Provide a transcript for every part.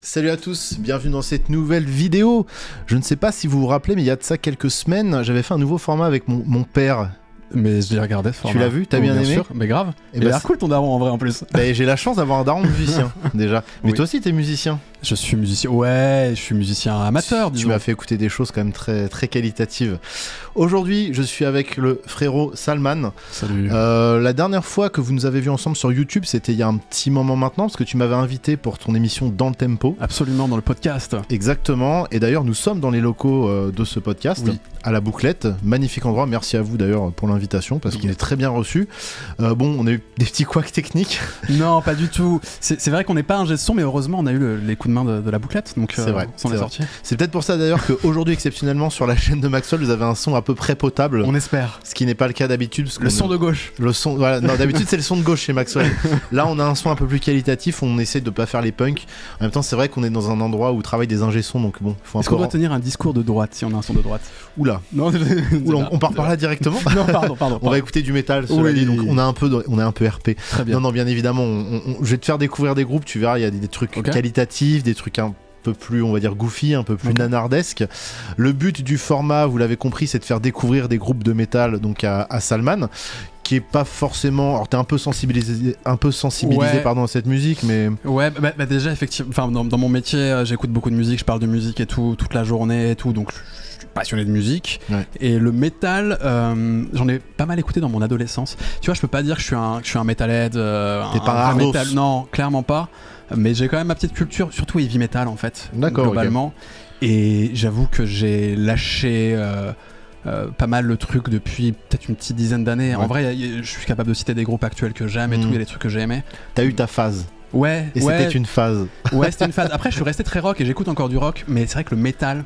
Salut à tous, bienvenue dans cette nouvelle vidéo. Je ne sais pas si vous vous rappelez, mais il y a de ça quelques semaines, j'avais fait un nouveau format avec mon, mon père. Mais je l'ai regardé ce format. l'as vu T'as Oh, bien aimé sûr. Mais grave. Et Et bah, il a l'air cool ton daron en vrai en plus. Ben, J'ai la chance d'avoir un daron musicien déjà. Mais Oui. toi aussi t'es musicien. Je suis musicien. Ouais, je suis musicien amateur, Tu disons. m'as fait écouter des choses quand même très, très qualitatives. Aujourd'hui, je suis avec le frérot Salman. Salut. Euh, la dernière fois que vous nous avez vus ensemble sur YouTube, c'était il y a un petit moment maintenant, parce que tu m'avais invité pour ton émission Dans le Tempo. Absolument dans le podcast. Exactement, et d'ailleurs nous sommes dans les locaux euh, de ce podcast, Oui. à la bouclette, magnifique endroit, merci à vous d'ailleurs pour l'invitation, parce qu'il Oui. est très bien reçu. Euh, bon, on a eu des petits couacs techniques, Non, pas du tout. C'est vrai qu'on n'est pas un geste son, mais heureusement on a eu le- les coups de main de, de la bouclette, donc C'est vrai, on s'en c'est est vrai. sorti. c'est peut-être pour ça d'ailleurs qu'aujourd'hui exceptionnellement sur la chaîne de Maxwell vous avez un son à peu près potable, On espère. ce qui n'est pas le cas d'habitude. Le son de gauche. Le son, voilà, non, d'habitude c'est le son de gauche chez Maxwell. Là, on a un son un peu plus qualitatif, on essaie de pas faire les punks. En même temps, c'est vrai qu'on est dans un endroit où travaillent des ingé sons, donc bon, faut un Est-ce peu. qu'on doit tenir un discours de droite si on a un son de droite? Oula, Non, Oula, on, part par là directement? Non, pardon, pardon. On va écouter du métal, Oui. dit, donc on a un peu, de- on est un peu RP. Très bien. Non, non, bien évidemment, on- on- je vais te faire découvrir des groupes, tu verras, il y a des, trucs qualitatifs, des trucs un peu plus, on va dire, goofy, un peu plus nanardesque. Le but du format, vous l'avez compris, c'est de faire découvrir des groupes de métal donc à, à Salman, qui est pas forcément. Alors, t'es un peu sensibilisé, un peu sensibilisé Ouais. pardon, à cette musique, mais. Ouais, bah, bah déjà, effectivement, enfin, dans, dans mon métier, euh, j'écoute beaucoup de musique, je parle de musique et tout, toute la journée et tout, donc je suis passionné de musique. Ouais. Et le métal, euh, j'en ai pas mal écouté dans mon adolescence. Tu vois, je peux pas dire que je suis un, que je suis un metalhead. Euh, T'es pas un métal. Non, clairement pas. Mais j'ai quand même ma petite culture, surtout heavy metal en fait, D'accord, globalement. Et j'avoue que j'ai lâché. euh, euh, pas mal le truc depuis peut-être une petite dizaine d'années. En vrai, je suis capable de citer des groupes actuels que j'aime et tout, il y a des trucs que j'ai aimés. T'as eu ta phase. Ouais, Et ouais, c'était une phase. Ouais, c'était une phase. Après, je suis resté très rock et j'écoute encore du rock, mais c'est vrai que le métal,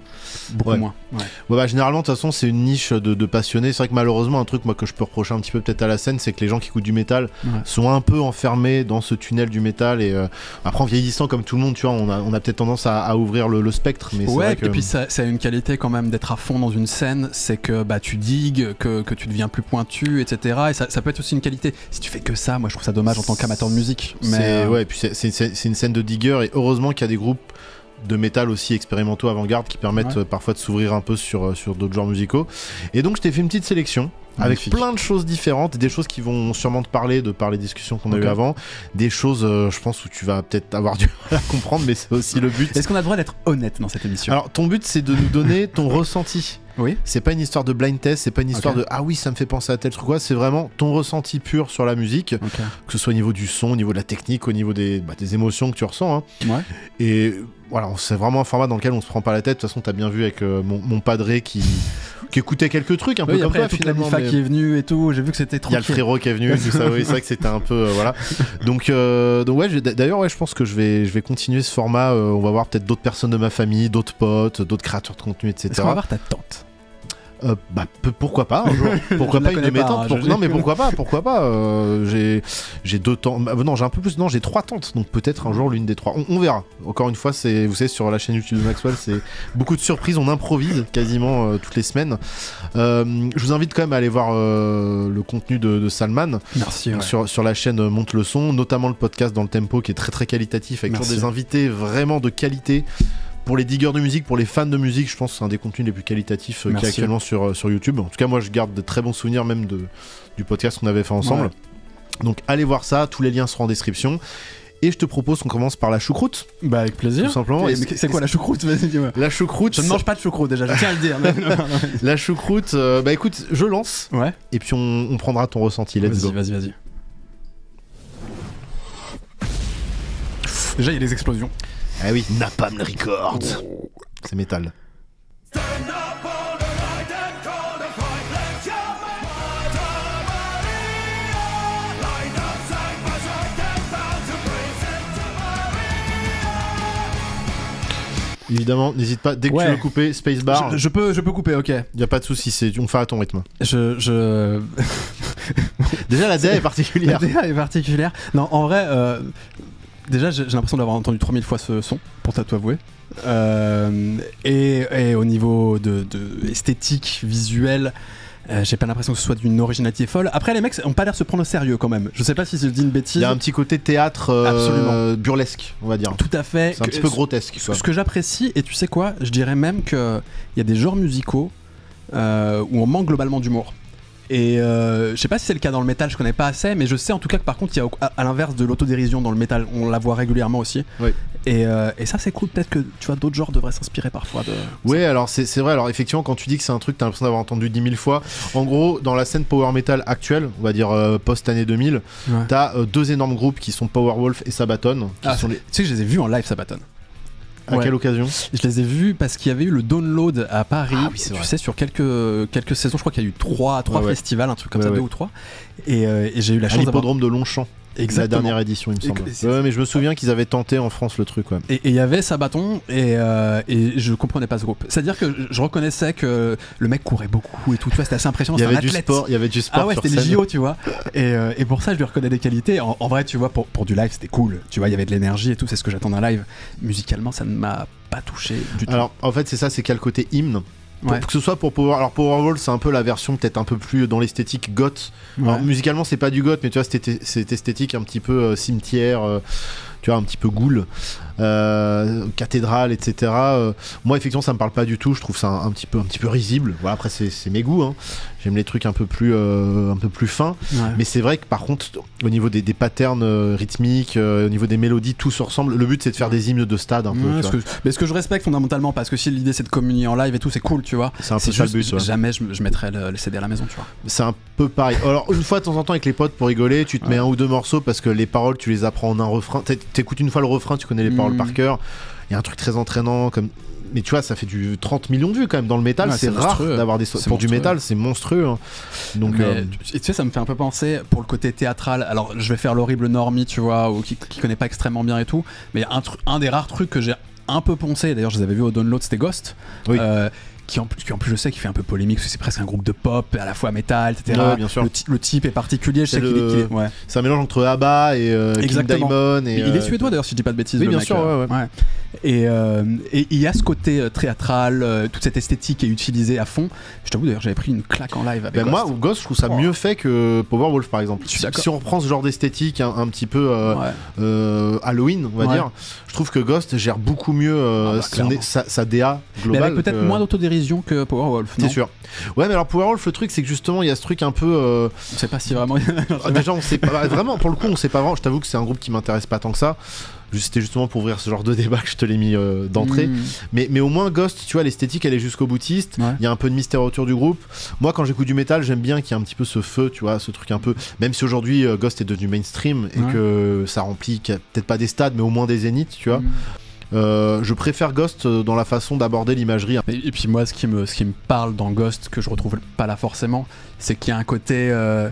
beaucoup Ouais. moins. Ouais. Ouais, bah, généralement, de toute façon, c'est une niche de, de passionnés. C'est vrai que malheureusement, un truc moi, que je peux reprocher un petit peu peut-être à la scène, c'est que les gens qui écoutent du métal sont un peu enfermés dans ce tunnel du métal. Et euh, après, en vieillissant, comme tout le monde, tu vois, on a, on a peut-être tendance à, à ouvrir le, le spectre. Mais Ouais, vrai que... et puis ça, ça a une qualité quand même d'être à fond dans une scène, c'est que bah, tu digues, que, que tu deviens plus pointu, etc. Et ça, ça peut être aussi une qualité. Si tu fais que ça, moi je trouve ça dommage en tant qu'amateur de musique. Mais euh, ouais, puis c'est- une scène de digger. Et heureusement qu'il y a des groupes de métal aussi expérimentaux avant-garde qui permettent Ouais. euh, parfois de s'ouvrir un peu sur, euh, sur d'autres genres musicaux. Et donc, je t'ai fait une petite sélection. Avec plein de choses différentes, des choses qui vont sûrement te parler de par les discussions qu'on a eues avant, des choses, euh, je pense, où tu vas peut-être avoir du mal à comprendre, mais c'est aussi le but. Est-ce qu'on a le droit d'être honnête dans cette émission? Alors, ton but, c'est de nous donner ton ressenti. Oui. C'est pas une histoire de blind test, c'est pas une histoire de ah oui, ça me fait penser à tel truc, quoi. C'est vraiment ton ressenti pur sur la musique, que ce soit au niveau du son, au niveau de la technique, au niveau des, bah, des émotions que tu ressens. hein. Ouais. Et voilà, c'est vraiment un format dans lequel on se prend pas la tête. De toute façon, t'as bien vu avec euh, mon, mon padré qui, qui écoutait quelques trucs un peu Oui, comme après, il y toi a finalement. Mifa mais- qui est venue et tout. J'ai vu que c'était il y a le frérot qui est venu, tout ça, oui, c'est vrai que c'était un peu euh, voilà. Donc, euh, donc ouais, d'ailleurs ouais, je pense que je vais, je vais continuer ce format. euh, on va voir peut-être d'autres personnes de ma famille, d'autres potes, d'autres créateurs de contenu, etc. Est-ce qu'on va voir ta tante? Euh, bah pourquoi pas un jour Pourquoi Je pas une pas, hein, Pour- Non mais pourquoi pas Pourquoi pas euh, J'ai j'ai deux tantes. bah, non j'ai un peu plus. Non j'ai trois tantes. Donc peut-être un jour l'une des trois. On, on verra. Encore une fois c'est vous savez sur la chaîne YouTube de Maxwell c'est beaucoup de surprises. On improvise quasiment euh, toutes les semaines. Je vous invite quand même à aller voir le contenu de, de Salman Merci. ouais. sur, sur la chaîne Monte le son, notamment le podcast dans le tempo qui est très très qualitatif avec toujours des invités vraiment de qualité. Pour les diggers de musique, pour les fans de musique, je pense que c'est un des contenus les plus qualitatifs qu'il y a actuellement sur, euh, sur YouTube. En tout cas, moi je garde de très bons souvenirs même de, du podcast qu'on avait fait ensemble. Ouais. Donc allez voir ça, tous les liens seront en description. Et je te propose qu'on commence par la choucroute, Bah, avec plaisir. tout simplement. C'est quoi la choucroute? Vas-y, dis-moi. La choucroute, Je ne mange pas de choucroute déjà, je tiens à le dire. la choucroute, euh, bah écoute, je lance ouais. et puis on, on prendra ton ressenti. Let's Vas-y, go. vas-y, vas-y. Déjà, il y a les explosions. Ah oui, Napalm Records. C'est métal. Évidemment, n'hésite pas, dès que Ouais. tu veux couper, spacebar, Je, je peux, je peux couper, ok. y a pas de souci, c'est on fait à ton rythme. Je, je... Déjà la DA est La particulière. DA est particulière. Non, en vrai, euh, déjà, j'ai l'impression d'avoir entendu 3000 fois ce son, pour t'avouer. Euh, et, et au niveau de, de esthétique, visuel, Euh, J'ai pas l'impression que ce soit d'une originalité folle. Après, les mecs ont pas l'air de se prendre au sérieux quand même. Je sais pas si je dis une bêtise. Il y a un petit côté théâtre euh, Absolument. burlesque, on va dire. Tout à fait. C'est un Que- petit peu grotesque. Quoi. ce que j'apprécie, et tu sais quoi, je dirais même qu'il y a des genres musicaux euh, où on manque globalement d'humour. Et euh, je sais pas si c'est le cas dans le métal, je connais pas assez, mais je sais en tout cas que par contre, il y a à, à l'inverse de l'autodérision dans le métal, on la voit régulièrement aussi. Oui. Et, euh, et ça, c'est cool. Peut-être que tu vois, d'autres genres devraient s'inspirer parfois de. Ouais, alors c'est vrai. Alors effectivement, quand tu dis que c'est un truc, t'as l'impression d'avoir entendu 10 000 fois. En gros, dans la scène power metal actuelle, on va dire euh, post année 2000, Ouais. t'as euh, deux énormes groupes qui sont Powerwolf et Sabaton. Ah, les... Tu sais que je les ai vus en live, Sabaton. À ouais. quelle occasion Je les ai vus parce qu'il y avait eu le download à Paris. Ah oui, tu vrai. sais, sur quelques, quelques saisons, je crois qu'il y a eu trois, trois Ouais, festivals, un truc comme ça, deux ou trois. Et, euh, et j'ai eu la chance l'hippodrome de Longchamp. La Exactement. dernière édition, il me semble. Ouais, mais je me souviens qu'ils avaient tenté en France le truc. Ouais. Et il y avait Sabaton et, euh, et je comprenais pas ce groupe. C'est-à-dire que je- reconnaissais que le mec courait beaucoup et tout. C'était assez impressionnant. Il y c'était un avait du athlète. sport. Il y avait du sport. Ah ouais, c'était les. JO, tu vois. Et, euh, et pour ça, je lui reconnais des qualités. En, en vrai, tu vois, pour, pour du live, c'était cool. Tu vois, il y avait de l'énergie et tout. C'est ce que j'attends d'un live. Musicalement, ça ne m'a pas touché du tout. Alors en fait, c'est ça, c'est qu'il y a le côté hymne. Pour- Ouais. Que ce soit pour Power. Alors Powerwolf, c'est un peu la version peut-être un peu plus dans l'esthétique goth. Alors, musicalement, c'est pas du goth, mais tu vois, cette, cette esthétique un petit peu euh, cimetière, euh, tu vois, un petit peu ghoul, euh, cathédrale, etc. Euh, moi, effectivement, ça me parle pas du tout. Je trouve ça un, un petit peu, un petit peu risible. Voilà, après, c'est mes goûts. hein. J'aime les trucs un peu plus, euh, un peu plus fins. Ouais. Mais c'est vrai que par contre, au niveau des, des patterns rythmiques, au niveau des mélodies, tout se ressemble. Le but, c'est de faire des hymnes de stade un peu. Ouais, tu ce vois. que- mais ce que je respecte fondamentalement, parce que si l'idée c'est de communier en live et tout, c'est cool, tu vois. C'est un peu C'est ça le juste, but. ouais. jamais je, je mettrais le, le CD à la maison, tu vois. C'est un peu pareil. Alors, une fois de temps en temps avec les potes pour rigoler, tu te mets un ou deux morceaux parce que les paroles, tu les apprends en un refrain. T'é- T'écoutes une fois le refrain, tu connais les paroles par cœur. Il y a un truc très entraînant comme. Mais tu vois, ça fait du 30 millions de vues quand même dans le métal. Ouais, c'est rare d'avoir des so- pour du métal, c'est monstrueux. hein. Donc, Mais, euh, tu, sais, ça me fait un peu penser pour le côté théâtral. Alors, je vais faire l'horrible normie, tu vois, ou qui, qui connaît pas extrêmement bien et tout. Mais un, un des rares trucs que j'ai un peu poncé, d'ailleurs, je les avais vus au download, c'était Ghost. Oui. Euh, qui en, plus, qui en plus, je sais, qui fait un peu polémique, parce que c'est presque un groupe de pop, à la fois métal, etc. Ouais, bien sûr. Le, type est particulier, je C'est sais qu'il est- ouais. c'est un mélange entre ABBA et euh, King. Diamond. Et, il est euh, suédois d'ailleurs, si je dis pas de bêtises. Oui, le bien mec, sûr, euh, ouais. Et euh, et il y a ce côté euh, théâtral, euh, toute cette esthétique est utilisée à fond. Je t'avoue d'ailleurs, j'avais pris une claque en live avec Ben moi, Ghost. Ghost, je trouve ça Oh. mieux fait que Powerwolf par exemple. Si, on reprend ce genre d'esthétique un, un petit peu Ouais. Halloween, on va Ouais. dire, je trouve que Ghost gère beaucoup mieux Ah bah, son- sa, sa DA Mais globale. avec peut-être moins d'autodérision que Powerwolf, C'est sûr. Ouais, mais alors Powerwolf, le truc, c'est que justement, il y a ce truc un peu. euh, On sait pas si vraiment. ah, déjà, on sait pas. Vraiment, pour le coup, on sait pas vraiment. Je t'avoue que c'est un groupe qui m'intéresse pas tant que ça. C'était justement pour ouvrir ce genre de débat que je te l'ai mis euh, d'entrée. Mm. Mais, mais au moins, Ghost, tu vois, l'esthétique, elle est jusqu'au boutiste. Il Ouais. y a un peu de mystère autour du groupe. Moi, quand j'écoute du métal, j'aime bien qu'il y ait un petit peu ce feu, tu vois, ce truc un peu. Même si aujourd'hui, euh, Ghost est devenu mainstream et Ouais. que ça remplit peut-être pas des stades, mais au moins des zéniths, tu vois. Mm. Euh, je préfère Ghost dans la façon d'aborder l'imagerie. Et, et puis moi, ce qui, me, ce qui me parle dans Ghost, que je retrouve pas là forcément, c'est qu'il y a un côté euh,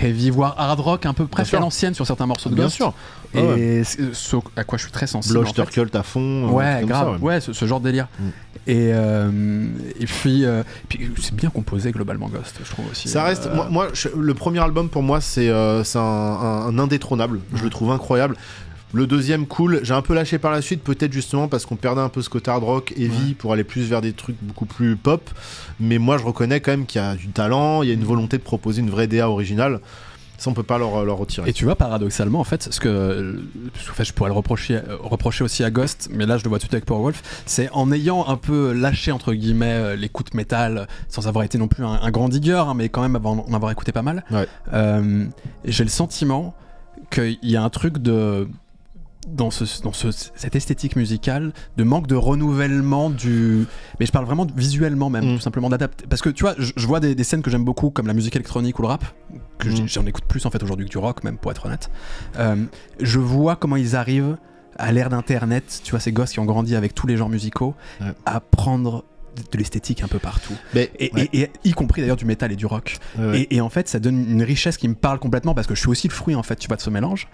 heavy, voire hard rock, un peu presque à l'ancienne sur certains morceaux de Bien Ghost. sûr. Et ouais. ce à quoi je suis très sensible. Bloch en fait. À fond. Ouais, grave. ça, ouais, ce, ce genre de délire. Mm. Et, euh, et puis, euh, puis c'est bien composé globalement Ghost, je trouve aussi. Ça reste, Euh, moi, moi, je- le premier album pour moi c'est c'est un, un- un indétrônable, je le trouve incroyable. Le deuxième cool, j'ai un peu lâché par la suite, peut-être justement parce qu'on perdait un peu ce côté hard rock heavy Ouais. pour aller plus vers des trucs beaucoup plus pop. Mais moi je reconnais quand même qu'il y a du talent, il y a une volonté de proposer une vraie DA originale. Ça on peut pas leur, leur retirer. Et tu vois, paradoxalement, en fait, ce que, fait, je pourrais le reprocher, euh, reprocher aussi à Ghost, mais là, je le vois tout de suite avec Powerwolf, c'est en ayant un peu lâché, entre guillemets, euh, l'écoute métal, sans avoir été non plus un, un grand digger, hein, mais quand même en avoir écouté pas mal, Ouais. euh, j'ai le sentiment qu'il y a un truc de dans, ce, dans ce- cette esthétique musicale de manque de renouvellement du mais je parle vraiment visuellement même Mm. tout simplement d'adapter parce que tu vois je, je vois des, des scènes que j'aime beaucoup comme la musique électronique ou le rap que Mm. j'en écoute plus en fait aujourd'hui que du rock même pour être honnête Euh, je vois comment ils arrivent à l'ère d'internet tu vois ces gosses qui ont grandi avec tous les genres musicaux Ouais. à prendre de- l'esthétique un peu partout Mais, et, ouais, et- et y compris d'ailleurs du métal et du rock ouais, et, et en fait, ça donne une richesse qui me parle complètement parce que je suis aussi le fruit en fait, tu vois, de ce mélange.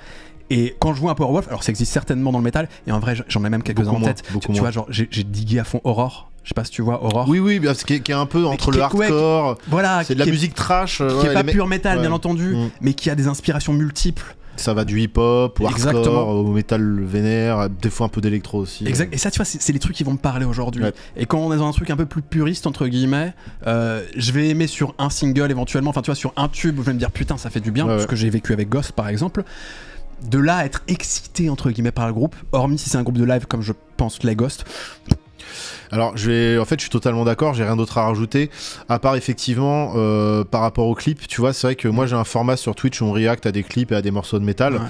Et quand je vois un Powerwolf, alors ça existe certainement dans le métal, et en vrai, j'en ai même quelques-uns en tête. Tu, tu vois, genre, j'ai digué à fond Aurore. Je sais pas si tu vois Aurore. Oui, oui, parce qu'il y a- qui est un peu entre qui- le qui- ouais, hardcore, Voilà, c'est de la qui est- musique trash. qui ouais, est pas pur métal, bien entendu, Mm. mais qui a des inspirations multiples. Ça va du hip-hop, au Exactement. hardcore, au métal vénère, des fois un peu d'électro aussi. Exact. Et ça, tu vois, c'est les trucs qui vont me parler aujourd'hui. Ouais. Et quand on est dans un truc un peu plus puriste, entre guillemets, euh, je vais aimer sur un single éventuellement, enfin, tu vois, sur un tube, où je vais me dire putain, ça fait du bien, Ouais, ce ouais. que j'ai vécu avec Ghost par exemple. De là à être excité, entre guillemets, par le groupe, hormis si c'est un groupe de live comme je pense les Ghost. Alors, je vais, en fait, je suis totalement d'accord. J'ai rien d'autre à rajouter, à part effectivement euh, par rapport aux clips. Tu vois, c'est vrai que moi j'ai un format sur Twitch où on react à des clips et à des morceaux de métal. Ouais.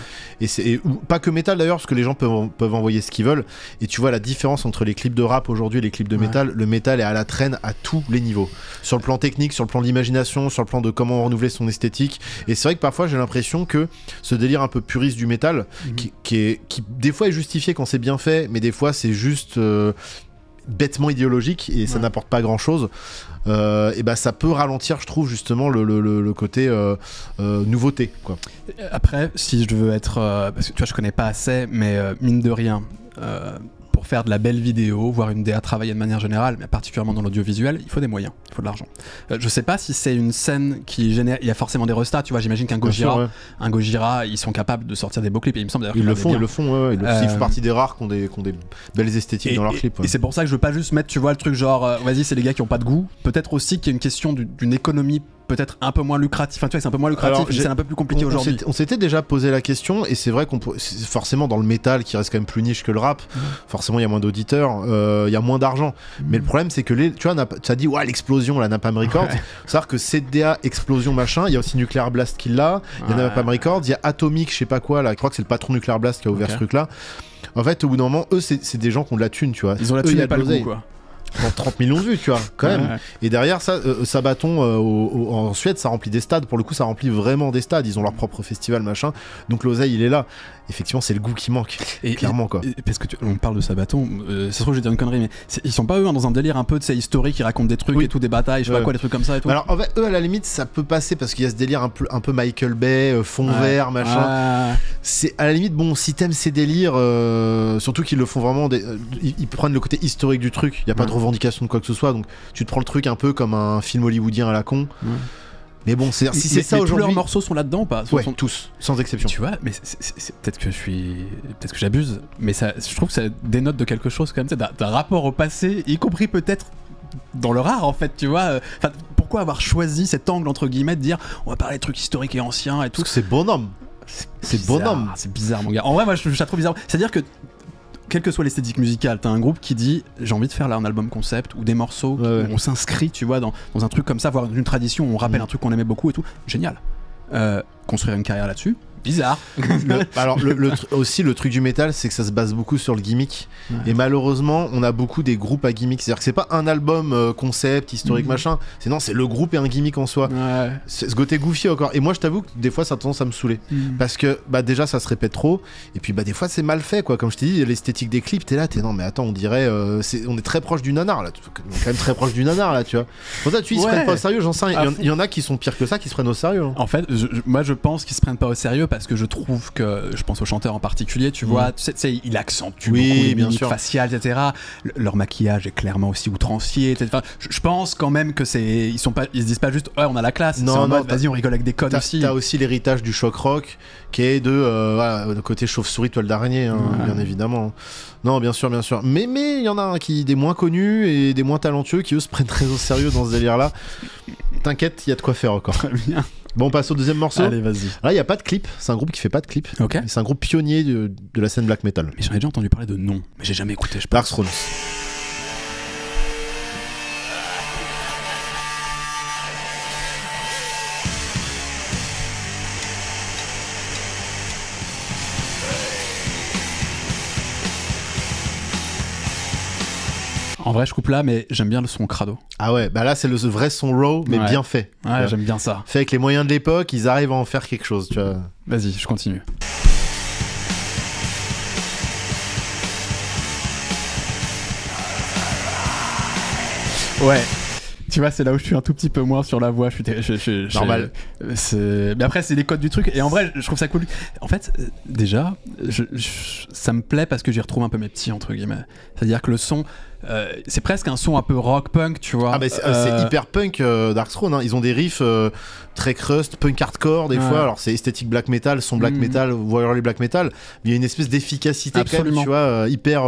Et c'est pas que métal d'ailleurs, parce que les gens peuvent, peuvent envoyer ce qu'ils veulent. Et tu vois la différence entre les clips de rap aujourd'hui et les clips de Ouais. métal. Le métal est à la traîne à tous les niveaux. Sur le plan technique, sur le plan de l'imagination, sur le plan de comment renouveler son esthétique. Et c'est vrai que parfois j'ai l'impression que ce délire un peu puriste du métal, Mhm. qui, qui est, qui des fois est justifié quand c'est bien fait, mais des fois c'est juste euh, bêtement idéologique et ça Ouais. n'apporte pas grand chose. et ben ça peut ralentir, je trouve justement le, le- le- le côté euh, euh, nouveauté. Quoi. Après, si je veux être. euh, parce que tu vois, je connais pas assez, mais euh, mine de rien, euh, pour faire de la belle vidéo, voir une DA travailler de manière générale, mais particulièrement dans l'audiovisuel, il faut des moyens, il faut de l'argent. Euh, je sais pas si c'est une scène qui génère. Il y a forcément des restats, tu vois, j'imagine qu'un sûr, Gojira, ouais. un Gojira, ils sont capables de sortir des beaux clips, et il me semble d'ailleurs Ils le font, ils le font, ouais, ouais, ils Euh, font partie des rares qui ont des, qui ont des belles esthétiques Et, dans leurs clips. ouais. et c'est pour ça que je veux pas juste mettre, tu vois, le truc genre, euh, vas-y, c'est les gars qui ont pas de goût. Peut-être aussi qu'il y a une question du- d'une économie peut-être un peu moins lucrative. Enfin, tu vois, c'est un peu moins lucratif, c'est un peu plus compliqué aujourd'hui. On s'était déjà posé la question, et c'est vrai qu'on forcément dans le métal qui reste quand même plus niche que le rap, Mhm. forcément il y a moins d'auditeurs, euh, il y a moins d'argent. Mais le problème c'est que les, tu vois, Nap- tu as dit ouais l'explosion la Napalm Records, Ouais. c'est-à-dire que CDA explosion machin, il y a aussi Nuclear Blast qui l'a, il y a Ouais. Napalm Records, il y a Atomic, je sais pas quoi là, je crois que c'est le patron Nuclear Blast qui a ouvert ce truc là. En fait, au bout d'un moment, eux, c'est des gens qui ont de la thune, tu vois. Ils ont la Eux, thune y a et de pas le goût, quoi. Dans 30 millions de vues, tu vois, quand même. Ouais. Et derrière ça, euh, Sabaton euh, au- au- en Suède, ça remplit des stades. Pour le coup, ça remplit vraiment des stades. Ils ont leur propre festival, machin. Donc l'oseille, il est là. Effectivement, c'est le goût qui manque, Et, clairement quoi. et- parce que tu- on parle de Sabaton, euh, ça se trouve je vais dire une connerie, mais ils sont pas eux hein, dans un délire un peu de ces historiques qui racontent des trucs Oui. et tout, des batailles, je sais Ouais. pas quoi, des trucs comme ça et tout. Alors en fait, eux, à la limite, ça peut passer parce qu'il y a ce délire un peu, un peu Michael Bay, euh, fond Ouais. vert, machin. Ah, C'est à la limite, bon, si t'aimes ces délires, euh, surtout qu'ils le font vraiment, des- euh, ils, ils prennent le côté historique du truc. Il y a pas Ouais. De revendication de quoi que ce soit. Donc tu te prends le truc un peu comme un film hollywoodien à la con. Mais bon, c'est si c'est ça mais tous leurs aujourd'hui. morceaux sont là-dedans ou pas? Ouais, sont- tous, sans exception. Tu vois, mais peut-être que je suis, peut-être que j'abuse, mais ça, je trouve que ça dénote de quelque chose quand même, d'un rapport au passé, y compris peut-être dans le rare en fait, tu vois. euh, Enfin, pourquoi avoir choisi cet angle entre guillemets de dire on va parler de trucs historiques et anciens et tout? C'est bonhomme. C'est bonhomme. C'est bizarre, mon gars. En vrai, moi, je trouve ça trop bizarre. C'est-à-dire que, quelle que soit l'esthétique musicale, t'as un groupe qui dit j'ai envie de faire là un album concept ou des morceaux, Ouais, on s'inscrit, tu vois, dans, dans un truc comme ça, voire une tradition où on rappelle Mm. un truc qu'on aimait beaucoup et tout. Génial. Euh, construire une carrière là-dessus, bizarre. Le- alors le, le tr- aussi le truc du métal c'est que ça se base beaucoup sur le gimmick Ouais. et malheureusement on a beaucoup des groupes à gimmick c'est à dire que c'est pas un album euh, concept historique Mhm. machin c'est non c'est le groupe et un gimmick en soi Ouais. c'est ce côté goofy encore et moi je t'avoue que des fois ça a tendance à me saouler parce que bah déjà ça se répète trop et puis bah des fois c'est mal fait quoi comme je t'ai dit l'esthétique des clips t'es là t'es non mais attends on dirait euh, on est très proche du nanar là on est quand même très proche du nanar là tu vois pour ça tu ils se Ouais. prennent pas au sérieux j'en sais. À il y en- y, a qui sont pires que ça qui se prennent au sérieux hein. En fait, je- moi je pense qu'ils se prennent pas au sérieux parce que je trouve que, je pense aux chanteurs en particulier, tu vois, tu sais, tu sais, il accentue Mm. Oui, beaucoup les bien sûr. faciales, etc. Le- leur maquillage est clairement aussi outrancier, etc. Enfin, je, je pense quand même que c'est, ils sont pas, ils se disent pas juste, ouais, on a la classe. Non, non, vas-y, on rigole avec des codes aussi. t'as aussi l'héritage du choc rock qui est de euh, voilà, côté chauve-souris toile d'araignée hein, Ouais. bien évidemment. Non bien sûr bien sûr. Mais mais il y en a un qui des moins connus et des moins talentueux qui eux se prennent très au sérieux dans ce délire là. T'inquiète, il y a de quoi faire encore. Très bien. Bon on passe au deuxième morceau. Allez, vas-y. Là il y a pas de clip, c'est un groupe qui fait pas de clip. Ok. C'est un groupe pionnier de, de la scène black metal. Mais j'en ai déjà entendu parler de nom, mais j'ai jamais écouté, je pense. Dark Thrones. En vrai, je coupe là, mais j'aime bien le son crado. Ah ouais, bah là c'est le vrai son raw mais Ouais. bien fait. Ouais, j'aime bien ça. Fait avec les moyens de l'époque, ils arrivent à en faire quelque chose, tu vois. Vas-y, je continue. Ouais. tu vois, c'est là où je suis un tout petit peu moins sur la voix. Je suis, je- je- je- Normal. Mais après, c'est les codes du truc. Et en vrai, je trouve ça cool. En fait, euh, déjà, ça me plaît parce que j'y retrouve un peu mes petits, entre guillemets. C'est-à-dire que le son, euh, c'est presque un son un peu rock punk, tu vois. Ah bah c'est euh, Euh, hyper punk euh, Dark Throne, hein. ils ont des riffs très crust, punk hardcore des Ouais. fois, alors c'est esthétique black metal, son black Mhm. metal, voyons les black metal, mais il y a une espèce d'efficacité tu vois, hyper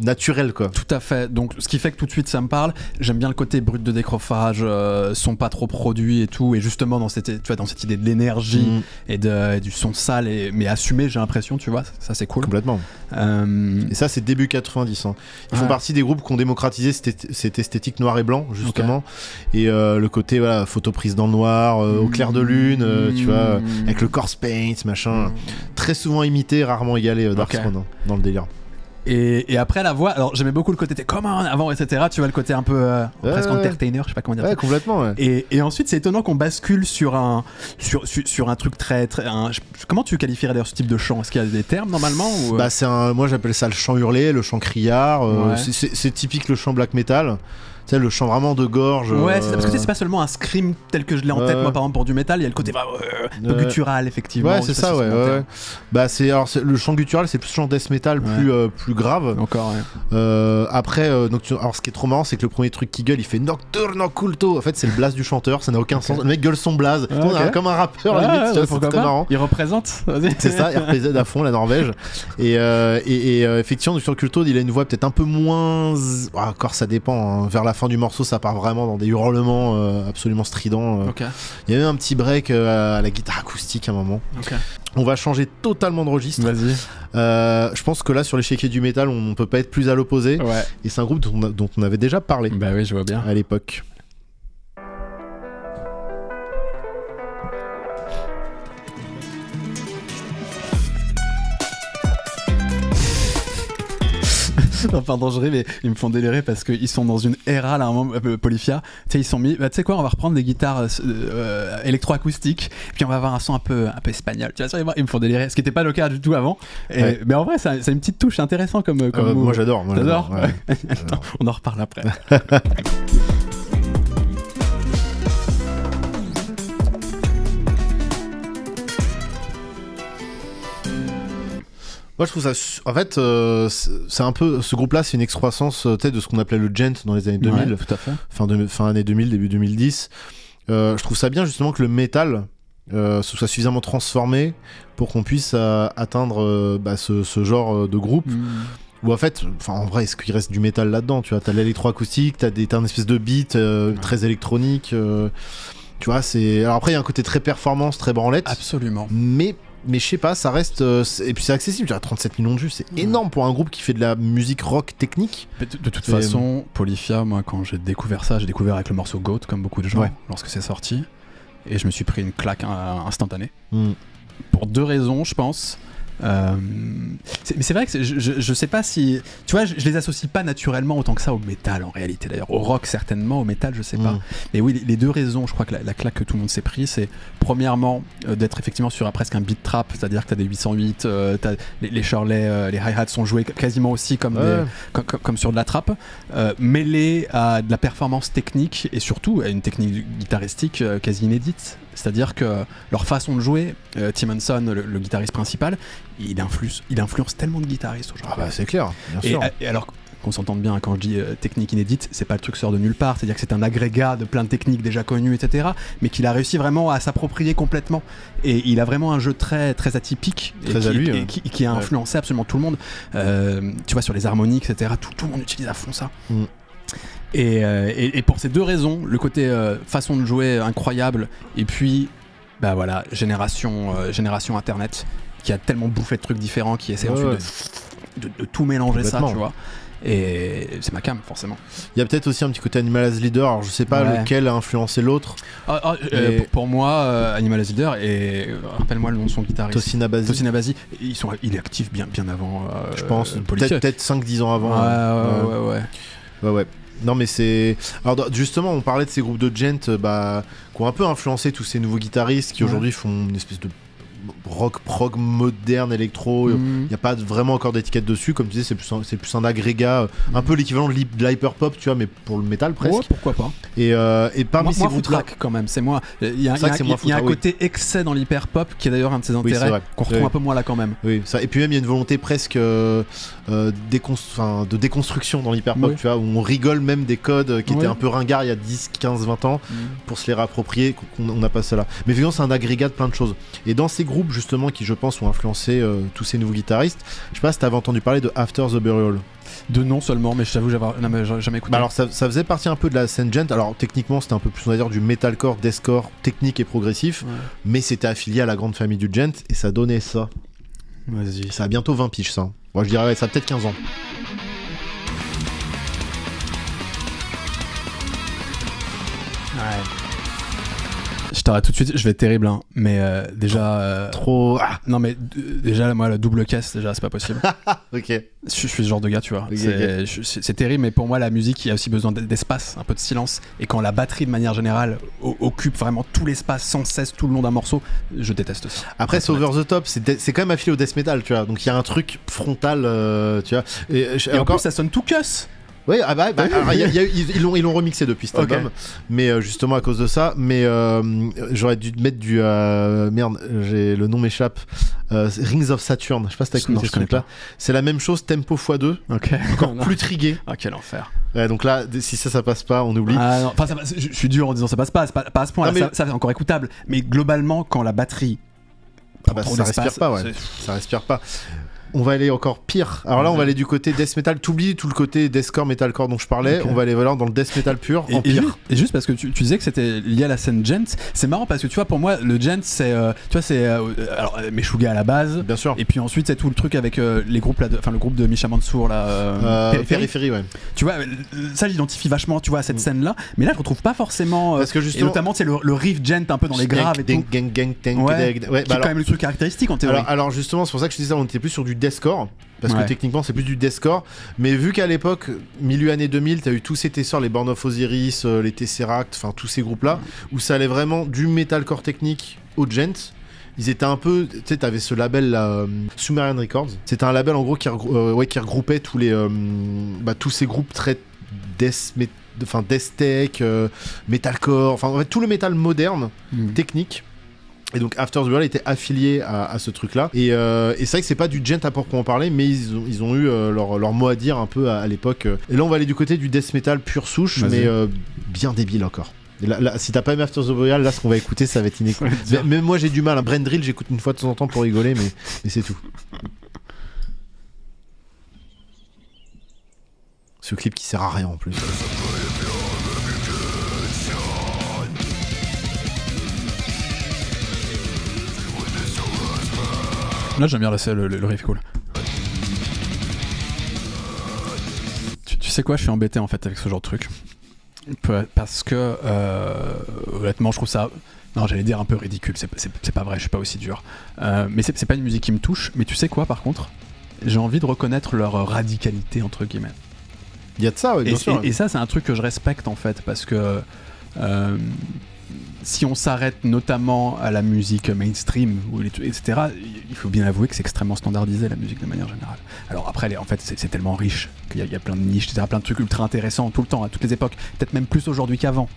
naturelle quoi. Tout à fait. Donc, ce qui fait que tout de suite ça me parle. J'aime bien le côté brut de décrophage, euh, son pas trop produit et tout. Et justement dans cette, tu vois, dans cette idée de l'énergie Mhm, et, de, et du son sale, et, mais assumé, j'ai l'impression, tu vois. Ça, c'est cool. complètement. Euh, Et ça c'est début 90. hein. Ils font partie des groupes qui ont démocratisé cette, cette esthétique noir et blanc justement, et euh, le côté voilà, photo prise dans le noir, au clair de lune, tu vois, Mm. avec le corpse paint, machin. Très souvent imité, rarement égalé Dark. Throne hein, dans le délire. Et, et après la voix, alors j'aimais beaucoup le côté comment avant, etc. Tu vois le côté un peu euh, Ouais, presque ouais. entertainer, je sais pas comment dire. Ouais, ça. complètement. Ouais. Et, et ensuite, c'est étonnant qu'on bascule sur un sur, sur, sur un truc très très. un- comment tu qualifierais d'ailleurs ce type de chant? Est-ce qu'il y a des termes normalement ou, euh, Bah c'est un, moi j'appelle ça le chant hurlé, le chant criard. euh, c'est typique le chant black metal. Sais, le chant vraiment de gorge. Ouais, c'est parce que euh, c'est pas seulement un scream tel que je l'ai en tête, moi par exemple pour du métal, il y a le côté bah, euh, un peu Ouais. guttural effectivement. Ouais, c'est ça, ouais. Bah c'est alors c'est- le chant guttural, c'est plus chant death metal, plus euh, plus grave. Encore, ouais. Après, donc tu- alors ce qui est trop marrant, c'est que le premier truc qui gueule, il fait Nocturno culto. En fait, c'est le blaze du chanteur, ça n'a aucun sens. Le mec gueule son blaze, Ah, comme un rappeur Ouais, limite. c'est très marrant. Il représente. C'est ça, RPZ à fond, la Norvège. Et, effectivement, sur Culto, il a une voix peut-être un peu moins. Ah, encore, ça dépend. hein. Vers la fin du morceau, ça part vraiment dans des hurlements euh, absolument stridents. euh. Il y a même un petit break euh, à la guitare acoustique à un moment. On va changer totalement de registre. Vas-y. Euh, je pense que là, sur l'échiquier du métal, on peut pas être plus à l'opposé. Ouais. Et c'est un groupe dont on, a- dont on avait déjà parlé Bah oui, je vois bien. à l'époque. non, pardon, je mais ils me font délirer parce qu'ils sont dans une era là, un moment, euh, Polyphia. Tu sais, ils sont mis. Bah, tu sais quoi, on va reprendre des guitares euh, euh, électroacoustiques, puis on va avoir un son un peu, un peu espagnol. Tu vois, ils me font délirer, ce qui n'était pas le cas du tout avant. Et- Ouais. Mais en vrai, c'est une petite touche intéressante comme. comme Euh, moi, j'adore. moi, j'adore, ouais. On en reparle après. Moi, je trouve ça. En fait, euh, c'est un peu. Ce groupe-là, c'est une excroissance euh, de ce qu'on appelait le gent dans les années 2000, Ouais, tout à fait. fin, de, fin année 2000, début 2010. Euh, je trouve ça bien, justement, que le métal euh, soit suffisamment transformé pour qu'on puisse atteindre bah, ce, ce genre de groupe. Mm. Ou en fait, enfin en vrai, est-ce qu'il reste du métal là-dedans Tu vois, t'as l'électroacoustique, t'as des, t'as une espèce de beat très électronique. tu vois, c'est. Alors après, il y a un côté très performance, très branlette. Absolument. Mais, mais je sais pas, ça reste. euh, et puis c'est accessible, tu vois, 37 millions de vues, c'est énorme pour un groupe qui fait de la musique rock technique. De, de toute façon, Polyphia, moi, quand j'ai découvert ça, j'ai découvert avec le morceau Goat, comme beaucoup de gens, Ouais. lorsque c'est sorti. Et je me suis pris une claque euh, instantanée. Hmm. Pour deux raisons, je pense. Euh, mais c'est vrai que je, je, je sais pas si. Tu vois, je, je les associe pas naturellement autant que ça au métal en réalité d'ailleurs. Au rock certainement, au métal, je sais pas. Hmm. Mais oui, les, les deux raisons, je crois que la, la claque que tout le monde s'est pris, c'est premièrement euh, d'être effectivement sur un, presque un beat trap, c'est-à-dire que tu as des 808, euh, t'as- les, les les hi-hats sont joués quasiment aussi comme, Ouais. des, comme, comme- comme sur de la trappe, euh, mêlé à de la performance technique et surtout à une technique guitaristique quasi inédite. C'est-à-dire que leur façon de jouer, euh, Tim Henson, le, le guitariste principal, il influence, il influence tellement de guitaristes aujourd'hui. Ah bah c'est clair, bien Et, sûr. et alors qu'on s'entende bien quand je dis euh, technique inédite, c'est pas le truc sort de nulle part, c'est-à-dire que c'est un agrégat de plein de techniques déjà connues, etc. Mais qu'il a réussi vraiment à s'approprier complètement. Et il a vraiment un jeu très très atypique et qui, à lui, et ouais. qui- qui a Ouais. influencé absolument tout le monde. Euh, tu vois sur les harmonies, etc. Tout, tout le monde utilise à fond ça. Mm. Et, euh, et- et pour ces deux raisons, le côté euh, façon de jouer incroyable, et puis bah voilà génération euh, génération internet qui a tellement bouffé de trucs différents, qui essaie Ouais, ensuite de, de- de tout mélanger ça, tu vois. Et c'est ma cam, forcément. Il y a peut-être aussi un petit côté Animal as Leader, alors je sais pas Ouais. lequel a influencé l'autre. Ah, ah, euh, pour, pour moi, euh, Animal as Leader, et euh, rappelle-moi le nom de son guitariste. Tosin Abasi, Tosin Abasi, ils sont, il est actif bien, bien avant. je pense. Peut-être peut 5-10 ans avant. Ouais, hein. ouais, ouais, ouais. Ouais, ouais. Non, mais c'est. Alors, justement, on parlait de ces groupes de gent euh, bah, qui ont un peu influencé tous ces nouveaux guitaristes qui Ouais. aujourd'hui font une espèce de rock prog moderne électro. Il Mhm. n'y a pas vraiment encore d'étiquette dessus, comme tu disais, c'est plus un, c'est plus un agrégat, euh, un peu l'équivalent de l'hy- de l'hyper pop, tu vois, mais pour le métal presque. Ouais, pourquoi pas. Et, euh, et parmi Moi, ces moi groupes-là, Footrack, quand même, c'est moi. Il y a, y y un côté excès dans l'hyper pop qui est d'ailleurs un de ses intérêts qu'on retrouve Oui. un peu moins là quand même. oui, ça. Et puis même il y a une volonté presque euh, euh, de déconstruction dans l'hyper pop, Oui. tu vois, où on rigole même des codes euh, qui Oui. étaient un peu ringards il y a 10, 15, 20 ans. pour se les réapproprier, qu'on on n'a pas là. Mais évidemment, c'est un agrégat de plein de choses. Et dans ces groupes, justement, qui je pense ont influencé euh, tous ces nouveaux guitaristes, je sais pas si t'avais entendu parler de After the Burial. De nom seulement, mais je t'avoue, j'avais jamais écouté. Bah alors, ça, ça faisait partie un peu de la scène gent. Alors, techniquement, c'était un peu plus, on va dire, du metalcore, deathcore, technique et progressif. Ouais. Mais c'était affilié à la grande famille du gent et ça donnait ça. Vas-y. Ça a bientôt 20 piges, ça. Moi, je dirais, ouais, ça a peut-être 15 ans. Ouais. T'arrête tout de suite, je vais être terrible, hein, mais euh, déjà. euh, Trop. Ah, Non, mais déjà, moi, la double caisse, déjà, c'est pas possible. ok. je, je suis ce genre de gars, tu vois. C'est terrible, mais pour moi, la musique, il y a aussi besoin d'espace, un peu de silence. Et quand la batterie, de manière générale, occupe vraiment tout l'espace sans cesse, tout le long d'un morceau, je déteste ça. Après, c'est over the top, c'est quand même affilié au death metal, tu vois. Donc, il y a un truc frontal, euh, tu vois. Et, euh, Et en encore, plus, ça sonne tout cuss. Oui, ah bah, bah, alors, y a- y a ils l'ont ils l'ont remixé depuis cet album, mais euh, justement à cause de ça. Mais euh, j'aurais dû mettre du euh, merde, j'ai le nom m'échappe. Euh, Rings of Saturn. Je sais pas si t'as je ce truc-là. C'est la même chose, tempo x2, Ok. encore plus trigué. Ah, quel enfer. Ouais, donc là, si ça ça passe pas, on oublie. Ah, non, enfin, ça je, je suis dur en disant ça passe pas, pas, pas à ce point, Non, là, mais- ça, ça, c'est encore écoutable. Mais globalement, quand la batterie. Ah bah, ça respire pas, ouais. Ça respire pas. On va aller encore pire. Alors là, on va aller du côté death metal. T'oublies tout le côté deathcore, metalcore dont je parlais. On va aller voilà, dans le death metal pur, Et, en et pire. juste, et juste parce que tu, tu disais que c'était lié à la scène gent, c'est marrant parce que tu vois, pour moi, le gent, c'est. euh, tu vois, c'est. euh, alors, euh, Meshuggah à la base. Bien sûr. Et puis ensuite, c'est tout le truc avec euh, les groupes là, enfin le groupe de Misha Mansour là, Périphérie. périphérie, ouais. Tu vois, ça j'identifie vachement, tu vois, à cette Mm. scène là. Mais là, je retrouve pas forcément. Parce que et justement. notamment, c'est le, le riff gent un peu dans les graves et tout. Ouais. ouais, Qui bah est alors- quand même le truc caractéristique en théorie. Alors, alors justement, c'est pour ça que je disais, on était plus sur du deathcore. Parce Ouais. que techniquement, c'est plus du deathcore. Mais vu qu'à l'époque, milieu année 2000, t'as eu tous ces tesseurs, les Born of Osiris, euh, les Tesseract, enfin tous ces groupes-là, où ça allait vraiment du metalcore technique au gent. Ils étaient un peu, tu sais, t'avais ce label là, euh, Sumerian Records. C'était un label en gros qui, regrou- euh, ouais, qui regroupait tous les, euh, bah, tous ces groupes très death, enfin death tech, metalcore, enfin en fait, tout le métal moderne Mm. technique. Et donc After the World était affilié à, à ce truc-là. Et, euh, et c'est vrai que c'est pas du gent à proprement parler, mais ils ont, ils ont eu euh, leur, leur mot à dire un peu à, à l'époque. Et là, on va aller du côté du death metal pure souche, mais euh, bien débile encore. Et là, là, si t'as pas aimé After the World, là, ce qu'on va écouter, ça va être inécoutable. Même moi, j'ai du mal. Un Brain Drill, j'écoute une fois de temps en temps pour rigoler, mais, mais c'est tout. Ce clip qui sert à rien en plus. Là, j'aime bien le, le, le riff cool. Tu, tu sais quoi, je suis embêté en fait avec ce genre de truc. Parce que, euh, honnêtement, je trouve ça. Non, j'allais dire un peu ridicule, c'est pas vrai, je suis pas aussi dur. Euh, mais c'est pas une musique qui me touche, mais tu sais quoi par contre J'ai envie de reconnaître leur radicalité, entre guillemets. Il y a de ça, Et, sûr. et- et ça, c'est un truc que je respecte en fait, parce que euh, si on s'arrête notamment à la musique mainstream, etc., il faut bien avouer que c'est extrêmement standardisé la musique de manière générale. Alors après, en fait, c'est tellement riche qu'il y, a- il y a plein de niches, etc., plein de trucs ultra intéressants tout le temps, à toutes les époques, peut-être même plus aujourd'hui qu'avant.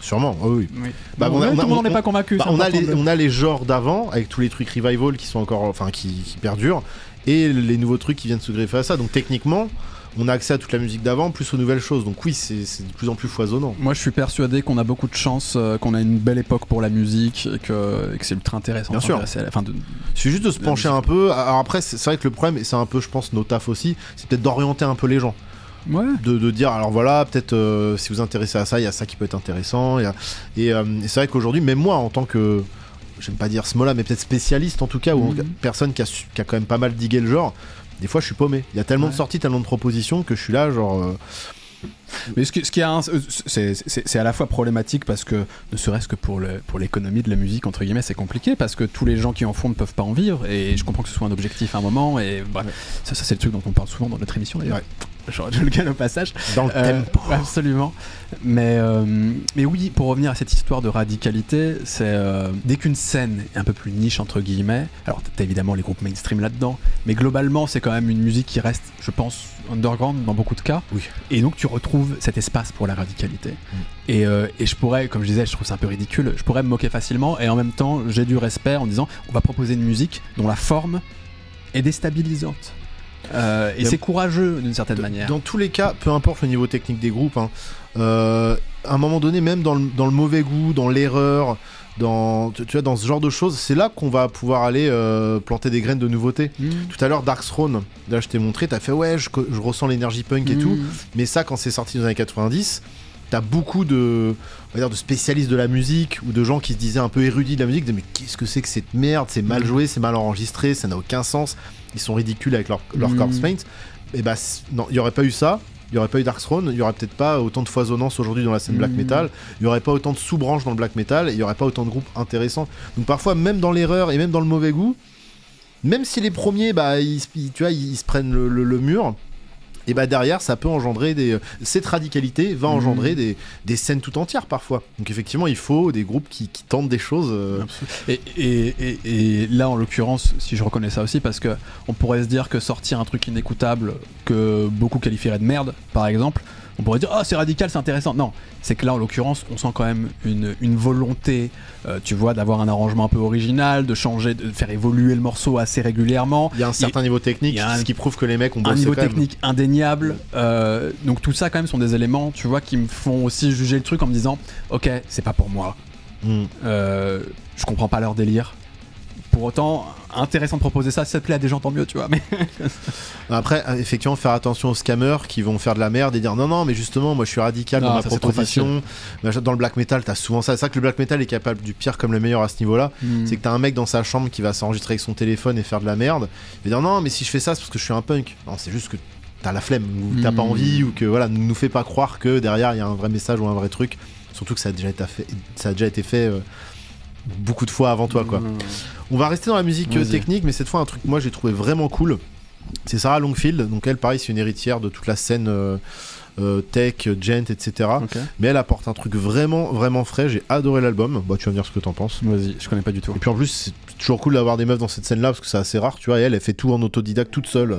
Sûrement, oui, oui. Bah, on a- on le a- est pas convaincu. Bah, on, a les, de le- on a les genres d'avant, avec tous les trucs revival qui sont encore, enfin qui, qui perdurent, et les nouveaux trucs qui viennent se greffer à ça. Donc techniquement, on a accès à toute la musique d'avant, plus aux nouvelles choses. Donc oui, c'est c'est de plus en plus foisonnant. Moi, je suis persuadé qu'on a beaucoup de chance, euh, qu'on a une belle époque pour la musique et que, c'est ultra intéressant. Bien sûr. à la- enfin, de- suffit juste de se pencher musique. un peu. Alors après, c'est c'est vrai que le problème, et c'est un peu, je pense, nos tafs aussi, c'est peut-être d'orienter un peu les gens. Ouais. de, de dire alors voilà peut-être euh, si vous intéressez à ça il y a ça qui peut être intéressant il y a- et, euh, et c'est vrai qu'aujourd'hui même moi en tant que j'aime pas dire Smola mais peut-être spécialiste en tout cas ou Mhm. personne qui a, qui a quand même pas mal digué le genre des fois je suis paumé il y a tellement de sorties tellement de propositions que je suis là genre euh, Mais ce qui, ce qui a un- c'est, à la fois problématique parce que, ne serait-ce que pour, le, pour l'économie de la musique, entre guillemets, c'est compliqué parce que tous les gens qui en font ne peuvent pas en vivre et je comprends que ce soit un objectif à un moment et bref, Ouais. ça, ça, c'est le truc dont on parle souvent dans notre émission d'ailleurs. Ouais. J'aurais dû le gagner au passage. Dans le Euh, tempo. absolument. Mais, euh, mais oui, pour revenir à cette histoire de radicalité, c'est euh, dès qu'une scène est un peu plus niche, entre guillemets, alors t'as évidemment les groupes mainstream là-dedans, mais globalement, c'est quand même une musique qui reste, je pense, underground dans beaucoup de cas. Oui. Et donc, tu retrouves cet espace pour la radicalité. Et, euh, et je pourrais, comme je disais, je trouve ça un peu ridicule, je pourrais me moquer facilement, et en même temps, j'ai du respect en disant, on va proposer une musique dont la forme est déstabilisante. Euh, et c'est courageux d'une certaine manière. Dans tous les cas, peu importe le niveau technique des groupes, hein, euh, à un moment donné, même dans le, dans le mauvais goût, dans l'erreur, dans, tu, tu vois, dans ce genre de choses, c'est là qu'on va pouvoir aller euh, planter des graines de nouveautés. Mm. Tout à l'heure, Dark Throne, là je t'ai montré, t'as fait ouais, je, ressens l'énergie punk et Mm. tout, mais ça, quand c'est sorti dans les années 90, t'as beaucoup de, on va dire, de spécialistes de la musique ou de gens qui se disaient un peu érudits de la musique, disaient mais qu'est-ce que c'est que cette merde, c'est mal Mm. joué, c'est mal enregistré, ça n'a aucun sens, ils sont ridicules avec leur, leur Mm. corpse paint. Et bah non, il y aurait pas eu ça. Il y aurait pas eu Dark Throne, il y aurait peut-être pas autant de foisonnance aujourd'hui dans la scène black Mm. metal, il y aurait pas autant de sous-branches dans le black metal, et il y aurait pas autant de groupes intéressants. Donc parfois, même dans l'erreur et même dans le mauvais goût, même si les premiers, bah, ils, se- ils- tu vois, ils, se prennent le, le- le mur, et bah derrière, ça peut engendrer des. Cette radicalité va Mhm. engendrer des, des scènes tout entières parfois. Donc effectivement, il faut des groupes qui, qui tentent des choses. euh, Et, et- et- et là, en l'occurrence, si je reconnais ça aussi, parce que on pourrait se dire que sortir un truc inécoutable que beaucoup qualifieraient de merde, par exemple, on pourrait dire ah c'est radical, c'est intéressant. Non, c'est que là, en l'occurrence, on sent quand même une, une volonté, euh, tu vois, d'avoir un arrangement un peu original, de changer, de faire évoluer le morceau assez régulièrement. Il y a un certain niveau technique, un- ce qui prouve que les mecs ont un niveau quand même. technique indéniable. euh, donc tout ça quand même sont des éléments, tu vois, qui me font aussi juger le truc en me disant, ok, c'est pas pour moi. Mm. Euh, je comprends pas leur délire. Pour autant, intéressant de proposer ça, si ça te plaît à des gens, tant mieux, tu vois. Mais Après, euh, effectivement, faire attention aux scammers qui vont faire de la merde et dire non, non, mais justement, moi je suis radical Non, dans ma proposition. Dans le black metal, t'as souvent ça. C'est ça que le black metal est capable du pire comme le meilleur à ce niveau-là. Hmm. C'est que t'as un mec dans sa chambre qui va s'enregistrer avec son téléphone et faire de la merde. Et dire non, mais si je fais ça, c'est parce que je suis un punk. Non, c'est juste que t'as la flemme ou t'as pas envie ou que voilà, ne nous fait pas croire que derrière il y a un vrai message ou un vrai truc. Surtout que ça a déjà été fait, ça a déjà été fait euh, beaucoup de fois avant toi, quoi. Hmm. On va rester dans la musique euh, Vas-y. technique, mais cette fois un truc que moi j'ai trouvé vraiment cool. C'est Sarah Longfield, donc elle pareil c'est une héritière de toute la scène euh, euh, tech, gent, etc. Mais elle apporte un truc vraiment vraiment frais. J'ai adoré l'album. Bah tu vas me dire ce que t'en penses. Vas-y, je connais pas du tout. Et puis en plus c'est toujours cool d'avoir des meufs dans cette scène-là parce que c'est assez rare, tu vois. Et elle, elle fait tout en autodidacte toute seule.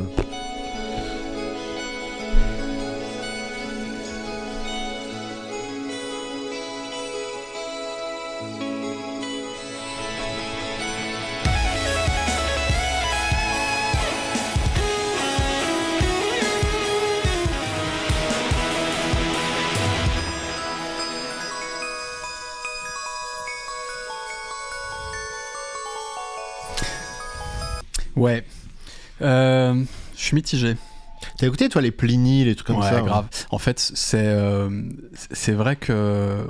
Ouais. Euh, je suis mitigé. T'as écouté toi les Pliny, les trucs comme ouais, ça hein grave. En fait, c'est euh, c'est vrai que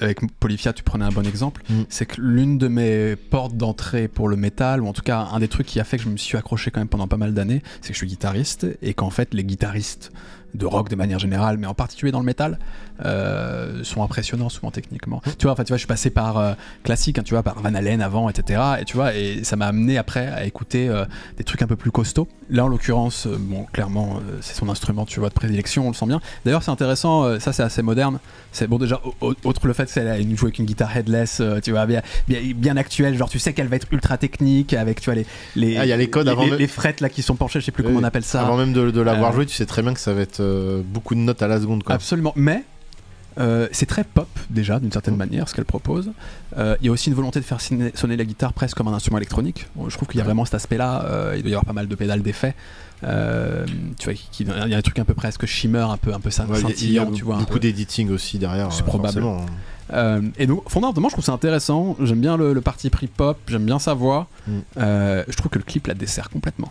avec Polyphia, tu prenais un bon exemple. Mm. C'est que l'une de mes portes d'entrée pour le métal, ou en tout cas un des trucs qui a fait que je me suis accroché quand même pendant pas mal d'années, c'est que je suis guitariste et qu'en fait les guitaristes de rock de manière générale, mais en particulier dans le métal, euh, sont impressionnants souvent techniquement. Tu vois, enfin, tu vois, je suis passé par euh, classique, hein, tu vois, par Van Halen avant, etc. Et tu vois, et ça m'a amené après à écouter euh, des trucs un peu plus costauds. Là, en l'occurrence, bon, clairement, c'est son instrument, tu vois, de prédilection, on le sent bien. D'ailleurs, c'est intéressant, ça, c'est assez moderne. C'est bon, déjà, outre le fait qu'elle a une joue avec une guitare headless, tu vois, bien, bien, bien actuelle, genre, tu sais qu'elle va être ultra technique avec, tu vois, les, les, Ah, y a les codes avant les, même- les frettes là qui sont penchées, je sais plus Oui, comment on appelle ça. Avant même de, de l'avoir joué, tu sais très bien que ça va être euh, beaucoup de notes à la seconde quoi. Absolument. Mais euh, c'est très pop déjà d'une certaine Mm. manière ce qu'elle propose. Euh, Il y a aussi une volonté de faire sonner, la guitare presque comme un instrument électronique. Bon, je trouve qu'il y a vraiment cet aspect-là. Euh, il doit y avoir pas mal de pédales d'effets. Euh, tu vois, il y a un truc un peu presque shimmer, un peu, un peu scin- Ouais, y a- il y a scintillant, tu vois. beaucoup d'editing aussi derrière. C'est probable. hein. Et donc, fondamentalement, je trouve ça intéressant. J'aime bien le, le parti pris pop. J'aime bien sa voix. Mm. Je trouve que le clip la dessert complètement.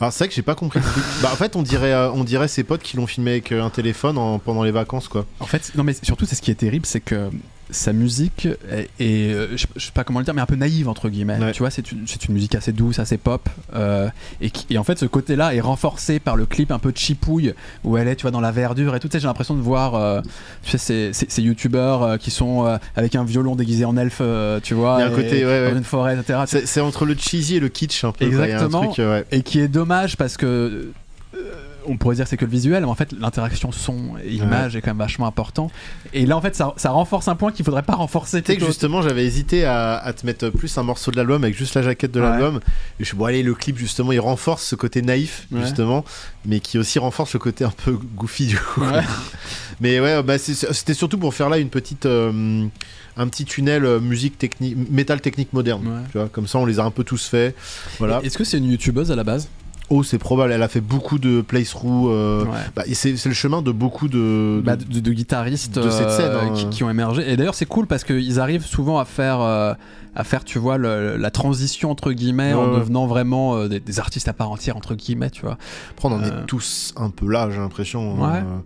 Alors c'est vrai que j'ai pas compris. le truc. bah en fait on dirait euh, on dirait ses potes qui l'ont filmé avec euh, un téléphone en- pendant les vacances quoi. En fait, non mais surtout c'est ce qui est terrible, c'est que sa musique est, est, euh, je, je sais pas comment le dire, mais un peu naïve entre guillemets. Ouais. Tu vois, c'est une, c'est une musique assez douce, assez pop, euh, et, qui- et en fait ce côté-là est renforcé par le clip un peu chipouille où elle est, tu vois, dans la verdure et tout. Tu sais, j'ai l'impression de voir, euh, tu sais, ces, ces, ces youtubeurs euh, qui sont avec un violon déguisé en elfe, tu vois, un côté, ouais. dans une forêt, etc. C'est entre le cheesy et le kitsch un peu. un Exactement. truc. Et qui est dommage parce que on pourrait dire que c'est que le visuel, mais en fait l'interaction son et image est quand même vachement important. Et là en fait ça, ça renforce un point qu'il faudrait pas renforcer. Tu sais que justement j'avais hésité à, à te mettre plus un morceau de l'album avec juste la jaquette de Ouais. l'album. Et je suis bon allez le clip justement il renforce ce côté naïf Ouais. justement, mais qui aussi renforce le côté un peu goofy du coup. Mais ouais bah, c'était surtout pour faire là une petite euh, un petit tunnel euh, musique technique métal technique moderne. Tu vois comme ça on les a un peu tous fait. Voilà. Est-ce que c'est une youtubeuse à la base? Oh c'est probable elle a fait beaucoup de playthrough. euh, Ouais. bah, c'est le chemin de beaucoup de, Bah, de- de, de guitaristes de cette scène, euh, hein. qui, qui ont émergé. Et d'ailleurs, c'est cool parce qu'ils arrivent souvent à faire, euh, à faire, tu vois, le- la transition entre guillemets en devenant vraiment des, des artistes à part entière entre guillemets, tu vois. Après, on en est tous un peu là j'ai l'impression. Ouais. euh.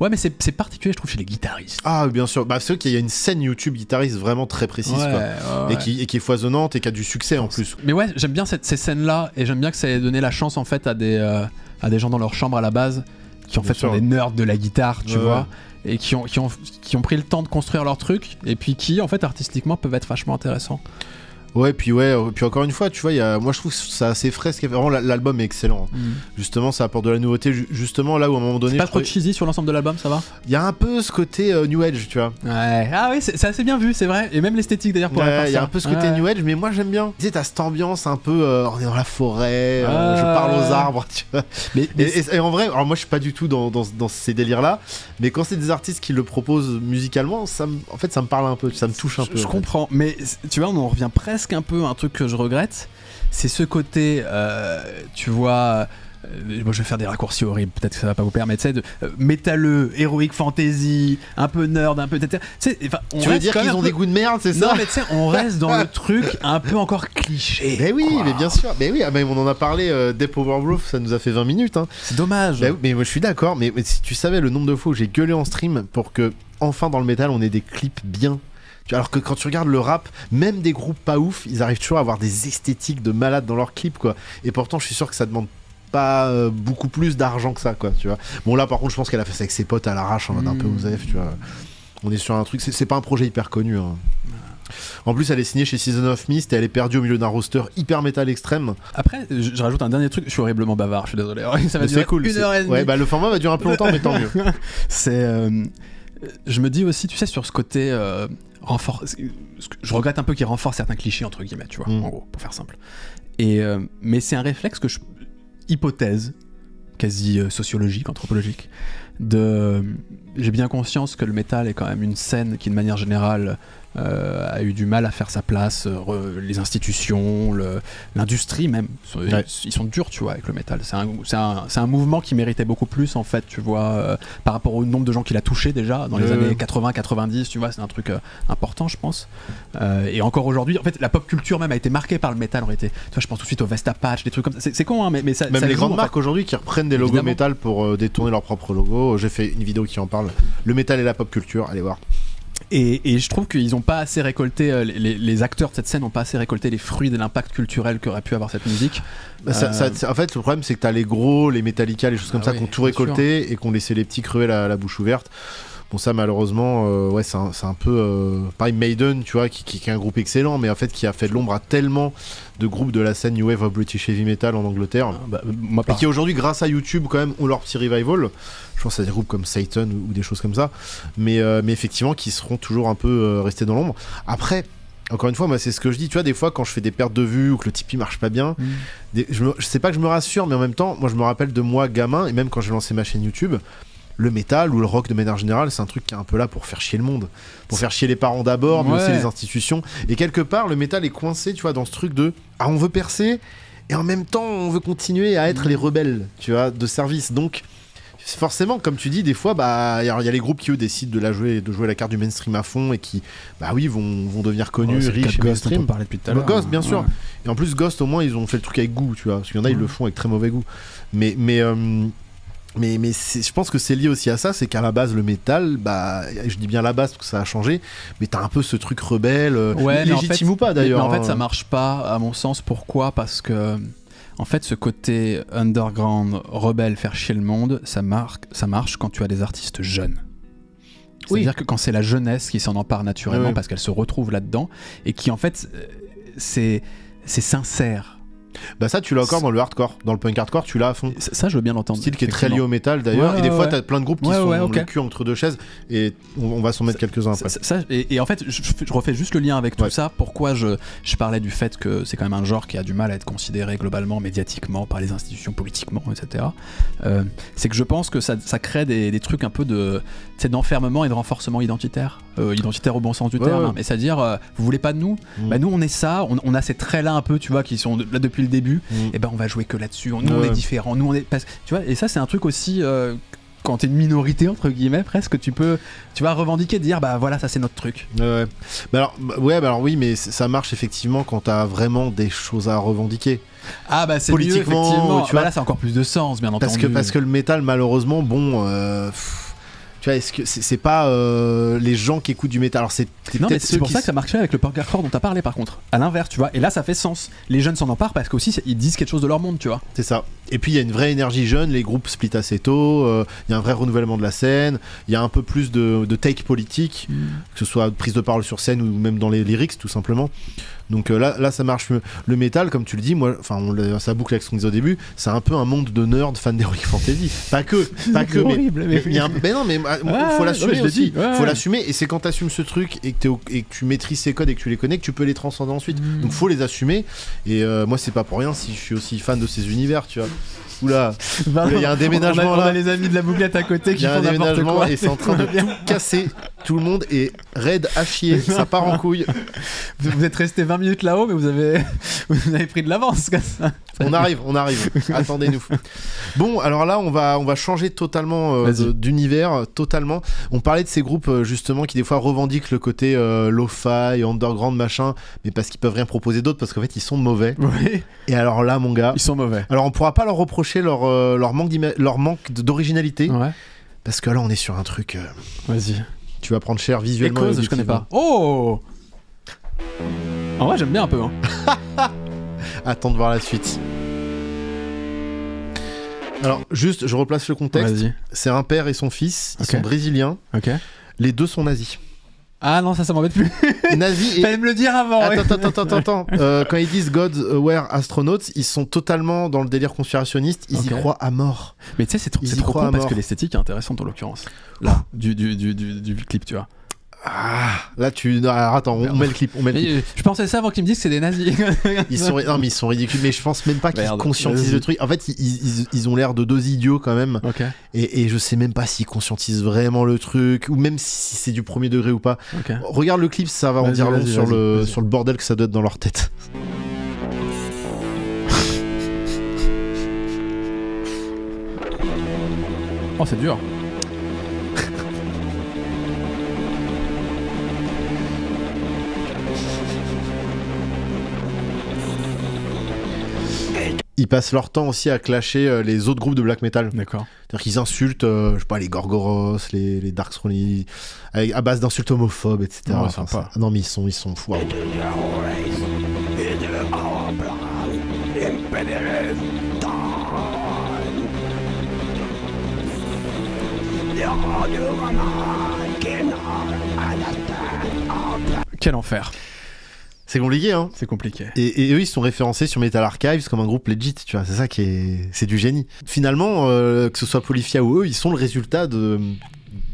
Ouais, mais c'est c'est particulier, je trouve, chez les guitaristes. Ah, bien sûr. Bah, c'est vrai qu'il y a une scène YouTube guitariste vraiment très précise, Ouais, quoi. qui, et qui est foisonnante et qui a du succès en plus. Mais ouais, j'aime bien cette- ces scènes-là et j'aime bien que ça ait donné la chance en fait à des, euh, à des gens dans leur chambre à la base qui en Bien fait sont des nerds de la guitare, tu Ouais, vois, et qui ont, qui, ont, qui ont pris le temps de construire leur truc et puis qui en fait artistiquement peuvent être vachement intéressants. Ouais, puis ouais, euh, puis encore une fois, tu vois, y a, moi je trouve que c'est assez frais. ce Vraiment, la- l'album est excellent. Justement, ça apporte de la nouveauté. Ju- Justement, là où à un moment donné, pas trop trouvais- cheesy sur l'ensemble de l'album, ça va? Il y a un peu ce côté euh, New Age, tu vois. Ouais. Ah oui, c'est assez bien vu, c'est vrai. Et même l'esthétique d'ailleurs pour Ouais, Il y a un peu ce côté New Age, mais moi j'aime bien. Tu sais, t'as cette ambiance un peu. euh, on est dans la forêt, euh, Ouais. je parle aux arbres, tu vois. Mais, mais Et, et- et en vrai, alors moi je suis pas du tout dans, dans, dans ces délires-là, mais quand c'est des artistes qui le proposent musicalement, ça en fait ça me parle un peu, ça me touche un je, peu. je fait. comprends. Mais tu vois, on en revient presque un peu un truc que je regrette. C'est ce côté, euh, tu vois. euh, bon, je vais faire des raccourcis horribles, peut-être que ça va pas vous tu sais, de euh, métalleux, héroïque fantasy, un peu nerd, un peu. Enfin, on Tu veux dire qu'ils ont des goûts de merde, c'est Non, ça mais tu sais, on reste dans le truc un peu encore cliché. Mais oui, quoi. mais bien sûr, mais oui, ah, mais on en a parlé, euh, Deep Overgrowth, ça nous a fait 20 minutes. Hein. C'est dommage. Bah mais moi je suis d'accord, mais, mais si tu savais le nombre de fois où j'ai gueulé en stream pour que, enfin dans le métal, on ait des clips bien. Alors que quand tu regardes le rap, même des groupes pas ouf, ils arrivent toujours à avoir des esthétiques de malades dans leurs clips, quoi. Et pourtant, je suis sûr que ça demande pas euh, beaucoup plus d'argent que ça, quoi, tu vois. Bon, là, par contre, je pense qu'elle a fait ça avec ses potes à l'arrache, en mode un peu. Osef, tu vois. On est sur un truc, c'est pas un projet hyper connu. hein. En plus, elle est signée chez Season of Mist et elle est perdue au milieu d'un roster hyper métal extrême. Après, je, je rajoute un dernier truc. Je suis horriblement bavard, je suis désolé. Ça va durer cool. une heure et demie. Ouais, bah le format va durer un peu longtemps, mais tant mieux. C'est. euh, je me dis aussi, tu sais, sur ce côté. euh, Je regrette un peu qu'il renforce certains clichés, entre guillemets, tu vois, Mm. en gros, pour faire simple. Et, euh, mais c'est un réflexe que je. Hypothèse, quasi euh, sociologique, anthropologique, de. J'ai bien conscience que le métal est quand même une scène qui, de manière générale, a eu du mal à faire sa place. euh, les institutions, l'industrie même, Ouais. ils sont durs, tu vois, avec le métal. C'est un, un, un mouvement qui méritait beaucoup plus, en fait, tu vois, euh, par rapport au nombre de gens qu'il a touché déjà dans les années 80-90, tu vois, c'est un truc euh, important, je pense. Euh, et encore aujourd'hui, en fait, la pop culture même a été marquée par le métal, en réalité. Tu vois, je pense tout de suite au Vesta Patch, des trucs comme ça. C'est con, hein, mais, mais ça. Même ça les joue, grandes en fait. marques aujourd'hui qui reprennent des logos Évidemment. métal pour euh, détourner leur propre logo. J'ai fait une vidéo qui en parle. Le métal et la pop culture, allez voir. Et, et je trouve qu'ils n'ont pas assez récolté, euh, les, les- acteurs de cette scène n'ont pas assez récolté les fruits de l'impact culturel qu'aurait pu avoir cette musique. Bah, ça- Euh, ça- en fait, le problème, c'est que t'as les gros, les Metallica, les choses comme Ah ça, oui, qui ont tout récolté et qui ont laissé les petits crever la, la bouche ouverte. Bon, ça, malheureusement, euh, ouais, c'est un, peu. euh, pareil, Maiden, tu vois, qui, qui- qui est un groupe excellent, mais en fait, qui a fait de l'ombre à tellement de groupes de la scène New Wave of British Heavy Metal en Angleterre. Bah, moi, Et qui aujourd'hui, grâce à YouTube, quand même, ont leur petit revival. Je pense à des groupes comme Satan ou, ou des choses comme ça. Mais, euh, mais effectivement, qui seront toujours un peu euh, restés dans l'ombre. Après, encore une fois, moi, c'est ce que je dis. Tu vois, des fois, quand je fais des pertes de vues ou que le Tipeee marche pas bien, Mm. des- je, me- je sais pas que je me rassure, mais en même temps, moi, je me rappelle de moi, gamin, et même quand j'ai lancé ma chaîne YouTube. Le métal ou le rock de manière générale, c'est un truc qui est un peu là pour faire chier le monde, pour faire chier les parents d'abord, mais Ouais. aussi les institutions. Et quelque part, le métal est coincé, tu vois, dans ce truc de ah on veut percer et en même temps on veut continuer à être les rebelles, tu vois, de service. Donc forcément, comme tu dis, des fois, bah il y, a les groupes qui eux décident de la jouer, de jouer la carte du mainstream à fond et qui, bah oui, vont, vont devenir connus, riches, et Ghost on parlait depuis tout à Le l'heure. Ghost, bien sûr. Ouais. Et en plus, Ghost, au moins, ils ont fait le truc avec goût, tu vois. Parce qu'il y en a, ils le font avec très mauvais goût. Mais, mais, euh, mais, mais je pense que c'est lié aussi à ça, c'est qu'à la base, le métal, bah, je dis bien la base parce que ça a changé, mais t'as un peu ce truc rebelle, euh, Ouais, mais en légitime fait- ou pas d'ailleurs. Mais en fait, ça marche pas, à mon sens. Pourquoi? Parce que, en fait, ce côté underground, rebelle, faire chier le monde, ça, marque, ça marche quand tu as des artistes jeunes. Oui. C'est-à-dire que quand c'est la jeunesse qui s'en empare naturellement parce qu'elle se retrouve là-dedans et qui, en fait, euh, c'est sincère. Bah ça, tu l'as encore dans le hardcore. Dans le punk hardcore, tu l'as à fond. Ça, ça, je veux bien l'entendre. Style qui est très lié au métal d'ailleurs. Ouais, et des ouais, fois, ouais. t'as plein de groupes qui sont ouais, ok. le cul entre deux chaises. Et on, on va s'en mettre quelques-uns après. Ça- ça- et, et en fait, je, je refais juste le lien avec tout ça. Pourquoi je, je parlais du fait que c'est quand même un genre qui a du mal à être considéré globalement, médiatiquement, par les institutions, politiquement, etc. Euh, c'est que je pense que ça, ça crée des, des trucs un peu de d'enfermement et de renforcement identitaire. Euh, identitaire au bon sens du terme. hein. Mais c'est-à-dire, euh, vous voulez pas de nous? Mm. Bah nous, on est ça. On, on a ces traits-là un peu, tu vois, qui sont de- là depuis le début. Mm. Et ben on va jouer que là-dessus. Nous, on est différents. Nous, on est. parce- tu vois, et ça, c'est un truc aussi. euh, quand t'es une minorité entre guillemets presque tu peux tu vas revendiquer dire bah voilà ça c'est notre truc. Bah alors, bah, ouais, bah alors oui, mais ça marche effectivement quand t'as vraiment des choses à revendiquer. Ah bah c'est mieux Politiquement, effectivement. tu Bah vois. là a encore plus de sens bien entendu. Parce que, parce que le métal, malheureusement, bon. euh, pff, tu vois, est-ce que c'est c'est pas euh, les gens qui écoutent du métal? Alors, c'est non mais c'est pour qui ça s- que ça marchait avec le punk hardcore dont t'as parlé par contre. À l'inverse tu vois. Et là ça fait sens. Les jeunes s'en emparent parce qu'aussi ils disent quelque chose de leur monde tu vois. C'est ça. Et puis il y a une vraie énergie jeune, les groupes split assez tôt, euh, il y a un vrai renouvellement de la scène, il y a un peu plus de, de take politique, que ce soit prise de parole sur scène ou même dans les lyrics tout simplement. Donc euh, là, là ça marche mieux. Le métal, comme tu le dis, moi, enfin ça boucle avec ce qu'on disait au début, c'est un peu un monde de nerds fans d'Heroic Fantasy. Pas que, pas que, mais, horrible, mais- mais, a un- mais non, mais Ouais, faut ouais, l'assumer je l'ai aussi. ouais, faut ouais. l'assumer et c'est quand tu assumes ce truc et que, et tu maîtrises ces codes et que tu les connais que tu peux les transcender ensuite. Mm. Donc faut les assumer. Et euh, moi c'est pas pour rien si je suis aussi fan de ces univers, tu vois. Oula, il y a un déménagement on a, on a là. les amis de la bouglette à côté Il qui y a un déménagement et c'est en train de tout casser. Tout le monde est raide à chier, ça part en couille. Vous êtes resté 20 minutes là-haut mais vous avez vous avez pris de l'avance. On arrive, on arrive. Attendez-nous. Bon, alors là, on va, on va changer totalement euh, d'univers, totalement. On parlait de ces groupes euh, justement qui des fois revendiquent le côté euh, lo-fi, underground, machin, mais parce qu'ils peuvent rien proposer d'autre, parce qu'en fait ils sont mauvais. Oui. Et alors là, mon gars. Ils sont mauvais. Alors on pourra pas leur reprocher leur, euh, leur manque d'originalité, Ouais. parce que là on est sur un truc. euh, Vas-y. Tu vas prendre cher visuellement. Echoes, et je connais pas. Oh En vrai, j'aime bien un peu. Hein. Attends de voir la suite. Alors, juste, je replace le contexte. C'est un père et son fils. Ils sont brésiliens. Ok. Les deux sont nazis. Ah non, ça, ça m'embête plus. et. Fallait me le dire avant. Attends, attends, attends, attends, attends. Euh, quand ils disent God were astronauts, ils sont totalement dans le délire conspirationniste. Ils y croient à mort. Mais tu sais, c'est trop, Ils y trop croient con parce que l'esthétique est intéressante en l'occurrence. Là, du, du, du, du, du clip, tu vois. Ah, là, tu. non, alors, attends, on, met le clip. On met le clip. Mais, je pensais ça avant qu'ils me disent que c'est des nazis. Ils sont, non, mais ils sont ridicules. Mais je pense même pas qu'ils conscientisent le truc. En fait, ils, ils- ils ont l'air de deux idiots quand même. Et, et je sais même pas s'ils conscientisent vraiment le truc, ou même si c'est du premier degré ou pas. Regarde le clip, ça va en dire long sur le, sur le bordel que ça doit être dans leur tête. Oh, c'est dur. Ils passent leur temps aussi à clasher euh, les autres groupes de black metal. D'accord. C'est-à-dire qu'ils insultent, euh, je sais pas, les Gorgoros, les, les Dark avec- à base d'insultes homophobes, etc. Ouais, Enfin, sympa. ça- non, mais ils sont, ils sont fous. hein. Quel enfer. C'est compliqué, hein. C'est compliqué. Et, et eux, ils sont référencés sur Metal Archives comme un groupe legit, tu vois. C'est ça qui est, c'est du génie. Finalement, euh, que ce soit Polyphia ou eux, ils sont le résultat de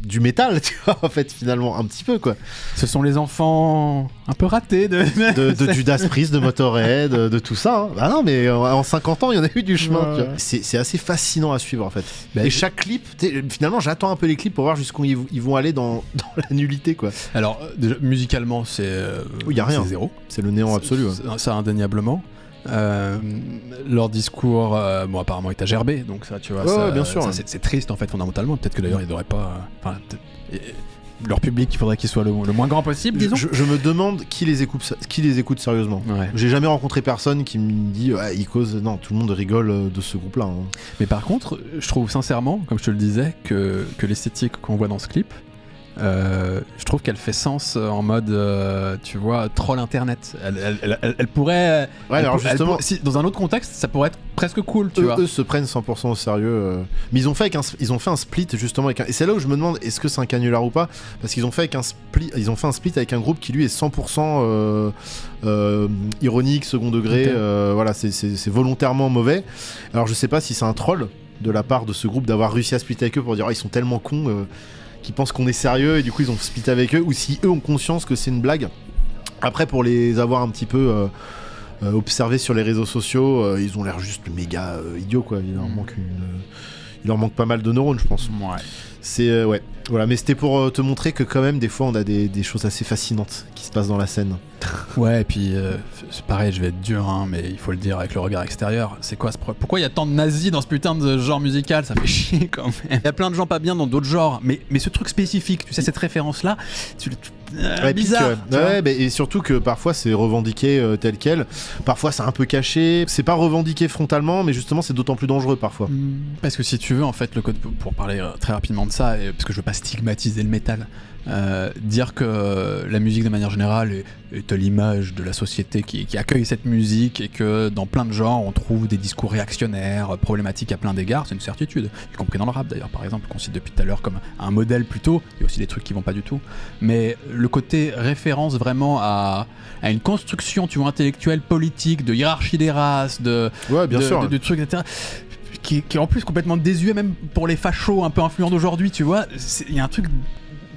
du métal, tu vois, en fait, finalement, un petit peu, quoi. Ce sont les enfants un peu ratés de. De, de Judas Priest, de Motorhead, de, de tout ça. hein. Ah non, mais euh, en 50 ans, il y en a eu du chemin, Ouais. tu vois. C'est assez fascinant à suivre, en fait. Bah, et chaque clip, finalement, j'attends un peu les clips pour voir jusqu'où ils, ils vont aller dans, dans la nullité, quoi. Alors, euh, déjà, musicalement, c'est. euh, Oui, y a rien. C'est zéro. C'est le néant absolu. ouais. Ça, ça, indéniablement. Euh, leur discours, euh, bon, apparemment, est à gerber, donc ça, tu vois, Ouais, ça, ouais, bien sûr, c'est triste en fait, fondamentalement. Peut-être que d'ailleurs, ils devraient pas. Enfin, leur public, il faudrait qu'il soit le, le moins grand possible, disons. je- je me demande qui les écoute, qui les écoute sérieusement. Ouais. J'ai jamais rencontré personne qui me dit ouais, ils causent. Non, tout le monde rigole euh, de ce groupe-là. hein. Mais par contre, je trouve sincèrement, comme je te le disais, que, que l'esthétique qu'on voit dans ce clip, euh, je trouve qu'elle fait sens euh, en mode, euh, tu vois, troll internet. Elle, elle- elle- elle- elle pourrait. Ouais, elle alors pour- elle justement, pour- si, dans un autre contexte, ça pourrait être presque cool, tu eux, vois. eux se prennent 100% au sérieux. Mais ils ont fait avec un, ils ont fait un split justement avec un... et c'est là où je me demande est-ce que c'est un canular ou pas? Parce qu'ils ont fait avec un split, ils ont fait un split avec un groupe qui lui est 100% euh, euh, ironique, second degré. Voilà, c'est- volontairement mauvais. Alors je sais pas si c'est un troll de la part de ce groupe d'avoir réussi à splitter avec eux pour dire Ah, ils sont tellement cons euh, pensent qu'on est sérieux et du coup ils ont splitté avec eux ou si eux ont conscience que c'est une blague. Après pour les avoir un petit peu euh, euh, observés sur les réseaux sociaux, euh, ils ont l'air juste méga idiots quoi. Il leur Mm. manque une, il leur manque pas mal de neurones je pense. Ouais. C'est euh, ouais, voilà. Mais c'était pour euh, te montrer que quand même des fois on a des, des choses assez fascinantes qui se passent dans la scène. Ouais, et puis euh, c'est pareil, je vais être dur, hein, mais il faut le dire avec le regard extérieur. C'est quoi ce pro- Pourquoi il y a tant de nazis dans ce putain de genre musical? Ça fait chier quand même. Il y a plein de gens pas bien dans d'autres genres, mais, mais ce truc spécifique, tu sais, cette référence-là, tu, tu- Ouais, bizarre. Ouais, mais- et surtout que parfois c'est revendiqué euh, tel quel. Parfois c'est un peu caché. C'est pas revendiqué frontalement, mais justement c'est d'autant plus dangereux parfois. Mm, Parce que si tu veux, en fait, le code pour parler euh, très rapidement de ça, et, parce que je veux pas stigmatiser le métal, euh, dire que la musique de manière générale est, est à l'image de la société qui, qui accueille cette musique et que dans plein de genres on trouve des discours réactionnaires, problématiques à plein d'égards, c'est une certitude, y compris dans le rap d'ailleurs par exemple, qu'on cite depuis tout à l'heure comme un modèle plutôt, il y a aussi des trucs qui vont pas du tout, mais le côté référence vraiment à, à une construction tu vois, intellectuelle, politique, de hiérarchie des races, de, Ouais, bien de, sûr. de- de trucs, etc. Qui, qui est en plus complètement désuet, même pour les fachos un peu influents d'aujourd'hui, tu vois. Il y a un truc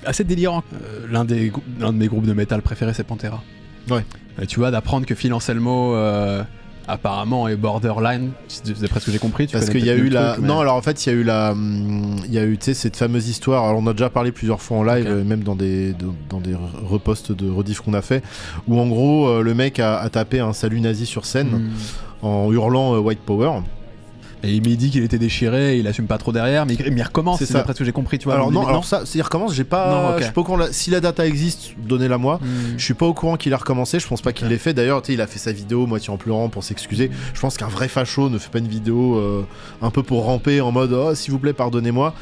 assez délirant. Euh, L'un des, de mes groupes de métal préférés, c'est Pantera. Ouais. Et tu vois, d'apprendre que Phil Anselmo. euh, Apparemment est borderline, c'est d'après ce que j'ai compris. Tu Parce qu'il y a eu la. mais- Non, alors en fait, il y a eu la. hum, Il y a eu, tu sais, cette fameuse histoire. Alors, on a déjà parlé plusieurs fois en live, euh, même dans des, de- dans des de rediff qu'on a fait, où en gros, euh, le mec a, a tapé un salut nazi sur scène Mm. en hurlant euh, White Power. Et il m'a dit qu'il était déchiré, il assume pas trop derrière, mais il, mais il recommence, C'est ça. d'après ce que j'ai compris, tu vois. alors, non, alors ça, c'est recommence, j'ai pas. Non. Je sais pas au courant. la- Si la data existe, donnez-la moi. Mm. Je suis pas au courant qu'il a recommencé, je pense pas qu'il l'ait fait. D'ailleurs, tu sais, il a fait sa vidéo moitié en pleurant pour s'excuser. Je pense qu'un vrai facho ne fait pas une vidéo euh, un peu pour ramper en mode oh, s'il vous plaît, pardonnez-moi.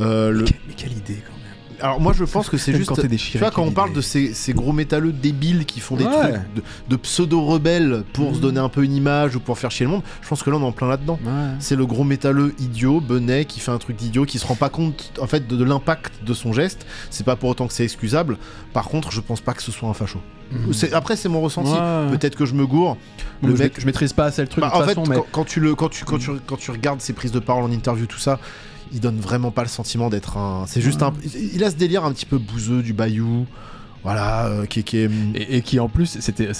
Euh, le- Mais, quelle, mais quelle idée quand même. Alors, moi je pense que c'est juste. quand Tu vois, quand on parle de ces, ces gros métalleux débiles qui font des Ouais. trucs de, de pseudo-rebelles pour se donner un peu une image ou pour faire chier le monde, je pense que là on est en plein là-dedans. Ouais. C'est le gros métalleux idiot, benet, qui fait un truc d'idiot, qui se rend pas compte en fait de, de l'impact de son geste. C'est pas pour autant que c'est excusable. Par contre, je pense pas que ce soit un facho. C'est- Après, c'est mon ressenti. Ouais. Peut-être que je me gourre. Le Le mec- je maîtrise pas assez le truc Bah, de en fait, façon, mais quand, quand tu le, quand tu, quand tu, quand tu regardes ses prises de parole en interview, tout ça, il donne vraiment pas le sentiment d'être un. C'est juste un. Il il a ce délire un petit peu bouseux du bayou. Voilà, euh, qui, qui est. et, et qui en plus, c'était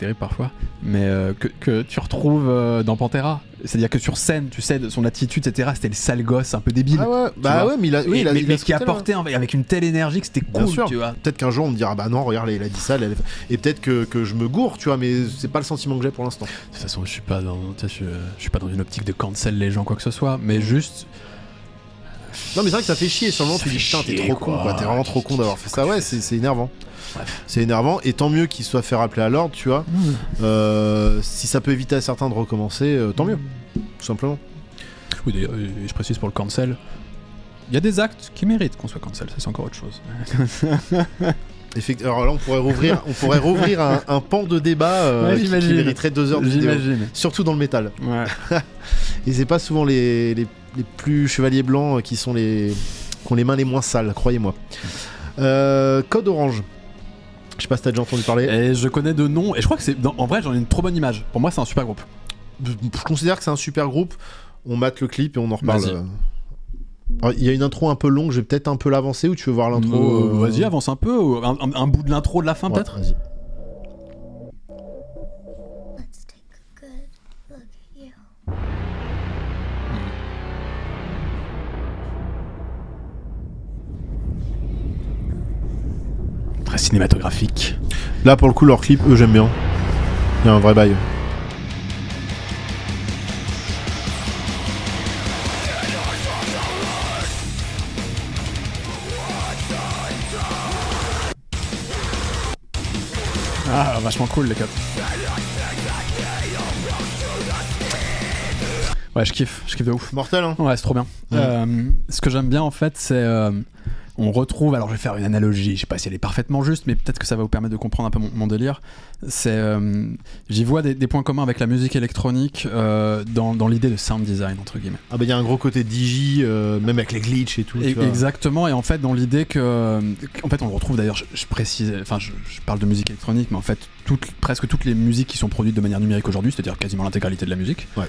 terrible parfois, mais euh, que, que tu retrouves euh, dans Pantera. C'est-à-dire que sur scène, tu sais, de son attitude, etc., c'était le sale gosse un peu débile. Ah ouais, bah ouais, mais il a, oui, Et- il a- mais, il a mais ce qui apportait avec une telle énergie que c'était cool, sûr. tu vois. Peut-être qu'un jour on me dira bah non regarde il a dit ça et peut-être que, que je me gourre tu vois mais c'est pas le sentiment que j'ai pour l'instant De toute façon, je suis pas dans, je suis pas dans une optique de cancel les gens quoi que ce soit, mais juste. Non mais c'est vrai que ça fait chier sur le moment Ça tu dis putain t'es trop con quoi. t'es vraiment trop con d'avoir fait ça ouais c'est c'est énervant Bref. c'est énervant et tant mieux qu'il soit fait rappeler à l'ordre tu vois Euh, si ça peut éviter à certains de recommencer euh, tant mieux tout simplement Oui, d'ailleurs, je précise pour le cancel. Il y a des actes qui méritent qu'on soit cancel, ça c'est encore autre chose. Effect- alors là on pourrait rouvrir on pourrait rouvrir un, un pan de débat euh, Ouais, qui- mériterait deux heures de vidéo surtout dans le métal Ouais. et c'est pas souvent les, les, les plus chevaliers blancs qui sont les qui ont les mains les moins sales croyez-moi Euh, Code Orange je sais pas si t'as déjà entendu parler Et je connais de noms, et je crois que c'est. dans- En vrai, j'en ai une trop bonne image. Pour moi, c'est un super groupe. je considère que c'est un super groupe. On mate le clip et on en reparle. Alors, Il y a une intro un peu longue, je vais peut-être un peu l'avancer ou tu veux voir l'intro Euh, euh, Vas-y, avance un peu. Un, un- un bout de l'intro de la fin, ouais, peut-être? Très cinématographique. Là pour le coup leur clip, eux j'aime bien. Il y a un vrai bail. Ah, vachement cool, les cops. Ouais, je kiffe, je kiffe de ouf. Mortel hein Ouais, c'est trop bien. Euh, ce que j'aime bien en fait, c'est euh, on retrouve, alors je vais faire une analogie, je sais pas si elle est parfaitement juste, mais peut-être que ça va vous permettre de comprendre un peu mon, mon délire. C'est, euh, j'y vois des, des points communs avec la musique électronique euh, dans, dans l'idée de sound design entre guillemets. Ah bah il y a un gros côté digi, euh, même avec les glitches et tout. Et- exactement, et en fait dans l'idée que, en fait on le retrouve d'ailleurs, je, je précise, enfin je, je parle de musique électronique, mais en fait toutes, presque toutes les musiques qui sont produites de manière numérique aujourd'hui, c'est-à-dire quasiment l'intégralité de la musique, Ouais.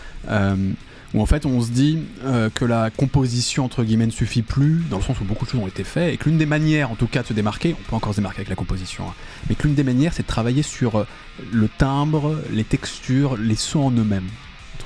Où en fait on se dit euh, que la composition entre guillemets ne suffit plus, dans le sens où beaucoup de choses ont été faites, et que l'une des manières en tout cas de se démarquer, on peut encore se démarquer avec la composition, hein, mais que l'une des manières c'est de travailler sur euh, le timbre, les textures, les sons en eux-mêmes,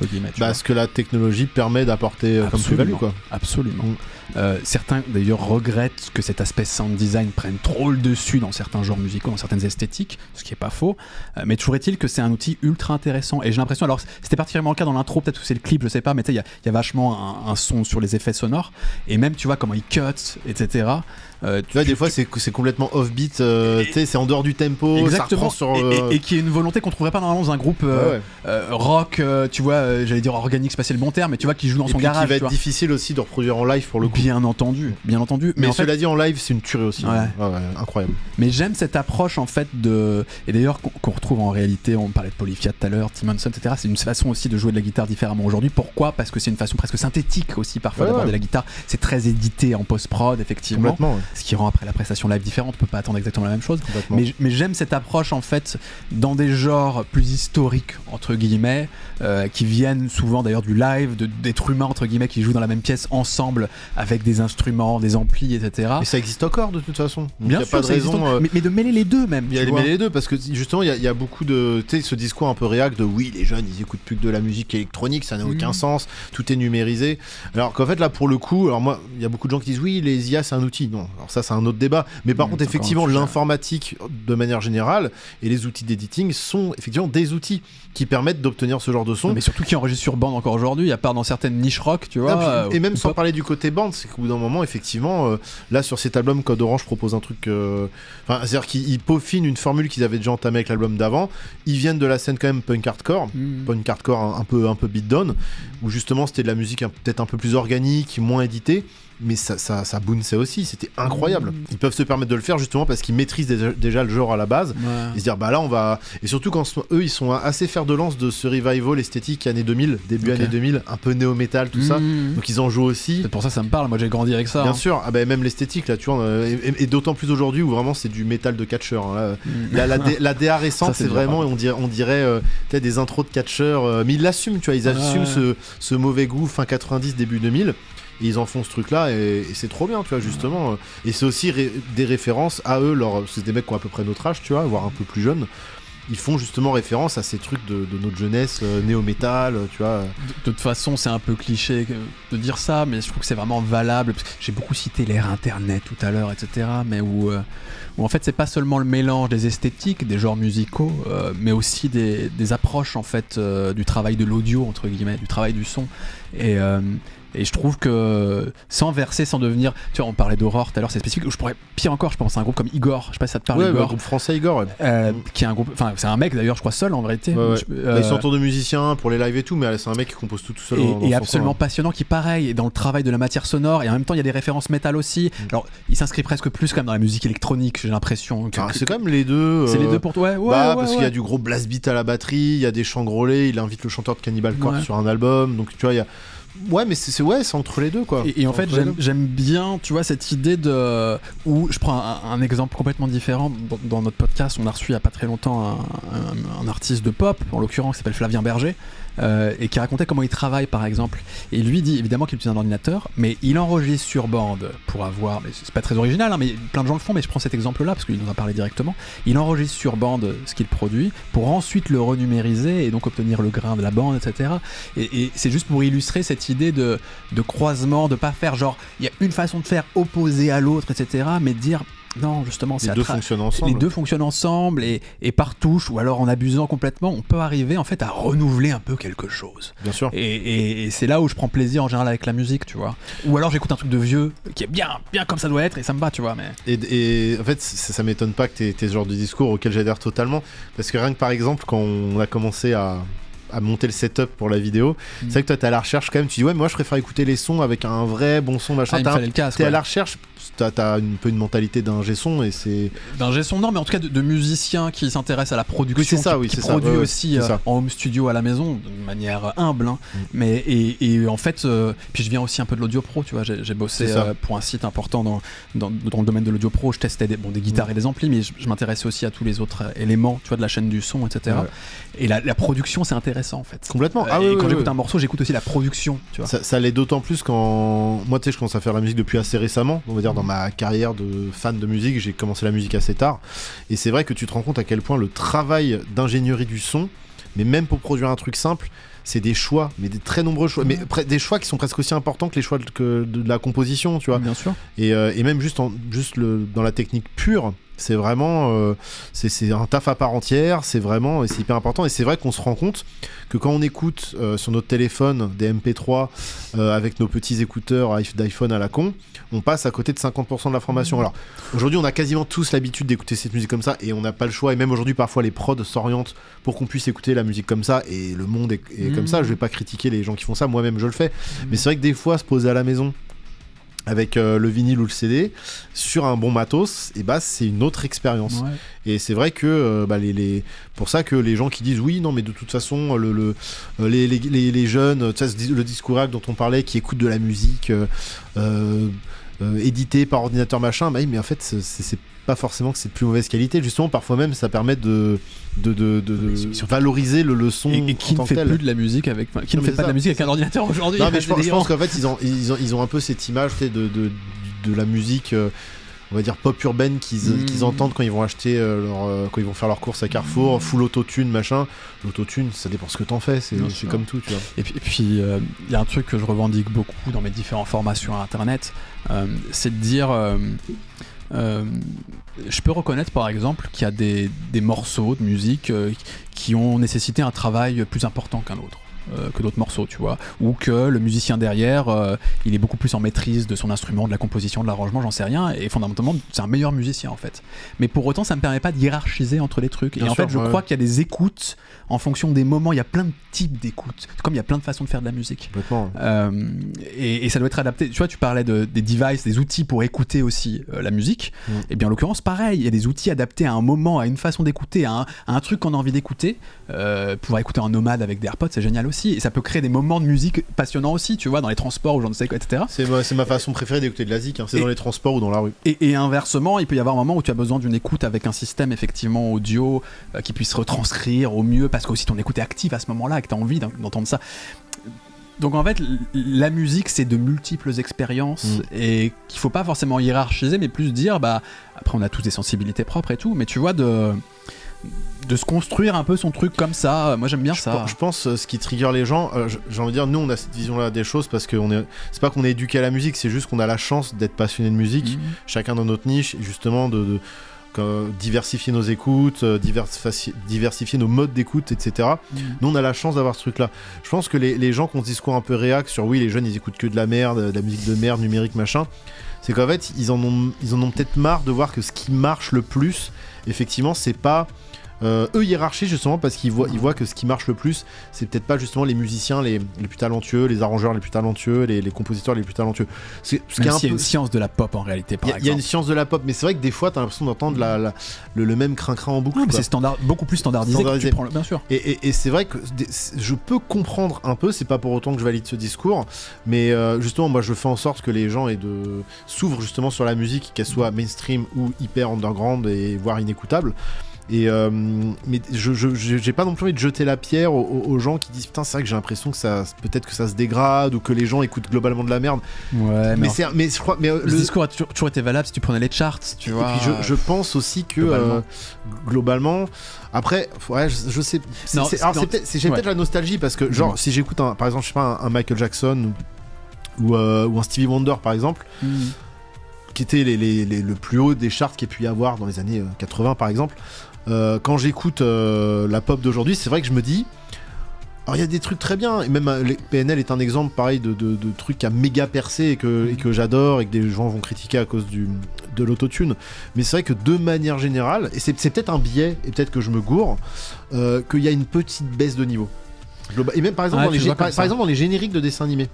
entre guillemets. tu Bah, que la technologie permet d'apporter euh, comme Absolument. plus-value quoi. Absolument. Mm. Euh, certains d'ailleurs regrettent que cet aspect sound design prenne trop le dessus dans certains genres musicaux, dans certaines esthétiques, ce qui est pas faux. Euh, mais toujours est-il que c'est un outil ultra intéressant. Et j'ai l'impression, alors c'était particulièrement le cas dans l'intro, peut-être que c'est le clip, je sais pas, mais tu sais, il y a- il y, a vachement un, un son sur les effets sonores. Et même, tu vois, comment il cut, etc. Euh, Tu vois, des fois c'est c'est complètement offbeat, euh, c'est en dehors du tempo, ça Exactement. reprend sur. Et, euh, et- et qui est une volonté qu'on trouverait pas normalement dans un groupe euh, ouais, ouais. euh, rock, euh, tu vois, euh, j'allais dire organique, c'est pas le bon terme, mais tu vois, qui joue dans Et son puis garage. qui va être vois. difficile aussi de reproduire en live pour le coup. Bien entendu, bien entendu. Mais, en fait, cela dit, en live, c'est une tuerie aussi. hein. Ouais. Ouais, ouais, incroyable. Mais j'aime cette approche en fait de. Et d'ailleurs, qu'on retrouve en réalité, on parlait de Polyphia tout à l'heure, Tim Henson, etc. C'est une façon aussi de jouer de la guitare différemment aujourd'hui. Pourquoi? Parce que c'est une façon presque synthétique aussi parfois d'aborder la guitare. C'est très édité en post-prod, effectivement. Complètement. Ce qui rend après la prestation live différente. On peut pas attendre exactement la même chose. Mais, mais j'aime cette approche en fait dans des genres plus historiques entre guillemets, euh, qui viennent souvent d'ailleurs du live, de- d'êtres humains entre guillemets qui jouent dans la même pièce ensemble avec des instruments, des amplis, etc. Mais ça existe encore de toute façon. Donc, Bien y a sûr, pas de raison. euh, mais, mais de mêler les deux même. Il y a vois. mêler les deux parce que justement il y, a- il y a beaucoup de tu sais ce discours un peu réac de oui les jeunes ils écoutent plus que de la musique électronique ça n'a aucun Mhm. sens tout est numérisé alors qu'en fait là pour le coup alors moi il y a beaucoup de gens qui disent oui les IA c'est un outil non alors ça c'est un autre débat mais par Mhm, contre effectivement l'informatique de manière générale et les outils d'editing sont effectivement des outils qui permettent d'obtenir ce genre de son Non, mais surtout qui enregistre sur bande encore aujourd'hui, à part dans certaines niches rock, tu vois. non, puis- euh, et même sans pop. parler du côté bande, c'est qu'au bout d'un moment, effectivement, euh, là sur cet album, Code Orange propose un truc. euh, Enfin, c'est-à-dire qu'ils ils peaufinent une formule qu'ils avaient déjà entamée avec l'album d'avant. Ils viennent de la scène quand même punk hardcore, Mm. punk hardcore un, un peu un peu beatdown, où justement c'était de la musique peut-être un peu plus organique, moins éditée. Mais ça, ça, ça bounçait aussi, c'était incroyable. Mm. Ils peuvent se permettre de le faire justement parce qu'ils maîtrisent déjà, déjà le genre à la base Ouais. et se dire bah là on va et surtout quand eux ils sont assez fer de lance de ce revival esthétique année 2000 début Ok. année 2000 un peu néo metal tout ça Mm. donc ils en jouent aussi C'est pour ça que ça me parle, moi j'ai grandi avec ça. Bien hein. sûr, ah bah, même l'esthétique là, tu vois, euh, et, et- et d'autant plus aujourd'hui où vraiment c'est du métal de catcheur. hein, là. Mm. La, la, D- la DA récente, c'est vraiment, pardon. on dirait, on dirait euh, peut-être des intros de catcheurs, euh, mais ils l'assument, tu vois, ils assument ouais. ce, ce mauvais goût fin 90, début 2000. Ils en font ce truc là et, c'est trop bien tu vois justement et c'est aussi des références à eux c'est des mecs qui ont à peu près notre âge tu vois voire un peu plus jeunes ils font justement référence à ces trucs de, notre jeunesse euh, néo-métal euh, tu vois De toute façon, c'est un peu cliché de dire ça, mais je trouve que c'est vraiment valable. J'ai beaucoup cité l'ère internet tout à l'heure, etc. Mais où, euh, où en fait, c'est pas seulement le mélange des esthétiques, des genres musicaux, mais aussi des, des approches en fait du travail de l'audio entre guillemets, du travail du son. Et et je trouve que sans verser, sans devenir, tu vois, on parlait d'aurore tout à l'heure, c'est spécifique. Ou je pourrais pire encore, je pense à un groupe comme Igor. Je sais pas si ça te parle, ouais, bah, Igor. groupe français Igor ouais. Euh, qui est un groupe, enfin c'est un mec d'ailleurs, je crois seul en vérité. Euh, s'entourent de musiciens pour les lives et tout, mais c'est un mec qui compose tout tout seul. et, dans- dans et son absolument coin. passionnant qui pareil est dans le travail de la matière sonore et en même temps il y a des références métal aussi Mm. alors il s'inscrit presque plus quand même dans la musique électronique j'ai l'impression Ah, c'est quand même les deux. c'est les euh, deux pour toi ouais, bah, parce qu'il y a du gros blast beat à la batterie, il y a des chants grôlés, il invite le chanteur de Cannibal Corpse sur un album, donc tu vois, il y a. Ouais, mais c'est ouais, c'est entre les deux quoi. Et, et en fait, j'aime bien, tu vois, cette idée de. où je prends un, un exemple complètement différent. Dans, dans notre podcast, on a reçu il y a pas très longtemps un, un- un artiste de pop, en l'occurrence, qui s'appelle Flavien Berger, euh, et qui racontait comment il travaille, par exemple. Et lui dit évidemment qu'il utilise un ordinateur, mais il enregistre sur bande pour avoir. Mais c'est pas très original, hein, mais plein de gens le font, mais je prends cet exemple-là parce qu'il nous en a parlé directement. Il enregistre sur bande ce qu'il produit pour ensuite le renumériser et donc obtenir le grain de la bande, etc. Et, et c'est juste pour illustrer cette idée de, de croisement, de pas faire genre il y a une façon de faire opposée à l'autre, etc. Mais de dire non, justement, c'est Les deux fonctionnent ensemble. les deux fonctionnent ensemble et, et par touche ou alors en abusant complètement, on peut arriver en fait à renouveler un peu quelque chose. Bien sûr. Et, et- et c'est là où je prends plaisir en général avec la musique, tu vois. Ou alors j'écoute un truc de vieux qui est bien, bien comme ça doit être et ça me va, tu vois. Mais Et, en fait, ça, ça m'étonne pas que t'aies ce genre de discours auquel j'adhère totalement. Parce que rien que par exemple, quand on a commencé à, à monter le setup pour la vidéo, c'est vrai que toi t'es à la recherche quand même. Tu dis, ouais, mais moi je préfère écouter les sons avec un vrai bon son, machin. ah. T'es à la recherche t'as as un peu une mentalité d'un son et c'est. D'un son, non, mais en tout cas de, de musiciens qui s'intéressent à la production, Oui, c'est ça, qui, oui, c'est ça, produit ouais, aussi euh, ça. en home studio à la maison, de manière humble. hein. Mm. Mais et, et en fait, euh, puis je viens aussi un peu de l'audio pro, tu vois. J'ai bossé euh, pour un site important dans, dans, dans le domaine de l'audio pro. Je testais des, bon, des Mm. guitares et des amplis, mais je, je m'intéressais aussi à tous les autres euh, éléments, tu vois, de la chaîne du son, etc. Ouais. Et la, la production, c'est intéressant en fait. Complètement. Euh, Ah et oui, quand j'écoute un morceau, j'écoute aussi la production, tu vois. Ça, ça l'est d'autant plus quand moi tu sais je commence à faire la musique depuis assez récemment on va dire dans ma carrière de fan de musique j'ai commencé la musique assez tard. Et c'est vrai que tu te rends compte à quel point le travail d'ingénierie du son mais même pour produire un truc simple c'est des choix mais des très nombreux choix mais pre- des choix qui sont presque aussi importants que les choix de, que de la composition tu vois. Bien sûr. et, euh, et même juste, en, juste le, dans la technique pure, c'est vraiment euh, c'est un taf à part entière, c'est vraiment et c'est hyper important. Et c'est vrai qu'on se rend compte que quand on écoute euh, sur notre téléphone des MP3 euh, avec nos petits écouteurs iPh- d'iPhone à la con, on passe à côté de 50% de l'information. Alors aujourd'hui, on a quasiment tous l'habitude d'écouter cette musique comme ça et on n'a pas le choix. Et même aujourd'hui, parfois les prods s'orientent pour qu'on puisse écouter la musique comme ça et le monde est, est comme ça. Je vais pas critiquer les gens qui font ça, moi-même je le fais. Mais c'est vrai que des fois, se poser à la maison avec euh, le vinyle ou le CD sur un bon matos, et bah c'est une autre expérience. Ouais. Et c'est vrai que euh, bah, les, les- pour ça que les gens qui disent oui non mais de toute façon le, le- euh, les, les, les- jeunes, tu sais, le discours dont on parlait, qui écoutent de la musique euh, euh, éditée par ordinateur machin, bah oui, mais en fait c'est pas forcément que c'est de plus mauvaise qualité. Justement parfois même ça permet de de, de, de- de valoriser le, le son Et, et en qui ne tant fait tel. plus de la musique avec, qui Non, ne fait pas de la musique avec un ordinateur aujourd'hui Non, mais je, pense- je pense qu'en fait, ils ont, ils, ont, ils ont un peu cette image de, de la musique, euh, on va dire pop urbaine qu'ils Mm. entendent quand ils vont acheter euh, leur, euh, quand ils vont faire leurs courses à Carrefour, full autotune, machin. L'autotune, ça dépend ce que t'en fais, c'est comme tout, tu vois. Et puis, puis, euh, il y a un truc que je revendique beaucoup dans mes différentes formations à Internet, euh, c'est de dire, euh, je peux reconnaître par exemple qu'il y a des, des morceaux de musique qui ont nécessité un travail plus important qu'un autre. Euh, que d'autres morceaux, tu vois, ou que le musicien derrière, euh, il est beaucoup plus en maîtrise de son instrument, de la composition, de l'arrangement, j'en sais rien, et fondamentalement, c'est un meilleur musicien en fait. Mais pour autant, ça me permet pas de hiérarchiser entre les trucs. Bien et en fait, je crois qu'il y a des écoutes en fonction des moments. Il y a plein de types d'écoutes, comme il y a plein de façons de faire de la musique. Euh, et, et ça doit être adapté. Tu vois, tu parlais de, des devices, des outils pour écouter aussi euh, la musique. Mm. Et bien en l'occurrence, pareil, il y a des outils adaptés à un moment, à une façon d'écouter, à, un- à un truc qu'on a envie d'écouter. Euh, pouvoir écouter en nomade avec des AirPods, c'est génial aussi. Et ça peut créer des moments de musique passionnants aussi, tu vois, dans les transports ou j'en sais quoi, etc. C'est ma, façon préférée d'écouter de la zik, hein. c'est dans les transports ou dans la rue. Et, et inversement, il peut y avoir un moment où tu as besoin d'une écoute avec un système effectivement audio qui puisse retranscrire au mieux parce que aussi ton écoute est active à ce moment-là et que tu as envie d'en- d'entendre ça. Donc en fait, la musique c'est de multiples expériences Mm. et qu'il faut pas forcément hiérarchiser mais plus dire bah après on a tous des sensibilités propres et tout mais tu vois de de se construire un peu son truc comme ça. Moi j'aime bien je, ça. pense- je pense euh, ce qui trigger les gens, euh, j'ai envie de dire, nous on a cette vision-là des choses parce que on est, c'est pas qu'on est éduqué à la musique, c'est juste qu'on a la chance d'être passionné de musique, Mhm. chacun dans notre niche, et justement de, de- que- diversifier nos écoutes, euh, diversifier, diversifier nos modes d'écoute, etc. Mhm. Nous on a la chance d'avoir ce truc-là. Je pense que les, les gens qui ont ce discours un peu réac sur oui, les jeunes ils écoutent que de la merde, de la musique de merde, numérique, machin, c'est qu'en fait ils en ont, ils en ont peut-être marre de voir que ce qui marche le plus, effectivement, c'est pas. Euh, eux hiérarchisent justement parce qu'ils voient, ils voient que ce qui marche le plus, c'est peut-être pas justement les musiciens les, les plus talentueux, les arrangeurs les plus talentueux, les, les compositeurs les plus talentueux. C'est ce un y a peu- une science de la pop en réalité par il y, a- il y a une science de la pop, mais c'est vrai que des fois, t'as l'impression d'entendre la, la- le, le même crin-crin en boucle. Quoi. c'est standard, beaucoup plus standardisé, Standardisé. que tu prends le- bien sûr. Et, et- et c'est vrai que je peux comprendre un peu, c'est pas pour autant que je valide ce discours, mais euh, justement, moi je fais en sorte que les gens aient de... s'ouvrent justement sur la musique, qu'elle soit mainstream ou hyper underground et voire inécoutable. Et euh, mais je j'ai pas non plus envie de jeter la pierre aux, gens qui disent putain c'est vrai que j'ai l'impression que ça peut-être que ça se dégrade ou que les gens écoutent globalement de la merde. Ouais, Mais, c'est mais je crois mais euh, le, le- discours a toujours, toujours été valable si tu prenais les charts, tu et vois. puis je, je pense aussi que globalement. euh, globalement, après, ouais, je, je sais. c'est- j'ai ouais. peut-être la nostalgie parce que genre Dis-moi. si j'écoute par exemple je sais pas un, un Michael Jackson ou, ou, euh, ou un Stevie Wonder par exemple, Mhm. qui était les, les- les- le plus haut des charts qu'il y ait pu y avoir dans les années euh, 80 par exemple, euh, quand j'écoute euh, la pop d'aujourd'hui, c'est vrai que je me dis. Alors il y a des trucs très bien, et même euh, les- PNL est un exemple pareil de, de, de trucs qui a méga percé et que, et que j'adore et que des gens vont critiquer à cause du, de l'autotune. Mais c'est vrai que de manière générale, et c'est c'est peut-être un biais, et peut-être que je me gourre, euh, qu'il y a une petite baisse de niveau. Et même par exemple, dans les, par, par exemple dans les génériques de dessins animés.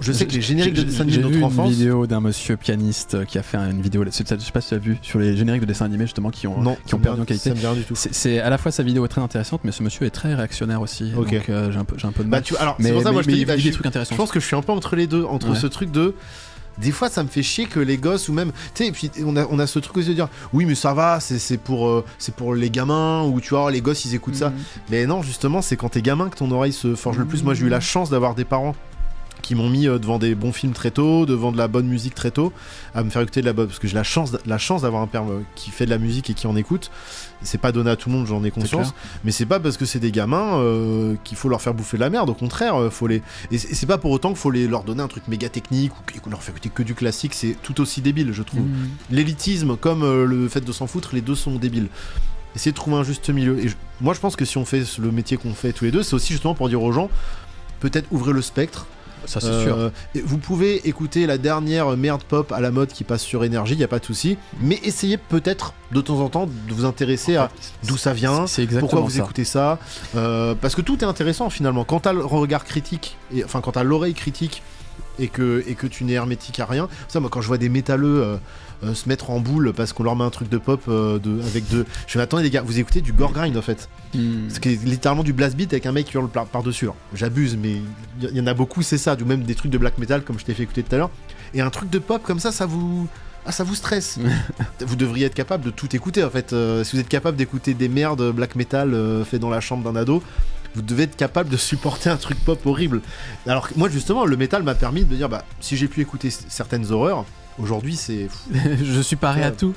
Je sais que les génériques de J'ai- dessins animés de J'ai vu notre une enfance. vidéo d'un monsieur pianiste qui a fait une vidéo, je sais pas si tu as vu, sur les génériques de dessins animés justement qui ont, Non, qui ont perdu en qualité. C'est à la fois sa vidéo est très intéressante, mais ce monsieur est très réactionnaire aussi. Ok. Donc euh, j'ai un peu, j'ai un peu de Bah, mal. tu, alors, mais c'est pour ça, mais- moi, je te mais dis, bah, je, des suis- trucs je intéressants. pense que je suis un peu entre les deux, entre Ouais. ce truc de. Des fois, ça me fait chier que les gosses ou même, tu sais, et puis on a, on a ce truc aussi de dire, oui, mais ça va, c'est c'est pour, euh, c'est pour les gamins ou tu vois, les gosses ils écoutent ça. Mhm. Mais non, justement, c'est quand t'es gamin que ton oreille se forge le plus. Moi, j'ai eu la chance d'avoir des parents qui m'ont mis euh, devant des bons films très tôt, devant de la bonne musique très tôt, à me faire écouter de la bonne. Parce que j'ai la chance, la chance d'avoir un père euh, qui fait de la musique et qui en écoute. C'est pas donné à tout le monde, j'en ai conscience. Mais c'est pas parce que c'est des gamins euh, qu'il faut leur faire bouffer de la merde. Au contraire, faut les. Et c'est pas pour autant qu'il faut les, leur donner un truc méga technique ou qu'on leur fait écouter que du classique. C'est tout aussi débile, je trouve. Mhm. L'élitisme comme le fait de s'en foutre, les deux sont débiles. Essayer de trouver un juste milieu. Et je- moi, je pense que si on fait le métier qu'on fait tous les deux, c'est aussi justement pour dire aux gens, peut-être ouvrez le spectre. Ça c'est Euh, sûr. Vous pouvez écouter la dernière merde pop à la mode qui passe sur énergie, y a pas de souci. Mais essayez peut-être de temps en temps de vous intéresser à d'où ça vient, C'est exactement pourquoi vous ça. écoutez ça Euh, Parce que tout est intéressant finalement. Quand t'as le regard critique, et, enfin quand t'as l'oreille critique et que, et que tu n'es hermétique à rien, ça moi quand je vois des métalleux euh, euh, se mettre en boule parce qu'on leur met un truc de pop euh, de, avec de... Je vais attendez les gars, vous écoutez du gore grind en fait. Mhm. Ce qui est littéralement du blast beat avec un mec qui hurle par- par-dessus. Alors, J'abuse, mais il y, y en a beaucoup, c'est ça, ou même des trucs de black metal comme je t'ai fait écouter tout à l'heure. Et un truc de pop comme ça, ça vous. Ah, ça vous stresse. vous devriez être capable de tout écouter en fait. Euh, si vous êtes capable d'écouter des merdes black metal fait dans la chambre d'un ado, vous devez être capable de supporter un truc pop horrible. Alors que moi, justement, le métal m'a permis de me dire, bah, si j'ai pu écouter certaines horreurs, aujourd'hui, c'est. je suis paré à tout.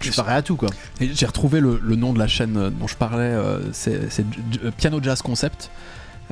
Je suis paré à tout, quoi. Et J'ai retrouvé le, le nom de la chaîne euh, dont je parlais, euh, c'est J- Piano Jazz Concept.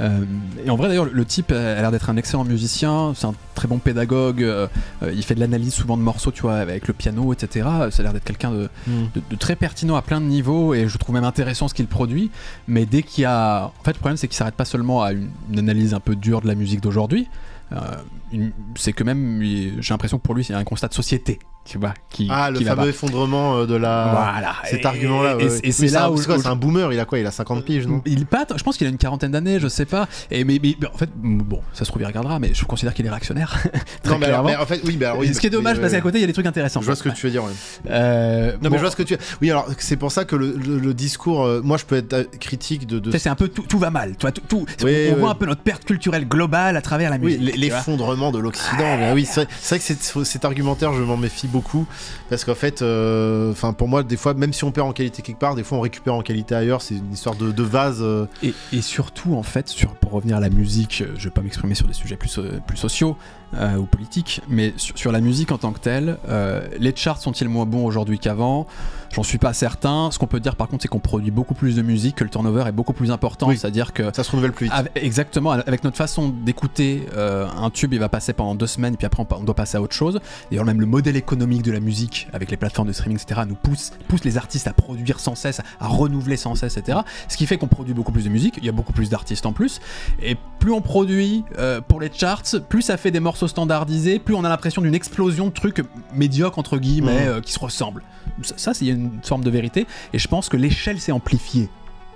Euh, et en vrai d'ailleurs le type a l'air d'être un excellent musicien, c'est un très bon pédagogue, euh, euh, il fait de l'analyse souvent de morceaux tu vois avec le piano etc. Ça a l'air d'être quelqu'un de, de, de très pertinent à plein de niveaux et je trouve même intéressant ce qu'il produit. Mais dès qu'il y a, en fait le problème c'est qu'il s'arrête pas seulement à une, une analyse un peu dure de la musique d'aujourd'hui. Euh, c'est que même j'ai l'impression que pour lui c'est un constat de société tu vois qui, Ah, le qui fameux effondrement euh, de la. voilà Cet Et- argument-là. et, ouais, c'est là où, c'est un boomer, il a quoi Il a 50 piges, non? Il pas, je pense qu'il a une quarantaine d'années, je sais pas. Et mais, en fait, bon, ça se trouve il regardera, mais je considère qu'il est réactionnaire. très Non, mais, alors, clairement. mais en fait, oui, bah, oui, ce qui est dommage parce qu'à côté il y a des trucs intéressants. Je vois ce que tu veux dire, ouais. Euh, Non, bon, mais je vois ce que tu. Oui, alors c'est pour ça que le, le- le discours. euh, moi, je peux être euh, critique de. de... c'est un peu tout, tout va mal. Tu vois, tout, tout- Oui, on voit un peu notre perte culturelle globale à travers la musique. l'effondrement de l'Occident. oui, c'est vrai, que cet argumentaire, je m'en méfie beaucoup. Parce qu'en fait, euh, enfin, pour moi, des fois, même si on perd en qualité quelque part, des fois on récupère en qualité ailleurs. C'est une histoire de, vase. euh, Et, surtout, en fait, sur, pour revenir à la musique, euh, je vais pas m'exprimer sur des sujets plus, plus sociaux ou politiques, mais sur, sur la musique en tant que telle, les charts sont-ils moins bons aujourd'hui qu'avant? J'en suis pas certain. Ce qu'on peut dire par contre, c'est qu'on produit beaucoup plus de musique, que le turnover est beaucoup plus important. Oui. C'est-à-dire que ça se renouvelle plus vite. Avec- exactement, avec notre façon d'écouter euh, un tube, il va passer pendant deux semaines, puis après on, doit passer à autre chose. D'ailleurs, même le modèle économique de la musique, avec les plateformes de streaming, etc., nous pousse, pousse les artistes à produire sans cesse, à renouveler sans cesse, etc. Ce qui fait qu'on produit beaucoup plus de musique, il y a beaucoup plus d'artistes en plus. Et plus on produit euh, pour les charts, plus ça fait des morceaux standardisés, plus on a l'impression d'une explosion de trucs médiocres, entre guillemets, Mhm. euh, qui se ressemblent. Ça, c'est une forme de vérité. Et je pense que l'échelle s'est amplifiée.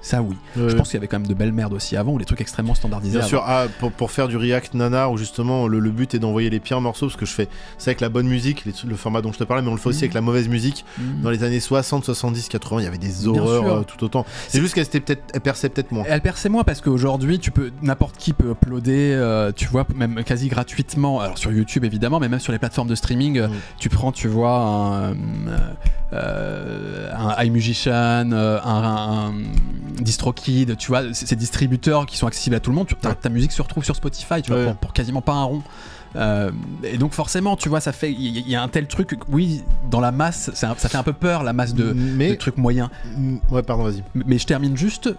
Ça, oui. Euh, Je pense qu'il y avait quand même de belles merdes aussi avant, ou des trucs extrêmement standardisés. Bien avant. sûr, ah, pour, pour faire du React Nanar, où justement le, le but est d'envoyer les pires morceaux, parce que je fais ça avec la bonne musique, les le format dont je te parlais, mais on le fait aussi Mhm. avec la mauvaise musique. Mhm. Dans les années 60, 70, 80, il y avait des Bien horreurs euh, tout autant. C'est juste qu'elle peut-être, elle perçait peut-être moins. Elle perçait moins parce qu'aujourd'hui, tu peux n'importe qui peut uploader, euh, tu vois, même quasi gratuitement. Alors sur YouTube évidemment, mais même sur les plateformes de streaming, euh, Mm. tu prends, tu vois, un, euh, euh, un iMusician, euh, un, un DistroKid, tu vois, ces distributeurs qui sont accessibles à tout le monde. Tu- Ta, musique se retrouve sur Spotify, tu vois, Ouais. pour, pour quasiment pas un rond. Euh, et donc forcément, tu vois, ça fait, il y, a un tel truc. Oui, dans la masse, ça fait un peu peur la masse de, trucs moyens. Ouais, pardon, vas-y. Mais je termine juste,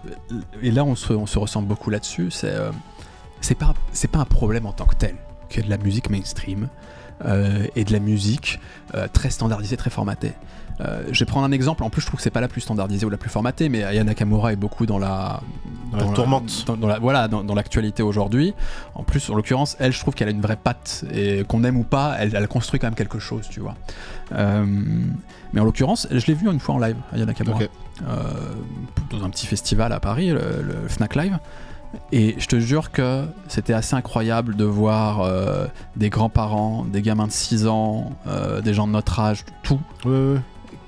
et là on se, on se ressemble beaucoup là-dessus, c'est euh, c'est pas, c'est pas un problème en tant que tel que de la musique mainstream euh, et de la musique euh, très standardisée, très formatée. Euh, je vais prendre un exemple, en plus je trouve que c'est pas la plus standardisée ou la plus formatée, mais Aya Nakamura est beaucoup dans la, Dans la tourmente. dans, dans la, voilà, dans, l'actualité aujourd'hui. En plus, en l'occurrence, elle, je trouve qu'elle a une vraie patte, et qu'on aime ou pas, elle, elle construit quand même quelque chose, tu vois. Euh, mais en l'occurrence, je l'ai vu une fois en live, Aya Nakamura euh, dans un petit festival à Paris, le, le Fnac Live. Et je te jure que c'était assez incroyable de voir euh, des grands-parents, des gamins de 6 ans, euh, des gens de notre âge, tout, Ouais, ouais.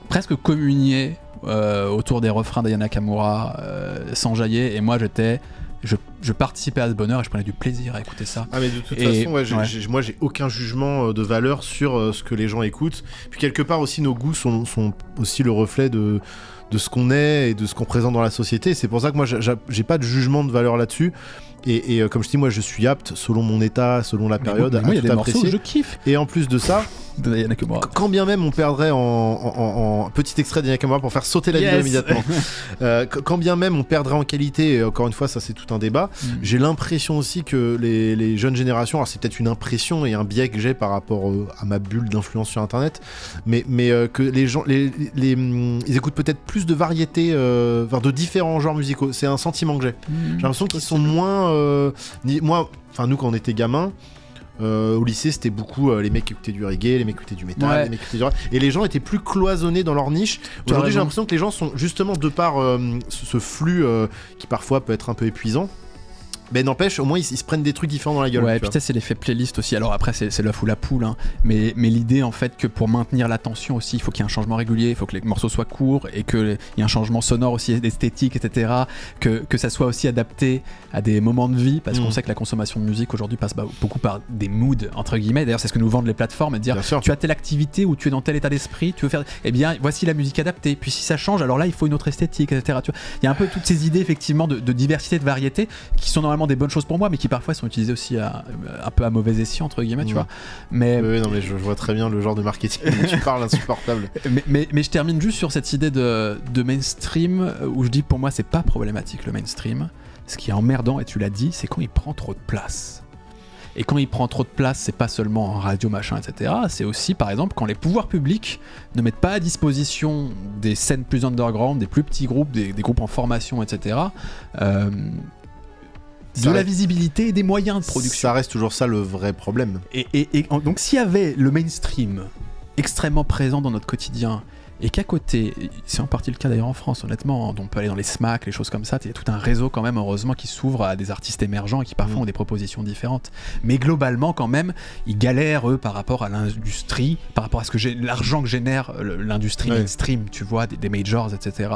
Presque communier euh, autour des refrains d'Ayana Kamura, euh, s'enjaillaient. Et moi, j'étais. Je, je participais à ce bonheur et je prenais du plaisir à écouter ça. Ah mais de toute Et- façon, ouais, moi j'ai aucun jugement euh, de valeur sur euh, ce que les gens écoutent. Puis quelque part aussi nos goûts sont, sont aussi le reflet de, de ce qu'on est et de ce qu'on présente dans la société. C'est pour ça que moi j'ai- pas de jugement de valeur là-dessus. Et, et, euh, comme je dis, moi je suis apte selon mon état, selon la Mais période, moi, à il y a des morceaux que je kiffe Et en plus de ça, de Ayana Kamura. Qu- Quand bien même on perdrait en, en- en- en petit extrait d'Yann Nakamura pour faire sauter la Yes. vidéo immédiatement. Euh, qu- quand bien même on perdrait en qualité, et encore une fois ça c'est tout un débat, Mm. j'ai l'impression aussi que les, les jeunes générations, alors c'est peut-être une impression et un biais que j'ai par rapport euh, à ma bulle d'influence sur internet, mais, mais euh, que les gens, les, les- les, hum, ils écoutent peut-être plus de variétés, euh, enfin de différents genres musicaux. C'est un sentiment que j'ai. J'ai l'impression qu'ils sont moins. euh, ni- moi, enfin, nous, quand on était gamins. Euh, au lycée, c'était beaucoup euh, les mecs qui écoutaient du reggae, les mecs qui écoutaient du métal, Ouais. les mecs qui écoutaient du rap. Et les gens étaient plus cloisonnés dans leur niche. Aujourd'hui, j'ai l'impression que les gens sont justement de par euh, ce, ce flux qui parfois peut être un peu épuisant. Mais n'empêche, au moins ils, ils se prennent des trucs différents dans la gueule. Ouais, ça, c'est l'effet playlist aussi. Alors après, c'est l'œuf ou la poule, hein. mais, mais l'idée en fait que pour maintenir l'attention aussi, il faut qu'il y ait un changement régulier, il faut que les morceaux soient courts et qu'il y ait un changement sonore aussi, esthétique, etc. Que, que ça soit aussi adapté à des moments de vie, parce Mm. qu'on sait que la consommation de musique aujourd'hui passe ba- beaucoup par des moods, entre guillemets. D'ailleurs, c'est ce que nous vendent les plateformes, dire tu as telle activité ou tu es dans tel état d'esprit, tu veux faire, eh bien, voici la musique adaptée. Puis si ça change, alors là, il faut une autre esthétique, etc. Il y a un peu toutes ces idées effectivement de, de diversité, de variété, qui sont normalement des bonnes choses pour moi, mais qui parfois sont utilisées aussi à- un peu à mauvais escient entre guillemets, tu Mm. vois. Mais, Oui, non, mais je, je vois très bien le genre de marketing dont tu parles, insupportable. mais, mais, mais je termine juste sur cette idée de, de mainstream euh, où je dis pour moi c'est pas problématique le mainstream. Ce qui est emmerdant, et tu l'as dit, c'est quand il prend trop de place. Et quand il prend trop de place, c'est pas seulement en radio, machin, etc. C'est aussi, par exemple, quand les pouvoirs publics ne mettent pas à disposition des scènes plus underground, des plus petits groupes, des, des groupes en formation, etc. euh, de la visibilité et des moyens de production. Ça reste toujours ça le vrai problème. Et, et- donc s'il y avait le mainstream extrêmement présent dans notre quotidien et qu'à côté, c'est en partie le cas d'ailleurs en France honnêtement, on peut aller dans les SMAC, les choses comme ça, il y a tout un réseau quand même heureusement qui s'ouvre à des artistes émergents et qui parfois Mm. ont des propositions différentes. Mais globalement quand même, ils galèrent eux par rapport à l'industrie, par rapport à ce que j'ai l'argent que génère l'industrie Ouais. mainstream, tu vois, des, des majors, etc.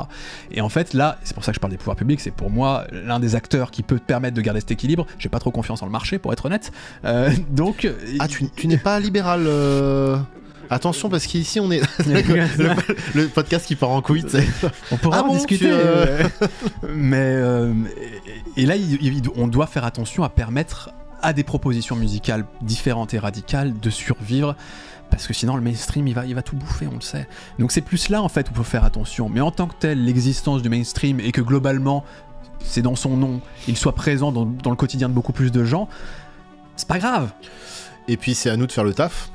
Et en fait là, c'est pour ça que je parle des pouvoirs publics, c'est pour moi l'un des acteurs qui peut te permettre de garder cet équilibre. J'ai pas trop confiance en le marché pour être honnête. Euh, donc Ah, tu, tu n'es pas libéral. euh, Attention, parce qu'ici on est. le, le podcast qui part en couille. On pourra Ah en bon, discuter. euh, mais euh, et et là, il- il- on doit faire attention à permettre à des propositions musicales différentes et radicales de survivre. Parce que sinon, le mainstream, il va, il va tout bouffer, on le sait. Donc c'est plus là, en fait, où il faut faire attention. Mais en tant que tel, l'existence du mainstream et que globalement, c'est dans son nom, il soit présent dans, dans le quotidien de beaucoup plus de gens, c'est pas grave. Et puis c'est à nous de faire le taf.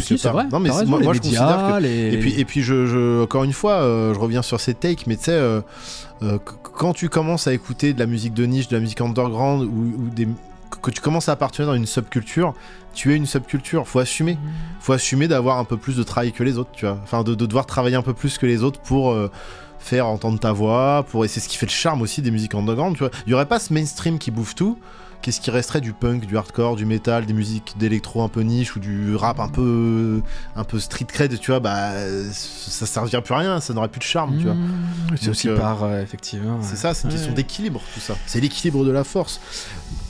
Quelque part. vrai. Non, mais raison, moi, je considère que. les- Et puis, et puis je, je- encore une fois, euh, je reviens sur ces takes, mais tu sais, euh, euh, qu- quand tu commences à écouter de la musique de niche, de la musique underground, ou, ou des, que tu commences à appartenir dans une subculture, tu es une subculture. Faut assumer. Faut assumer d'avoir un peu plus de travail que les autres, tu vois. Enfin, de, de devoir travailler un peu plus que les autres pour. faire entendre ta voix pour et c'est ce qui fait le charme aussi des musiques underground tu vois il y aurait pas ce mainstream qui bouffe tout qu'est-ce qui resterait du punk du hardcore du metal des musiques d'électro un peu niche ou du rap un peu un peu street cred tu vois bah ça servirait plus à rien ça n'aurait plus de charme tu vois Mmh, C'est aussi euh, par, euh, effectivement. c'est ça c'est une Ouais. question d'équilibre tout ça c'est l'équilibre de la force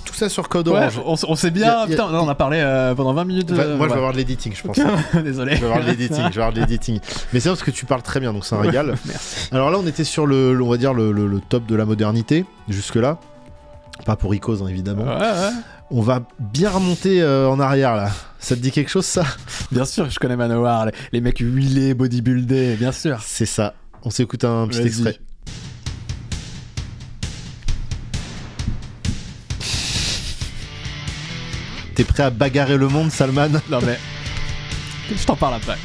tout ça sur code Ouais, orange on, sait a- bien. a- Putain, non, on a parlé euh, pendant 20 minutes. Moi je vais avoir de l'editing je pense Désolé. je vais avoir de l'editing je vais avoir de l'editing mais c'est parce que tu parles très bien donc c'est un régal Merci. Alors là, on était sur le, le- on va dire le, le- le top de la modernité jusque là. Pas pour Icos, hein, évidemment. Ouais, ouais. On va bien remonter euh, en arrière là. Ça te dit quelque chose ça? Bien sûr, je connais Manowar, les, les mecs huilés, bodybuildés, bien sûr. C'est ça. On s'écoute un petit extrait. T'es prêt à bagarrer le monde, Salman? Non mais. Je t'en parle après.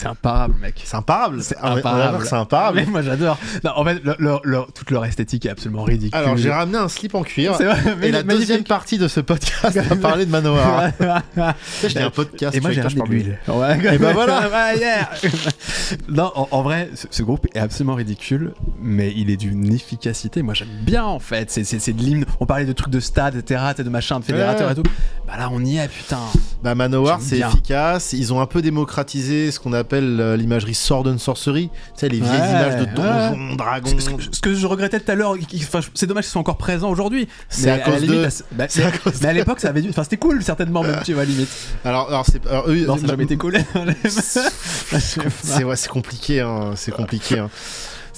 C'est imparable, mec. C'est imparable. C'est Ah imparable. C'est imparable. Mais moi j'adore. En fait, leur- leur- leur- toute leur esthétique est absolument ridicule. Alors j'ai ramené un slip en cuir. C'est vrai, Et la magnifique. deuxième partie de ce podcast va parler de sais, J'ai un podcast. Et moi j'ai ramené je l'huile. Ouais. Et bah voilà. Yeah. non, en, en vrai, ce, ce groupe est absolument ridicule, mais il est d'une efficacité. Moi j'aime bien en fait. C'est, de l'hymne. On parlait de trucs de stade, etc., de machin, de fédérateur Ouais. et tout. Bah là on y est, putain. Bah Manowar c'est efficace, ils ont un peu démocratisé ce qu'on appelle euh, l'imagerie sword and sorcery, tu sais les vieilles Ouais, images de ouais. donjons, dragons. Ce, ce que- ce que je regrettais tout à l'heure, c'est dommage qu'ils soient encore présents aujourd'hui. C'est Mais à la cause limite, de- à ce- bah, c'est mais, à cause mais à l'époque, ça avait dû. Enfin, c'était cool, certainement, même, tu vois, limite. Alors, alors eux, Non, ça n'a jamais été cool. c'est ouais, c'est compliqué hein, c'est compliqué hein.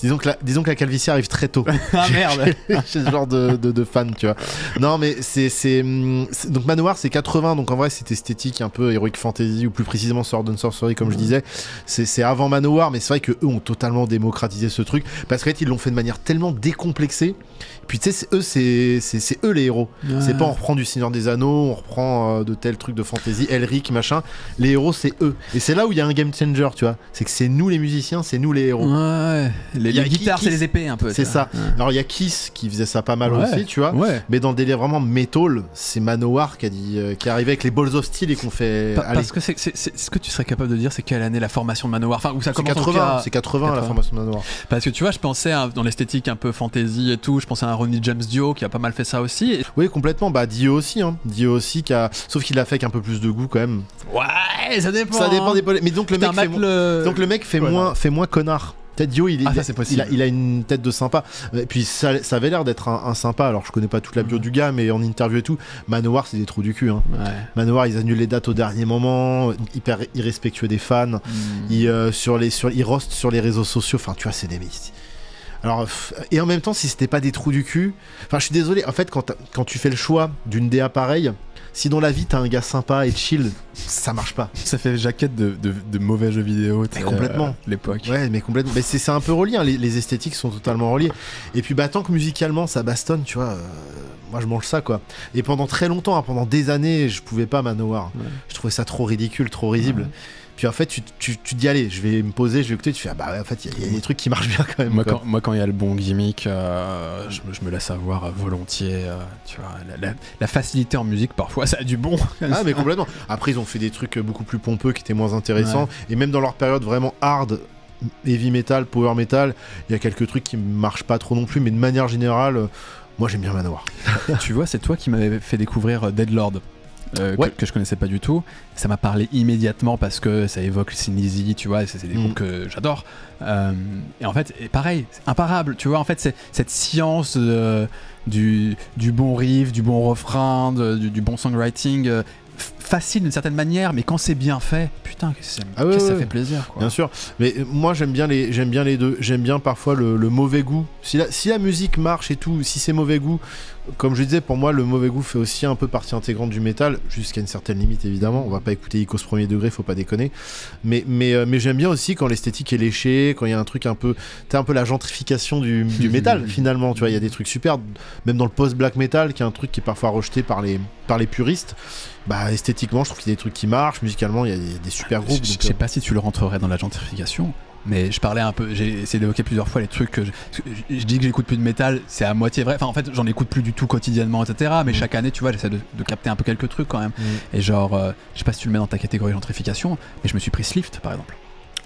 Disons que, la, disons que la calvitie arrive très tôt. ah merde. chez ce genre de, de, de fan, tu vois. Non, mais c'est. c'est, c'est- Donc Manowar, c'est 80, donc en vrai, c'est esthétique un peu Heroic Fantasy, ou plus précisément Sword and Sorcery, comme je disais. C'est c'est avant Manowar, mais c'est vrai que eux ont totalement démocratisé ce truc, parce qu'en fait, ils l'ont fait de manière tellement décomplexée. Puis tu sais, c'est- eux, c'est eux les héros. C'est pas on reprend du Seigneur des Anneaux, on reprend euh, de tels trucs de fantasy, Elric, machin. Les héros, c'est eux. Et c'est là où il y a un game changer, tu vois. C'est que c'est nous les musiciens, c'est nous les héros. Ouais. Les, les guitares, c'est les épées un peu. C'est ça. Alors il y a Kiss qui faisait ça pas mal Ouais. aussi, tu vois. Mais dans le délire vraiment metal, c'est Manowar qui a dit, euh, qui est arrivé avec les Balls of Steel et qu'on fait. Pa- allez, parce que c'est, ce que tu serais capable de dire, c'est quelle année la formation de Manowar Enfin, où ça commence en tout 80, cas- c'est 80, la 80. formation de Manowar. Parce que tu vois, je pensais à- dans l'esthétique un peu fantasy et tout, je pensais à un Ronnie James Dio qui a pas mal fait ça aussi. Et- Oui, complètement. Bah Dio aussi, hein. Dio aussi qui a, sauf qu'il l'a fait avec un peu plus de goût quand même. Ouais, ça dépend. Ça dépend des Mais donc le Putain, mec fait, Mac, mo- le- donc le mec fait Ouais, moins, fait moins connard. Peut-être Dio, il, Ah, ça, il a- c'est possible. il a, il a une tête de sympa. Et puis ça, ça avait l'air d'être un, un sympa. Alors je connais pas toute la bio du gars, mais en interview et tout, Manowar c'est des trous du cul. Hein. Ouais. Manowar ils annulent les dates au dernier moment, hyper irrespectueux des fans. Hmm. Ils, euh, sur les, sur, ils roastent sur les réseaux sociaux. Enfin, tu vois, c'est des mystiques. Alors, et en même temps, si c'était pas des trous du cul. Enfin, je suis désolé. En fait, quand, quand tu fais le choix d'une DA pareille, si dans la vie t'as un gars sympa et chill, ça marche pas. Ça fait jaquette de, de, de mauvais jeux vidéo. complètement. euh, l'époque. Ouais, mais complètement. Mais c'est c'est un peu relié. hein, Les, les esthétiques sont totalement reliées. Et puis, bah, tant que musicalement ça bastonne, tu vois. euh, moi, je mange ça, quoi. Et pendant très longtemps, hein, pendant des années, je pouvais pas Manowar. Ouais. Je trouvais ça trop ridicule, trop risible. Ouais. Puis en fait, tu, tu, tu te dis, allez, je vais me poser, je vais écouter. Tu fais, ah bah ouais, en fait, il y, a- il y a des trucs qui marchent bien quand même. Moi quoi. quand, moi, quand il y a le bon gimmick, euh, je, me- je me laisse avoir euh, volontiers. euh, tu vois, la, la- la facilité en musique, parfois, ça a du bon. Ah, mais complètement. Après, ils ont fait des trucs beaucoup plus pompeux qui étaient moins intéressants. Et même dans leur période vraiment hard, heavy metal, power metal, il y a quelques trucs qui marchent pas trop non plus. Mais de manière générale, moi j'aime bien Manowar. tu vois, c'est toi qui m'avais fait découvrir Deadlord. Euh, Ouais. que, que je connaissais pas du tout. Ça m'a parlé immédiatement parce que ça évoque Sin Lizzy, tu vois, c'est des Mm. groupes que j'adore. Euh, et en fait, et pareil, c'est imparable, tu vois, en fait, c'est cette science euh, du, du bon riff, du bon refrain, de- du, du bon songwriting, facile d'une certaine manière, mais quand c'est bien fait, putain, que ça, Ah ouais, que ouais, ça ouais. fait plaisir, quoi. Bien sûr. Mais euh, moi j'aime bien les, j'aime bien les deux. J'aime bien parfois le, le mauvais goût. Si la, si la musique marche et tout, si c'est mauvais goût, comme je disais, pour moi le mauvais goût fait aussi un peu partie intégrante du métal, jusqu'à une certaine limite évidemment. On va pas écouter Icos premier degré, faut pas déconner. Mais, mais, euh, mais j'aime bien aussi quand l'esthétique est léchée, quand il y a un truc un peu, t'as un peu la gentrification du, du métal finalement. Tu vois, il y a des trucs super, même dans le post-black metal, qui est un truc qui est parfois rejeté par les, par les puristes. Bah esthétiquement, je trouve qu'il y a des trucs qui marchent. Musicalement, il y a des, des super groupes. Je, donc, sais euh, pas si tu le rentrerais dans la gentrification, mais je parlais un peu, j'ai essayé d'évoquer plusieurs fois les trucs que je, je- je dis que j'écoute plus de métal, c'est à moitié vrai. Enfin, en fait, j'en écoute plus du tout quotidiennement, etc. Mais Mm. chaque année, tu vois, j'essaie de, de capter un peu quelques trucs quand même. Mm. Et genre, euh, je sais pas si tu le mets dans ta catégorie gentrification, mais je me suis pris Slift par exemple.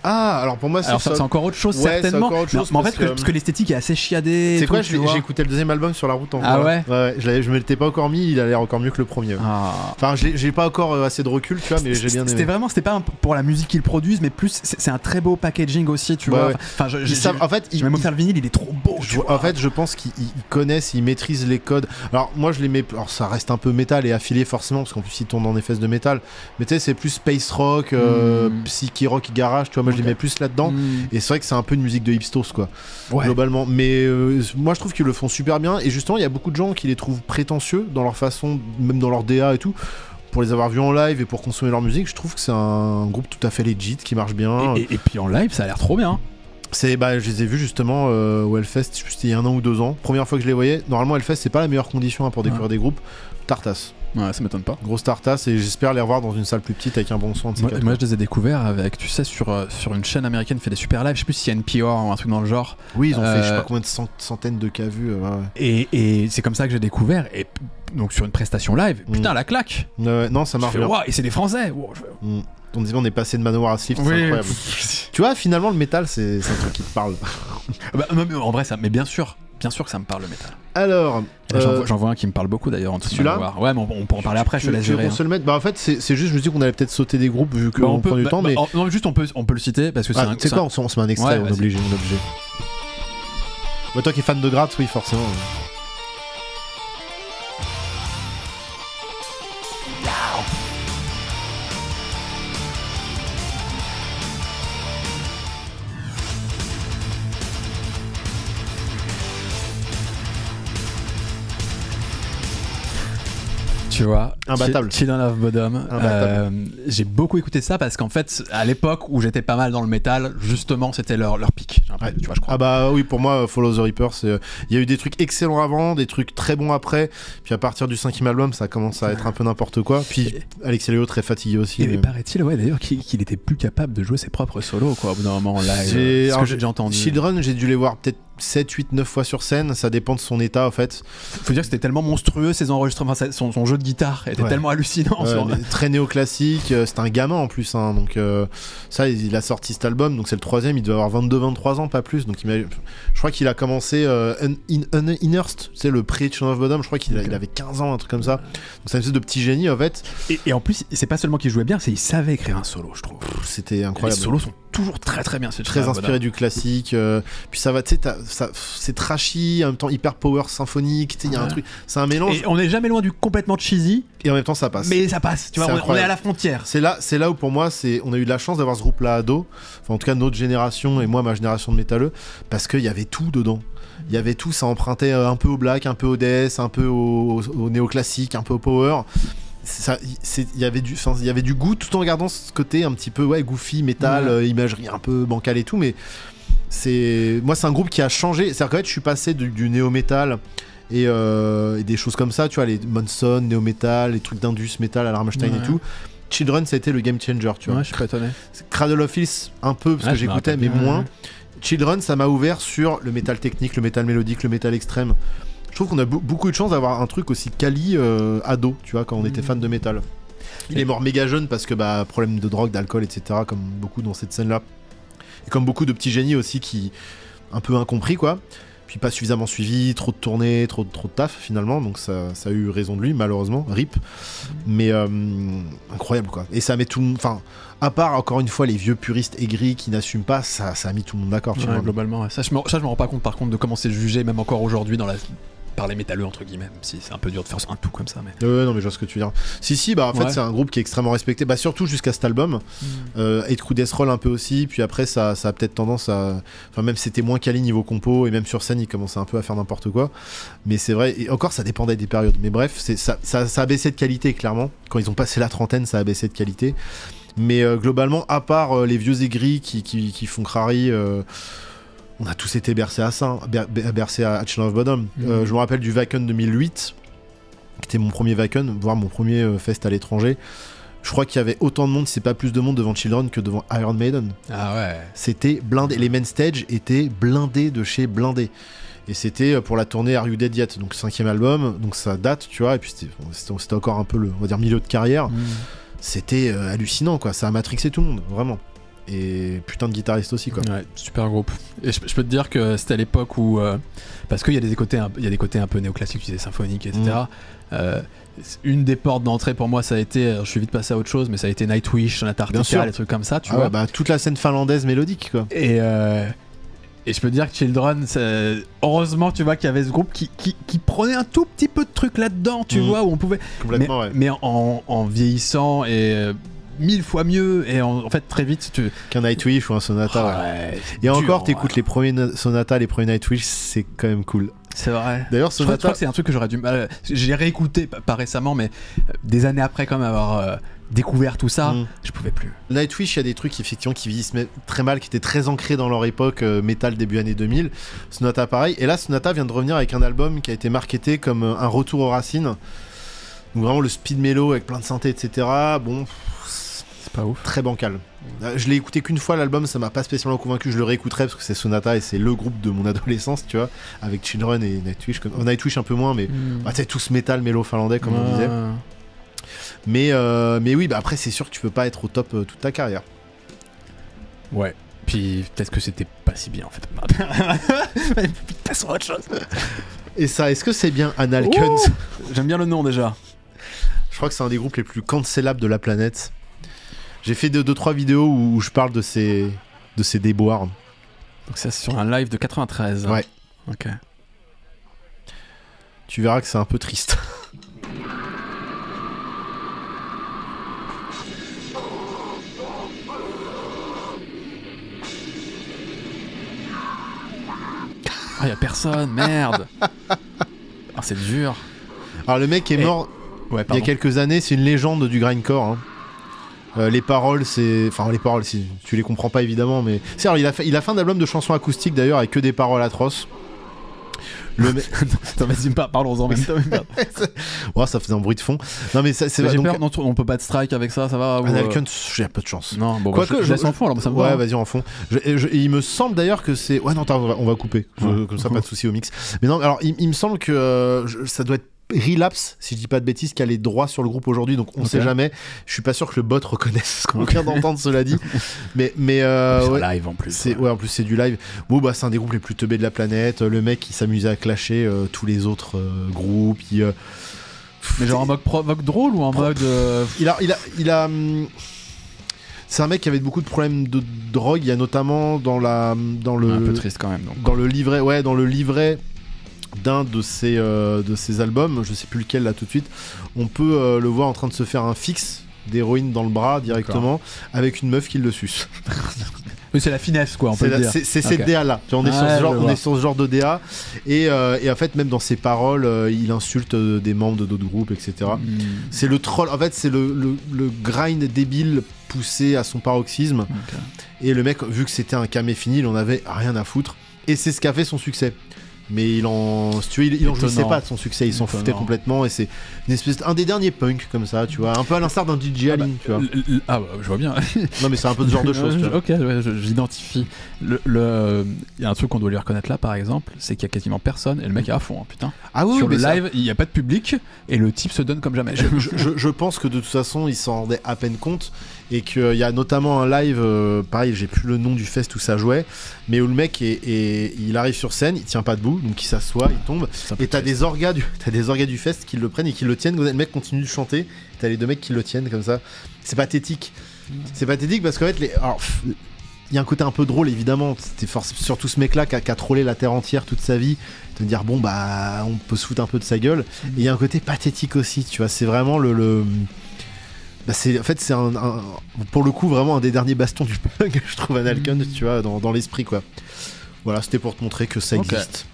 Ah, alors pour moi, c'est ça, ça. encore autre chose, Ouais, certainement. autre Mais- chose mais en fait, parce que- parce que l'esthétique est assez chiadée. C'est quoi J'ai écouté le deuxième album sur la route en Ah voilà. ouais je, je me l'étais pas encore mis, il a l'air encore mieux que le premier. ouais. Ah. Enfin, j'ai pas encore euh, assez de recul, tu vois, mais j'ai bien C'était aimé. vraiment, c'était pas pour la musique qu'ils produisent, mais plus, c'est un très beau packaging aussi, tu Ouais, vois. ouais. Enfin, je- savent- en fait, ils, même offert le vinyle, il est trop beau. je- en fait, je pense qu'ils ils connaissent, ils maîtrisent les codes. Alors, moi, je les mets. Alors, ça reste un peu métal et affilié forcément, parce qu'en plus, ils tournent en effet de métal. Mais tu sais, c'est plus space rock, euh, Mm. psyché rock, garage, tu vois. Moi, je les mets plus là-dedans. Mm. Et c'est vrai que c'est un peu une musique de hipstos, quoi. Ouais. globalement. Mais euh, moi, je trouve qu'ils le font super bien. Et justement, il y a beaucoup de gens qui les trouvent prétentieux dans leur façon, même dans leur DA et tout. Pour les avoir vus en live et pour consommer leur musique, je trouve que c'est un groupe tout à fait legit qui marche bien. Et, et- et puis en live, ça a l'air trop bien. C'est, bah, je les ai vus justement euh, au Hellfest, je sais il y a un an ou deux ans. Première fois que je les voyais. Normalement, Hellfest, c'est pas la meilleure condition hein, pour découvrir des groupes. Tartas. Ouais, ça m'étonne pas. Grosse tartasse et j'espère les revoir dans une salle plus petite avec un bon son de Moi, moi, je les ai découverts avec, tu sais, sur, euh, sur une chaîne américaine qui fait des super lives. Je sais plus s'il y a NPR ou un truc dans le genre. Oui, ils ont fait je sais Euh, pas combien de cent- centaines de cas vus. euh, ouais. Et, et c'est comme ça que j'ai découvert. Et donc sur une prestation live, putain, Mm. la claque. Non, ça Je marche fais, bien. Waouh, et c'est des Français. Wow, je fais- Mm. On disait on est passé de Manowar à Swift, c'est incroyable. Tu vois, finalement, le métal, c'est un truc qui te parle. Bah, mais en vrai, ça. Mais bien sûr, bien sûr que ça me parle le métal. Alors, euh, vois- j'en vois un qui me parle beaucoup d'ailleurs. celui-là. Ouais, mais on, on peut en parler après. Je te laisse gérer. hein. se le mette Bah, en fait, c'est juste, je me dis qu'on allait peut-être sauter des groupes vu Bah, qu'on on peut, prend du bah, temps, bah, mais. en- non, juste on peut, on peut le citer parce que c'est Ah, tu sais quoi, un- on se, met un extrait, Ouais, on est obligé, on est obligé. Bah, toi qui es fan de Gratte, oui, forcément. Tu vois, Imbattable. Chill Children of Bodom. Imbattable. Euh, j'ai beaucoup écouté ça parce qu'en fait, à l'époque où j'étais pas mal dans le métal, justement, c'était leur, leur pic. l'impression, Tu vois, je crois. Ah bah oui, pour moi, Follow the Reaper, c'est. euh, Il y a eu des trucs excellents avant, des trucs très bons après. Puis à partir du cinquième album, ça commence à être un peu n'importe quoi. Puis Alexis Léo très fatigué aussi. Et mais- paraît-il, ouais, d'ailleurs, qu'il était plus capable de jouer ses propres solos, quoi, au bout d'un moment en live. Que j'ai déjà entendu. Children, j'ai dû les voir peut-être 7, 8, 9 fois sur scène. Ça dépend de son état en fait. Faut dire que c'était tellement monstrueux, ses enregistrements, enfin, son, son jeu de guitare était Ouais. tellement hallucinant. Sur- mais très néoclassique. euh, C'est un gamin en plus. hein, donc euh, ça, il il a sorti cet album. Donc c'est le troisième. Il doit avoir 22, 23 ans, pas plus. Donc il je crois qu'il a commencé euh, Un- In- Un- tu sais, le pré-Children of Bodom. Je crois qu'il il avait 15 ans, un truc comme ça. Donc c'est une espèce de petit génie en fait. Et, et en plus, c'est pas seulement qu'il jouait bien, c'est qu'il savait écrire un solo, je trouve. C'était Les incroyable. solos sont toujours très très bien. c'est très inspiré du classique. euh, puis ça va, tu sais, c'est trashy, en même temps hyper power symphonique. Tu sais, il y a un truc, c'est un mélange. Et on n'est jamais loin du complètement cheesy, Et, en même temps, ça passe. mais ça passe. Tu vois, on, on est à la frontière. C'est là, c'est là où pour moi, c'est, on a eu de la chance d'avoir ce groupe-là ado. Enfin, en tout cas, notre génération et moi, ma génération de métalleux, parce qu'il y avait tout dedans. Il y avait tout, ça empruntait euh, un peu au black, un peu au death, un peu au, au néoclassique, un peu au power. C'est- il y avait du, enfin, il y avait du goût tout en gardant ce côté un petit peu ouais goofy, métal, euh, imagerie un peu bancale et tout, mais c'est, moi, c'est un groupe qui a changé. C'est-à-dire qu'en fait, je suis passé du, du néo-métal. Et, euh, et des choses comme ça, tu vois, les Monson, néo-metal, les trucs d'Indus metal à la Rammstein Ouais. et tout. Children, ça a été le game changer, tu vois. Ouais, je suis pas étonné. Cradle of Filth, un peu, parce Ouais, que j'écoutais, mais moins. Children, ça m'a ouvert sur le métal technique, le métal mélodique, le métal extrême. Je trouve qu'on a beau- beaucoup de chance d'avoir un truc aussi quali euh, ado, tu vois, quand on était Mhm. fan de métal. Il est mort méga jeune parce que, bah, problème de drogue, d'alcool, etc., comme beaucoup dans cette scène-là. Et comme beaucoup de petits génies aussi qui, un peu incompris, quoi. Puis pas suffisamment suivi, trop de tournées, trop, trop de taf finalement, donc ça, ça a eu raison de lui, malheureusement, rip. Mais euh, incroyable quoi. Et ça met tout le monde. Enfin, à part encore une fois les vieux puristes aigris qui n'assument pas, ça, ça a mis tout le monde d'accord. tu Ouais, vois. globalement, ouais. ça, je me, ça, je me rends pas compte par contre de comment c'est jugé, même encore aujourd'hui, dans la... par les métalleux, entre guillemets. Si c'est un peu dur de faire un tout comme ça, mais. Ouais, non, mais je vois ce que tu veux dire. Si, si, bah en fait, Ouais. c'est un groupe qui est extrêmement respecté, bah surtout jusqu'à cet album. Euh, Eight Crew Death Roll un peu aussi, puis après, ça, ça a peut-être tendance à. Enfin, même c'était moins quali niveau compo, et même sur scène, ils commençaient un peu à faire n'importe quoi. Mais c'est vrai, et encore, ça dépendait des périodes. Mais bref, c'est, ça, ça, ça a baissé de qualité, clairement. Quand ils ont passé la trentaine, ça a baissé de qualité. Mais euh, globalement, à part euh, les vieux aigris qui, qui, qui font crari. euh, on a tous été bercés à ça, ber- ber- bercés à Children of. Mhm. Euh, je me rappelle du Wacken 2008, qui était mon premier Wacken, voire mon premier euh, fest à l'étranger. Je crois qu'il y avait autant de monde, si c'est pas plus de monde devant Children que devant Iron Maiden. Ah ouais. C'était blindé. Les main stage étaient blindés de chez blindés. Et c'était euh, pour la tournée Are You Dead Yet, donc cinquième album, donc ça date, tu vois, et puis c'était- c'était c'était encore un peu le, on va dire, milieu de carrière. C'était euh, hallucinant, quoi. Ça a matrixé tout le monde, vraiment. Et putain de guitariste aussi, quoi. Ouais, super groupe. Et je, je peux te dire que c'était à l'époque où. euh, parce qu'il y, a des côtés il y a des côtés un peu néoclassiques, tu disais symphoniques, etc. Mm. Euh, une des portes d'entrée pour moi, ça a été. Je suis vite passé à autre chose, mais ça a été Nightwish. Antarctica, les trucs comme ça, tu Ah vois. ouais, bah, toute la scène finlandaise mélodique, quoi. Et, euh, et je peux te dire que Children, heureusement, tu vois, qu'il y avait ce groupe qui, qui, qui prenait un tout petit peu de trucs là-dedans, tu Mhm. vois, où on pouvait. Complètement, mais, ouais. mais en, en vieillissant et mille fois mieux, et en, en fait, très vite, tu. Qu'un Nightwish ou un Sonata. Ouais, Et encore, t'écoutes ouais. les premiers na- Sonata, les premiers Nightwish, c'est quand même cool. C'est vrai. D'ailleurs, je crois Sonata, que c'est un truc que j'aurais dû mal. J'ai réécouté, pas, pas récemment, mais euh, des années après, quand même, avoir euh, découvert tout ça, Mm. je pouvais plus. Nightwish, il y a des trucs effectivement qui vieillissent très mal, qui étaient très ancrés dans leur époque euh, métal début années 2000. Sonata pareil. Et là, Sonata vient de revenir avec un album qui a été marketé comme euh, un retour aux racines. Donc vraiment le speed mellow avec plein de synthé, etc. Bon, pas ouf. très bancal. Euh, Je l'ai écouté qu'une fois l'album, ça m'a pas spécialement convaincu. Je le réécouterai parce que c'est Sonata et c'est le groupe de mon adolescence, tu vois, avec Children et Nightwish. comme- oh, Nightwish un peu moins, mais bah, tu sais, tous métal, mélo finlandais comme on disait. Ouais. Mais, euh, mais oui, bah après c'est sûr que tu peux pas être au top euh, toute ta carrière. Ouais. Puis peut-être que c'était pas si bien en fait. Passons à autre chose. Et ça, est-ce que c'est bien Anal Oh J'aime bien le nom déjà. Je crois que c'est un des groupes les plus cancellables de la planète. J'ai fait 2 deux, deux, trois vidéos où je parle de ces, de ces déboires. Donc ça c'est sur un live de 93. Ouais. Ok. Tu verras que c'est un peu triste. Ah y a personne, merde. Ah c'est dur. Alors le mec est Et- mort Ouais, il y a quelques années, c'est une légende du grindcore. hein. Euh, les paroles, c'est. Enfin, les paroles, si tu les comprends pas évidemment, mais. C'est alors, il a fait, il a fait un album de chansons acoustiques d'ailleurs avec que des paroles atroces. Le mec. Attends, vas-y, par- parlons en même temps. Ouais, ça faisait un bruit de fond. Non, mais ça, c'est. Donc, peur, non, on peut pas de strike avec ça, ça va euh, j'ai peu de chance. Non, bon, Quoique, bah, je, je laisse en fond alors, ça me Ouais, va. vas-y en fond. Je- je- il me semble d'ailleurs que c'est. Ouais, non, on va, on va couper. Ouais. Comme ça, pas de souci au mix. Mais non, alors, il, il me semble que euh, ça doit être Relapse, si je dis pas de bêtises, qui a les droits sur le groupe aujourd'hui, donc on sait jamais. Je suis pas sûr que le bot reconnaisse ce qu'on vient d'entendre, cela dit. Mais, mais euh, C'est ouais, live en plus. c'est ouais. en plus c'est du live. Bon bah c'est un des groupes les plus teubés de la planète. Le mec il s'amusait à clasher euh, tous les autres euh, groupes. Il, Mais genre en mode, pro- mode drôle ou en mode. il a, il a, il a. hum, C'est un mec qui avait beaucoup de problèmes de drogue. Il y a notamment dans la, dans le, Un peu triste quand même. Donc. dans le livret, ouais, dans le livret d'un de ses euh, de ses albums, je sais plus lequel là tout de suite, on peut euh, le voir en train de se faire un fixe d'héroïne dans le bras directement avec une meuf qui le suce. Oui, c'est la finesse quoi, on peut C'est le la- dire. c'est c'est cette. DA là. On est, sur ce genre, je on vois. est sur ce genre de DA et, euh, et en fait même dans ses paroles, il insulte des membres de d'autres groupes, etc. Hmm, C'est le troll. En fait, c'est le, le, le grind débile poussé à son paroxysme. Et le mec, vu que c'était un camé fini, il en avait rien à foutre. Et c'est ce qui a fait son succès. Mais il en, si tu veux, il, il en jouissait pas de son succès, il s'en foutait complètement. Et c'est une espèce, un des derniers punks comme ça, tu vois, un peu à l'instar d'un DJ Allen, tu vois. L- l- Ah bah, je vois bien. Non, mais c'est un peu ce genre de choses. tu vois. ok, ouais, j'identifie. Le, le- il y a un truc qu'on doit lui reconnaître là, par exemple, c'est qu'il y a quasiment personne et le mec est à fond, hein, putain. Ah oui, Sur le ça- live, il n'y a pas de public et le type se donne comme jamais. je- je- je pense que de toute façon, il s'en rendait à peine compte et qu'il y a notamment un live, euh, pareil, j'ai plus le nom du fest où ça jouait, mais où le mec est, est- il arrive sur scène, il tient pas debout, donc il s'assoit, il tombe, et t'as des orgas du, des orgas du fest qui le prennent et qui le tiennent. Le mec continue de chanter, t'as les deux mecs qui le tiennent comme ça. C'est pathétique. C'est pathétique parce qu'en fait, les, alors, pff, il y a un côté un peu drôle évidemment. C'était surtout ce mec-là qui a, trollé la terre entière toute sa vie. De dire bon bah on peut se foutre un peu de sa gueule. Et il y a un côté pathétique aussi. Tu vois, c'est vraiment le, le- bah, c'est en fait c'est un, un- pour le coup vraiment un des derniers bastons du punk je trouve Analcon tu vois dans, dans l'esprit quoi. Voilà, c'était pour te montrer que ça existe.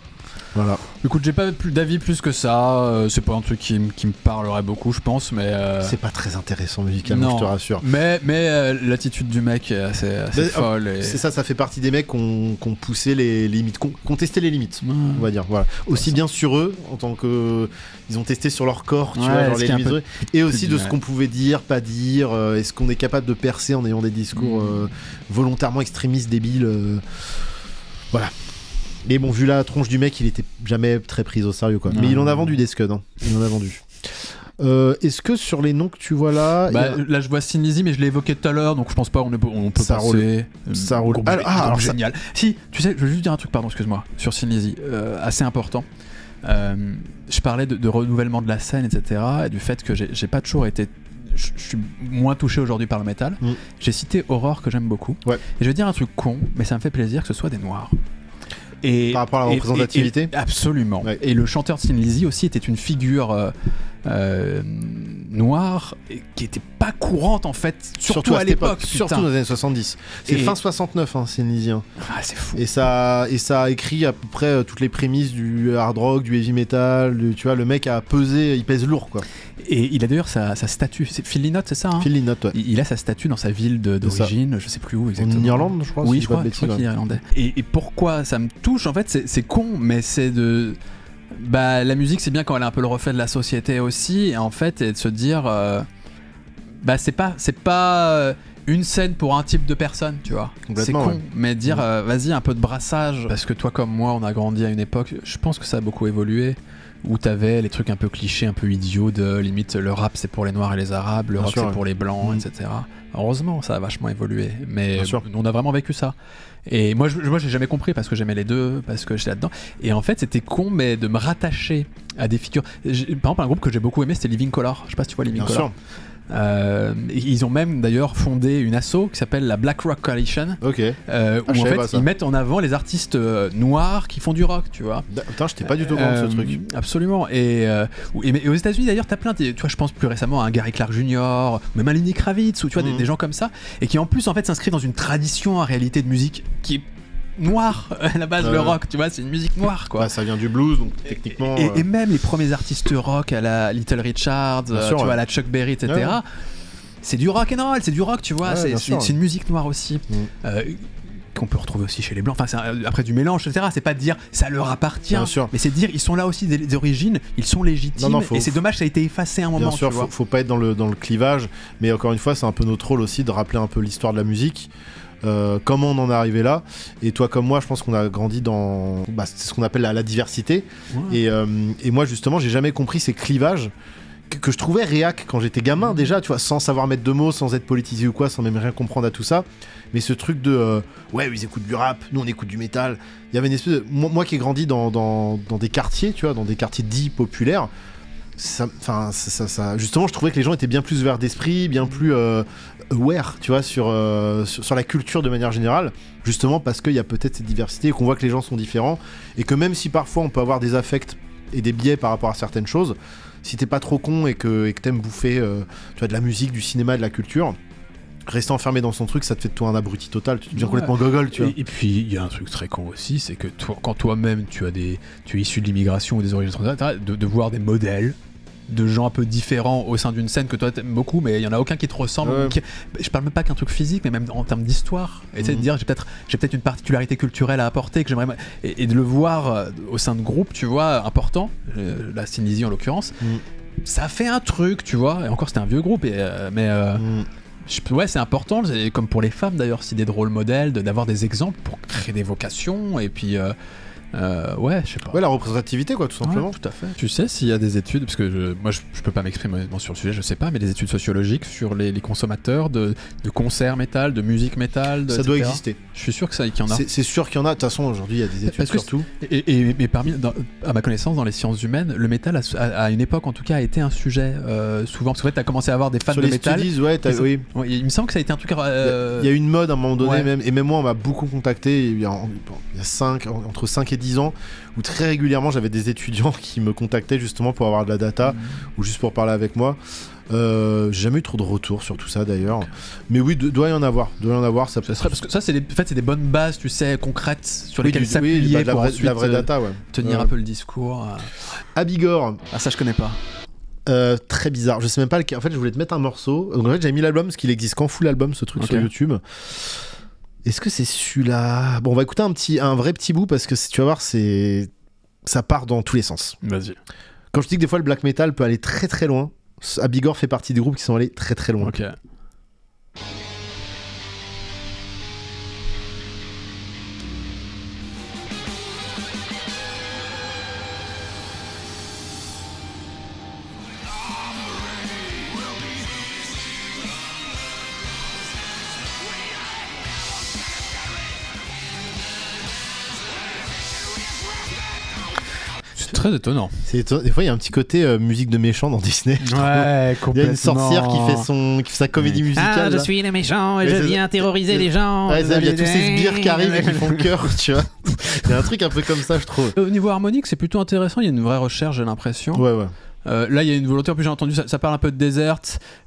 Voilà. Écoute, j'ai pas d'avis plus que ça. euh, c'est pas un truc qui, me parlerait beaucoup, je pense, mais. euh, C'est pas très intéressant musicalement, non. je te rassure. Mais, mais euh, l'attitude du mec est assez, folle. Et... C'est ça, ça fait partie des mecs qui ont, poussé les limites, qui ont contesté les limites, on va dire. Voilà. Aussi bien sur eux, en tant que. Ils ont testé sur leur corps, tu Ouais, vois, genre les limites, peu- et aussi de ce qu'on pouvait dire, pas dire, euh, est-ce qu'on est capable de percer en ayant des discours Mm. volontairement extrémistes, débiles. Voilà. Mais bon, vu la tronche du mec, il était jamais très pris au sérieux, quoi. Non. Mais il en a vendu des scuds, hein. Il en a vendu. Euh, Est-ce que sur les noms que tu vois là, Bah, a- là, je vois Sin Lizzy, mais je l'ai évoqué tout à l'heure, donc je pense pas on, est- on peut Ça passer. roule. Ça roule. ah, groupe alors ça- génial. Si, tu sais, je veux juste dire un truc, pardon, excuse-moi, sur Sin Lizzy, euh, assez important. Euh, je parlais de, de renouvellement de la scène, etc., et du fait que j'ai pas toujours été. Je je suis moins touché aujourd'hui par le métal. Mm. J'ai cité Aurore que j'aime beaucoup. Ouais. Et je vais dire un truc con, mais ça me fait plaisir que ce soit des noirs. Et, Par rapport à la représentativité et- et- Absolument. Ouais. Et le chanteur de Sin Lizzy aussi était une figure euh, noire qui était pas courante en fait, surtout, à l'époque. surtout dans les années 70. C'est Et- fin 69, hein. Ah, c'est fou. Et ça, et ça a écrit à peu près euh, toutes les prémices du hard rock, du heavy metal. du- tu vois, le mec a pesé, il pèse lourd quoi. Et il a d'ailleurs sa, sa statue. C'est Phil Lynott, c'est ça hein? Phil Lynott, ouais. il, il a sa statue dans sa ville d'origine, je sais plus où exactement. En Irlande, je crois. Oui, si je crois, de je crois bêtises, qu'il est irlandais. Et, et pourquoi ça me touche En fait, c'est con, mais c'est de. Bah, la musique, c'est bien quand elle est un peu le reflet de la société aussi, et en fait, et de se dire, euh, bah, c'est pas, c'est pas euh, une scène pour un type de personne, tu vois. C'est con, ouais. mais dire, euh, vas-y, un peu de brassage, parce que toi comme moi, on a grandi à une époque, je pense que ça a beaucoup évolué. Où t'avais les trucs un peu clichés, un peu idiots de limite le rap c'est pour les noirs et les arabes, le Bien sûr, c'est ouais. pour les blancs, Mhm. etc. Heureusement, ça a vachement évolué. Mais on a vraiment vécu ça. Et moi, je, moi, j'ai jamais compris parce que j'aimais les deux, parce que j'étais là-dedans. Et en fait, c'était con, mais de me rattacher à des figures. Par exemple, un groupe que j'ai beaucoup aimé, c'était Living Color. Je sais pas si tu vois Living Bien Color. sûr. Euh, ils ont même d'ailleurs fondé une asso qui s'appelle la Black Rock Coalition, Ok. euh, Ah, où je en fait ils mettent en avant les artistes euh, noirs qui font du rock, tu vois. Putain, j'étais pas du tout de ce truc. Absolument. Et, aux États-Unis d'ailleurs, t'as plein. Tu vois, je pense plus récemment à un Gary Clark Jr., même un Lenny Kravitz, ou tu vois des, Mhm. des gens comme ça, et qui en plus en fait s'inscrivent dans une tradition en réalité de musique qui est noire à la base. Le rock, tu vois, c'est une musique noire quoi. Bah, ça vient du blues, donc techniquement. Et, euh, et même les premiers artistes rock à la Little Richard, euh, sûr, tu vois, à la Chuck Berry, etc. Ouais, ouais. C'est du rock and roll, c'est du rock, tu vois. C'est une musique noire aussi. Mm. Euh, qu'on peut retrouver aussi chez les blancs. Enfin, c'est un- après du mélange, etc. C'est pas de dire ça leur appartient, Bien sûr. mais c'est de dire ils sont là aussi des, des origines, ils sont légitimes. Non, non, faut- et c'est dommage, ça a été effacé à un moment. Bien sûr, tu faut, vois. faut pas être dans le, dans le clivage, mais encore une fois, c'est un peu notre rôle aussi de rappeler un peu l'histoire de la musique, euh, comment on en est arrivé là. Et toi, comme moi, je pense qu'on a grandi dans bah, ce qu'on appelle la, la diversité. Ouais. Et, euh, et moi, justement, j'ai jamais compris ces clivages que, que je trouvais réac quand j'étais gamin, déjà, tu vois, sans savoir mettre de mots, sans être politisé ou quoi, sans même rien comprendre à tout ça. Mais ce truc de euh, ouais, ils écoutent du rap, nous on écoute du métal. Il y avait une espèce de. Moi, moi qui ai grandi dans, dans, dans des quartiers, tu vois, dans des quartiers dits populaires, ça, enfin, ça, ça- ça- justement, je trouvais que les gens étaient bien plus ouverts d'esprit, bien plus euh, aware, tu vois, sur, euh, sur, sur la culture de manière générale, justement parce qu'il y a peut-être cette diversité et qu'on voit que les gens sont différents et que même si parfois on peut avoir des affects et des biais par rapport à certaines choses, si t'es pas trop con et que et que t'aimes bouffer, euh, tu vois, de la musique, du cinéma, de la culture. Rester enfermé dans son truc, ça te fait de toi un abruti total. Tu deviens Ouais. complètement gogol, tu vois. Et, et puis il y a un truc très con aussi, c'est que toi, quand toi-même tu as des, tu es issu de l'immigration ou des origines de, de voir des modèles de gens un peu différents au sein d'une scène que toi t'aimes beaucoup, mais il y en a aucun qui te ressemble. Ouais. qui- je parle même pas qu'un truc physique, mais même en termes d'histoire. Et de Mhm. dire j'ai peut-être j'ai peut-être une particularité culturelle à apporter que j'aimerais et, et de le voir euh, au sein de groupes, tu vois, important. euh, la Synésie en l'occurrence. Mhm. Ça fait un truc, tu vois. Et encore, c'était un vieux groupe, et, euh, mais euh, Mm. je- ouais, c'est important, c'est comme pour les femmes d'ailleurs, si des rôles modèles, de- d'avoir des exemples pour créer des vocations, et puis euh, ouais, je sais pas. Ouais, la représentativité, quoi, tout simplement. Ouais, tout à fait. Tu sais s'il y a des études, parce que je- moi je, je peux pas m'exprimer honnêtement sur le sujet, je sais pas, mais des études sociologiques sur les, les consommateurs de, de concerts métal, de musique métal, de- ça doit exister. Je suis sûr que ça, qu'il y en a. C'est sûr qu'il y en a. De toute façon, aujourd'hui, il y a des études Parce que sur tout. Et, et- mais parmi, dans- à ma connaissance, dans les sciences humaines, le métal, a, a- à une époque en tout cas, a été un sujet euh, souvent. Parce qu'en fait, t'as commencé à avoir des fans Sur de les métal. studies, ouais, oui. Ouais, il me semble que ça a été un truc. euh, Il y a eu une mode à un moment donné, ouais. même, et même moi, on m'a beaucoup contacté il y a, il y a cinq- entre 5 et 10 ans, où très régulièrement j'avais des étudiants qui me contactaient justement pour avoir de la data ou juste pour parler avec moi. Euh, j'ai jamais eu trop de retours sur tout ça d'ailleurs. Mais oui, de- doit y en avoir. Doit y en avoir. Ça, Ce serait parce que ça, c'est des, en fait, c'est des bonnes bases, tu sais, concrètes sur oui, lesquelles du- oui, s'appuyer bah, la pour vraie, ensuite la vraie euh, data, ouais. tenir un peu le discours. euh. Abigor, Ah, ça, je connais pas. euh, très bizarre. Je sais même pas lequel. En fait, je voulais te mettre un morceau. Donc, en fait, j'avais mis l'album parce qu'il existe qu'en full album, ce truc sur YouTube. Est-ce que c'est celui-là? Bon, on va écouter un petit, un vrai petit bout parce que tu vas voir, c'est ça part dans tous les sens. Vas-y. Quand je dis que des fois le black metal peut aller très très loin, Abigor fait partie des groupes qui sont allés très très loin. Ok. Très étonnant. C'est étonnant. Des fois, il y a un petit côté euh, musique de méchant dans Disney. Ouais, Il y a une sorcière qui fait son, qui fait sa comédie musicale. Ah, je là. suis le méchant et Mais je viens terroriser les gens. Ouais, il y a tous ces sbires qui arrivent et qui font cœur, tu vois. Il y a un truc un peu comme ça, je trouve. Au niveau harmonique, c'est plutôt intéressant. Il y a une vraie recherche, j'ai l'impression. Ouais, ouais. Euh, là, il y a une volonté, en plus j'ai entendu, ça, ça parle un peu de désert,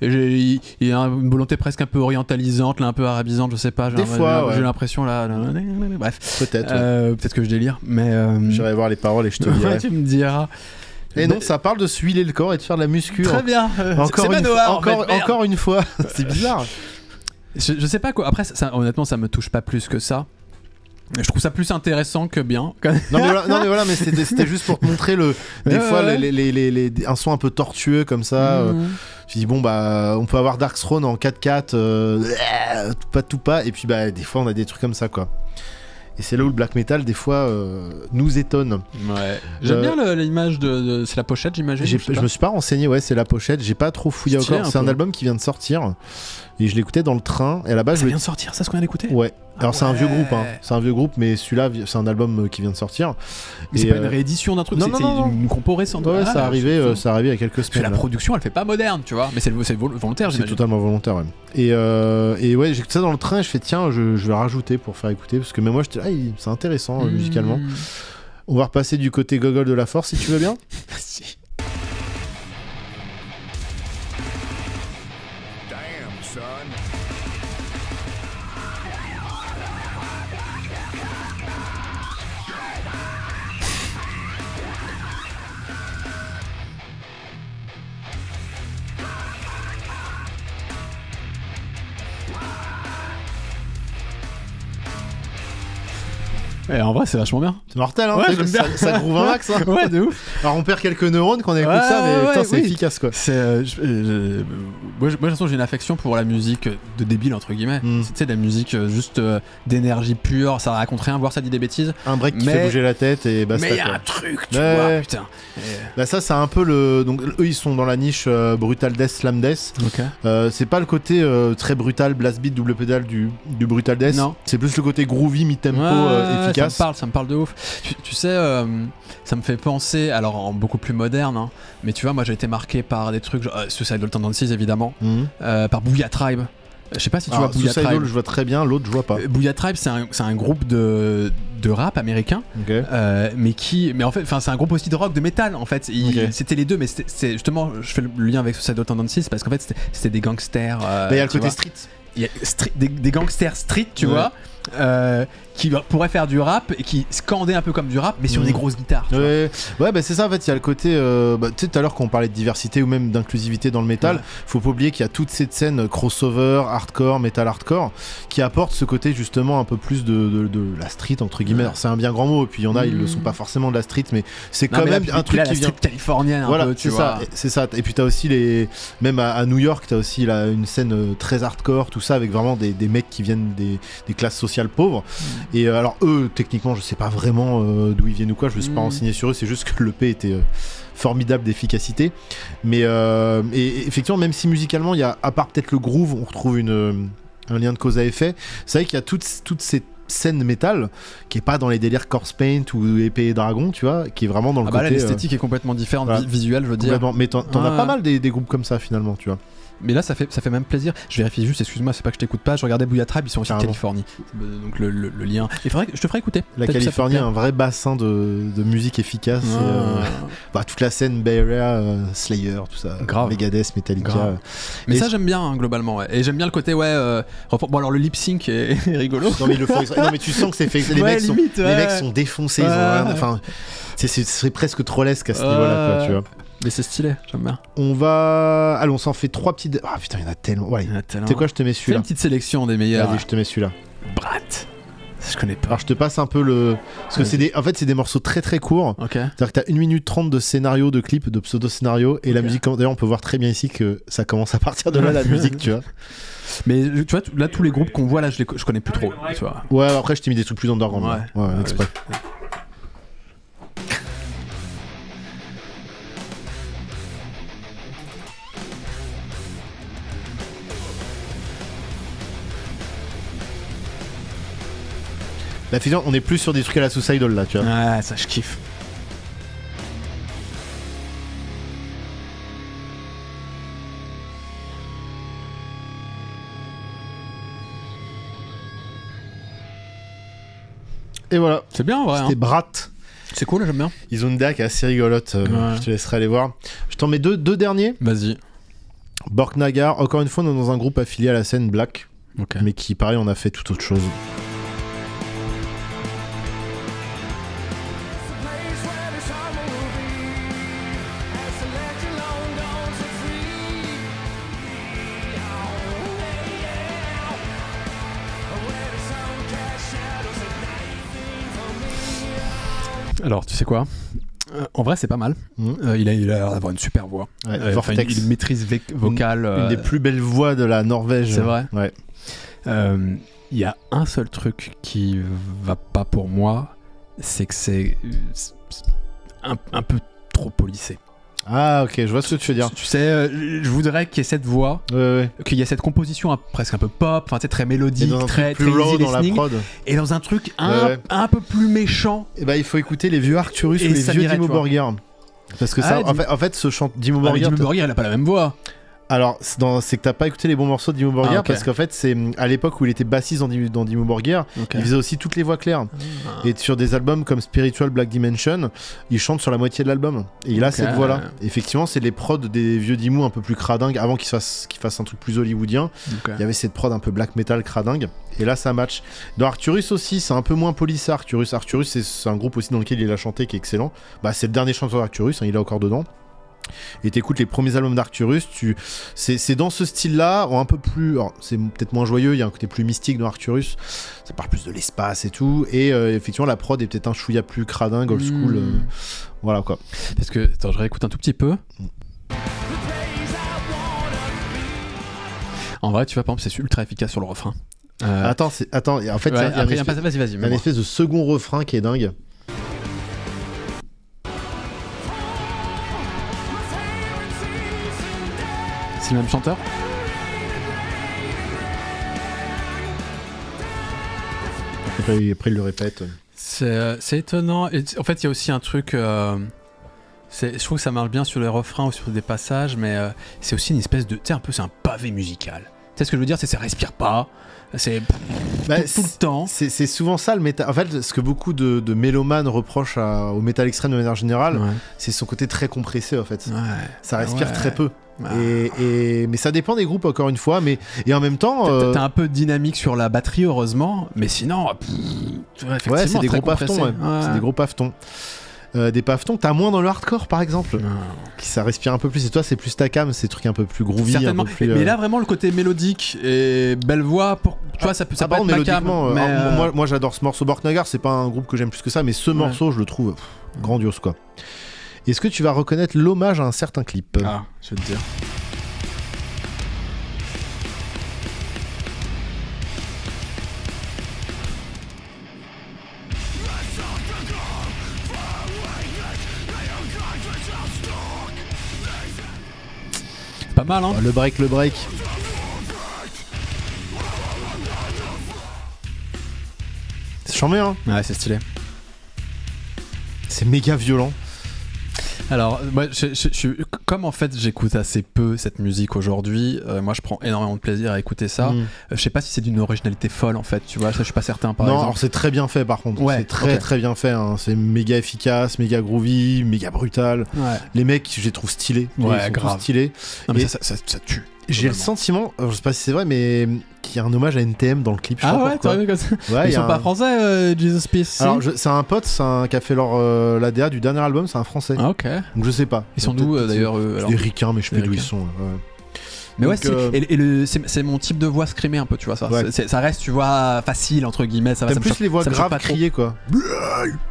et j'ai- il y a une volonté presque un peu orientalisante, là, un peu arabisante, je sais pas. j'ai fois, j'ai ouais. l'impression là, bref. Peut-être. ouais. Euh, Peut-être que je délire, mais. euh, J'irai voir les paroles et je te dirai. tu me diras. Et non, ça parle de se huiler le corps et de faire de la muscu. Très bien. Euh, Encore une, fois, encore, une fois. C'est bizarre. Je, je sais pas quoi. Après, ça- honnêtement, ça me touche pas plus que ça. Je trouve ça plus intéressant que bien. Non mais voilà, non, mais, voilà, mais c'était c'était juste pour te montrer le des fois ouais. les, les, les, les- les- un son un peu tortueux comme ça. euh, Mhm. Je dis bon bah on peut avoir Dark Throne en 4-4, euh, tout pas tout pas, et puis bah des fois on a des trucs comme ça quoi. Et c'est là où le black metal des fois euh, nous étonne. Ouais. J'aime Euh, bien le- l'image de, de- C'est la pochette, j'imagine. J'ai- je me suis pas renseigné, ouais c'est la pochette, j'ai pas trop fouillé encore. C'est un album qui vient de sortir et je l'écoutais dans le train et à la base Ça je vient de sortir, ça ce qu'on vient d'écouter? Ouais. Alors c'est un vieux groupe, hein. c'est un vieux groupe, mais celui-là c'est un album euh, qui vient de sortir. Mais c'est pas une euh, réédition d'un truc, non, c'est une compo récente. Ouais, Ah, ça arrivait, euh, ça arrivait il y a quelques semaines. la production, elle fait pas moderne, tu vois, mais c'est c'est vol- volontaire, C'est totalement volontaire, ouais. Et, euh, et ouais, j'écoute ça dans le train et je fais tiens, je, je vais rajouter pour faire écouter parce que même moi j'étais il- c'est intéressant Mmh. musicalement. On va repasser du côté gogol de la force si tu veux bien. Merci. Et en vrai, c'est vachement bien. C'est mortel, hein Ouais, ça, ça, groove un max. hein. Ouais, de ouf. Alors on perd quelques neurones quand on écoute Ouais, ça, mais putain, ouais, c'est oui. efficace quoi. C'est, euh, euh, moi, de toute façon, j'ai une affection pour la musique de débile, entre guillemets. Mm. C'est, Tu sais, de la musique euh, juste euh, d'énergie pure, ça raconte rien, voire ça dit des bêtises. Un break qui Mais- fait bouger la tête et basta. mais il y a un truc, tu vois, putain. Bah ça c'est un peu le donc eux ils sont dans la niche brutal death slam death. C'est pas le côté très brutal blast beat double pédale du, du brutal death. Non. C'est plus le côté groovy mi tempo Ouais, euh, ouais, efficace. Ça me parle, ça me parle de ouf. Tu, tu sais, euh, ça me fait penser, alors en beaucoup plus moderne, hein, mais tu vois, moi j'ai été marqué par des trucs, genre, euh, Suicidal Tendencies évidemment, Mhm. euh, par Booyah Tribe. Je sais pas si tu Alors, vois Booyah Suicidal, Tribe. je vois très bien, l'autre je vois pas. Booyah Tribe, c'est un, groupe de, de rap américain, euh, mais qui, mais en fait, enfin, c'est un groupe aussi de rock, de métal en fait. C'était les deux, mais c'est justement, je fais le lien avec Suicidal Tendencies parce qu'en fait, c'était- des gangsters. Bah, il y a le côté vois. street. Il y a street- des, des gangsters street, tu Ouais. vois, euh, qui pourraient faire du rap et qui scandaient un peu comme du rap, mais sur des grosses guitares. Ouais, ouais bah c'est ça en fait, il y a le côté. euh, bah, tu sais, tout à l'heure, quand on parlait de diversité ou même d'inclusivité dans le métal, Ouais. faut pas oublier qu'il y a toute cette scène crossover, hardcore, metal hardcore, qui apporte ce côté justement un peu plus de, de- de la street, entre guillemets. Ouais. C'est un bien grand mot, et puis il y en a, ils le sont pas forcément de la street, mais c'est Non, quand mais même là, un truc là, qui la vient. street californienne Voilà, c'est ça, c'est ça. Et puis t'as aussi les, même à, à New York, t'as aussi là, une scène euh, très hardcore, tout ça, avec vraiment des, des mecs qui viennent des, des classes sociales pauvres. Mm. Et euh, alors eux, techniquement, je sais pas vraiment euh, d'où ils viennent ou quoi, je me suis pas Mm. renseigné sur eux, c'est juste que le P était euh, formidable d'efficacité. Mais euh, et, effectivement, même si musicalement, il y a, à part peut-être le groove, on retrouve une, un lien de cause à effet. C'est vrai qu'il y a toute, toute cette scène métal qui est pas dans les délires corpse paint ou épée et dragon, tu vois, qui est vraiment dans le Ah bah côté. euh, l'esthétique est complètement différente, voilà. visuelle, je veux dire. Mais t'en t'en as pas mal des, des groupes comme ça finalement, tu vois. Mais là, ça fait, ça fait même plaisir. Je vérifie juste, excuse-moi, c'est pas que je t'écoute pas. Je regardais Tribe, ils sont aussi de Carrément. Californie. Donc le, le- le lien. Faudrait que, je te ferai écouter. La Californie un vrai bassin de, de musique efficace. et, Ah. euh, bah, toute la scène Bay Area, euh, Slayer, tout ça. Grave. Megadeth, Metallica. Grave. Mais Et ça, j'aime bien, hein, globalement. ouais. Et j'aime bien le côté, ouais. euh, Bon, alors le lip sync est, est rigolo. Non mais le. Non tu sens que c'est fait. Les, Ouais, mecs, sont, les mecs sont défoncés. ils ont rien- Enfin, c'est- presque trollesque à ce niveau-là, tu vois. Mais c'est stylé, j'aime bien. On va. Allez, on s'en fait trois petites. Ah putain, il y en a tellement. Ouais. Il y en a tellement. Tu sais quoi, je te mets Fais une celui-là. petite sélection des meilleurs. Vas-y, je te mets celui-là. Brat. Je connais pas. Alors je te passe un peu le. Parce que c'est des. En fait, c'est des morceaux très très courts. Ok. C'est-à-dire que t'as 1 minute 30 de scénario, de clip, de pseudo-scénario, et la musique, d'ailleurs on peut voir très bien ici que ça commence à partir de là la musique, tu vois. Mais tu vois, là, tous les groupes qu'on voit là, je, les, je connais plus trop. Tu vois. Ouais, après je t'ai mis des trucs plus underground. Ouais. là. ouais, Ouais, exprès. La fusion, on est plus sur des trucs à la Suicidal là, tu vois. Ouais, ça, je kiffe. Et voilà, C'est bien, en vrai. hein. c'était Brat. C'est cool, j'aime bien. Ils ont une DA qui est assez rigolote, euh, Ouais. je te laisserai aller voir. Je t'en mets deux, deux derniers. Vas-y. Bork Nagar, encore une fois, on est dans un groupe affilié à la scène Black, mais qui, pareil, on a fait tout autre chose. Alors, tu sais quoi Euh, En vrai, c'est pas mal. Mhm. Euh, il a l'air d'avoir une super voix. Ouais, Euh, enfin, une, maîtrise vocale. Une euh, des plus belles voix de la Norvège. C'est vrai Ouais. Il y a un seul truc qui va pas pour moi, c'est que c'est un, un peu trop policé. Ah, ok, je vois ce que tu veux dire. Tu sais, euh, je voudrais qu'il y ait cette voix, Ouais, ouais. qu'il y ait cette composition un- presque un peu pop, enfin très mélodique, dans un très, truc plus très easy dans la prod. et dans un truc un, Ouais. un peu plus méchant. Et bah, il faut écouter les vieux Arcturus Et ou les vieux vois. Borgir. Parce que Ah, ça, en fait, en fait, ce chant Dimmu Ah, Borgir. Dimmu Borgir, il a pas la même voix. Alors, c'est dans- c'est que t'as pas écouté les bons morceaux de Dimmu Borgir Ah, ok. parce qu'en fait, c'est hum, à l'époque où il était bassiste dans, Dimmu- dans Dimmu Borgir, il faisait aussi toutes les voix claires. Ah. Et sur des albums comme Spiritual Black Dimension, il chante sur la moitié de l'album. Et il a Ok. cette voix-là. Effectivement, c'est les prods des vieux Dimmu un peu plus cradingues avant qu'il fasse, qu'il fasse un truc plus hollywoodien. Ok. Il y avait cette prod un peu black metal cradingue. Et là, ça match. Dans Arcturus aussi, c'est un peu moins polissé. Arcturus, Arcturus, c'est- c'est un groupe aussi dans lequel il a chanté qui est excellent. Bah, c'est le dernier chanteur d'Arcturus, hein, il est encore dedans. Et t'écoutes les premiers albums d'Arcturus, tu... c'est dans ce style-là, un peu plus. C'est peut-être moins joyeux, il y a un côté plus mystique dans Arcturus. Ça parle plus de l'espace et tout. Et euh, effectivement, la prod est peut-être un chouïa plus cradingue, old school. Hmm. euh, voilà quoi. Parce que, attends, je réécoute un tout petit peu. En vrai, tu vois, par exemple, c'est ultra efficace sur le refrain. Euh, Attends, attends, en fait, il y a- y a, y un y a espèce de second refrain qui est dingue. C'est le même chanteur Après, après, il le répète. C'est euh, étonnant. Et en fait, il y a aussi un truc. euh, je trouve que ça marche bien sur les refrains ou sur des passages, mais euh, c'est aussi une espèce de. Tu sais, un peu, c'est un pavé musical. Tu sais ce que je veux dire? C'est ça respire pas. C'est Bah, tout, tout le temps. C'est c'est souvent ça le métal. En fait, ce que beaucoup de, de mélomanes reprochent à- au métal extrême de manière générale, Ouais. c'est son côté très compressé en fait. Ouais. Ça respire Ouais. très peu. Ouais. Et, et- mais ça dépend des groupes encore une fois. Mais et en même temps, T'as- euh, T'as un peu de dynamique sur la batterie, heureusement, mais sinon, pff, tu vois, ouais, effectivement, c'est des gros ouais. Ouais. C'est des gros pavetons. Euh, des t'as moins dans le hardcore par exemple, qui ça respire un peu plus. Et toi, c'est plus ta cam, ces trucs un peu plus groovy. Certainement. Un peu plus, mais, euh, mais là, vraiment, le côté mélodique et belle voix, pour... tu vois, ça peut, ça ah, peut être ma cam, mélodiquement, euh, mais, euh, moi, moi j'adore ce morceau. Borknagar, c'est pas un groupe que j'aime plus que ça, mais ce Ouais. morceau, je le trouve pff, grandiose quoi. Est-ce que tu vas reconnaître l'hommage à un certain clip? Ah, je vais te dire. Pas mal, hein? Oh, Le break, le break. C'est chambé, hein? Ouais, c'est stylé. C'est méga violent. Alors, moi, je, je- je- comme en fait j'écoute assez peu cette musique aujourd'hui, euh, moi je prends énormément de plaisir à écouter ça. Mm. Euh, je sais pas si c'est d'une originalité folle en fait, tu vois, ça je suis pas certain par non, alors exemple. c'est très bien fait par contre. Ouais, c'est très très bien fait. hein. C'est méga efficace, méga groovy, méga brutal. Ouais, Les mecs, je les trouve stylés. Ouais, Ils sont tous grave. stylés. non mais Et- ça, ça, ça, ça tue. J'ai le sentiment, je sais pas si c'est vrai, mais qu'il y a un hommage à NTM dans le clip. Je Ah ouais, t'as vu comme ça Ouais, Ils sont pas français, euh, Jesus Peace Alors, je- c'est un pote, c'est un qui a fait leur euh, la DA du dernier album, c'est un français. Ah, ok. Donc je sais pas. Ils sont d'où euh, d'ailleurs C'est des ricains, mais je sais plus d'où ils sont. ouais. Mais ouais, Donc, c'est- euh, et, et le- c'est mon type de voix screamée un peu, tu vois ça. Ouais. Ça reste, tu vois, facile entre guillemets. Ça, ça me plus choque- les voix ça graves criées, quoi.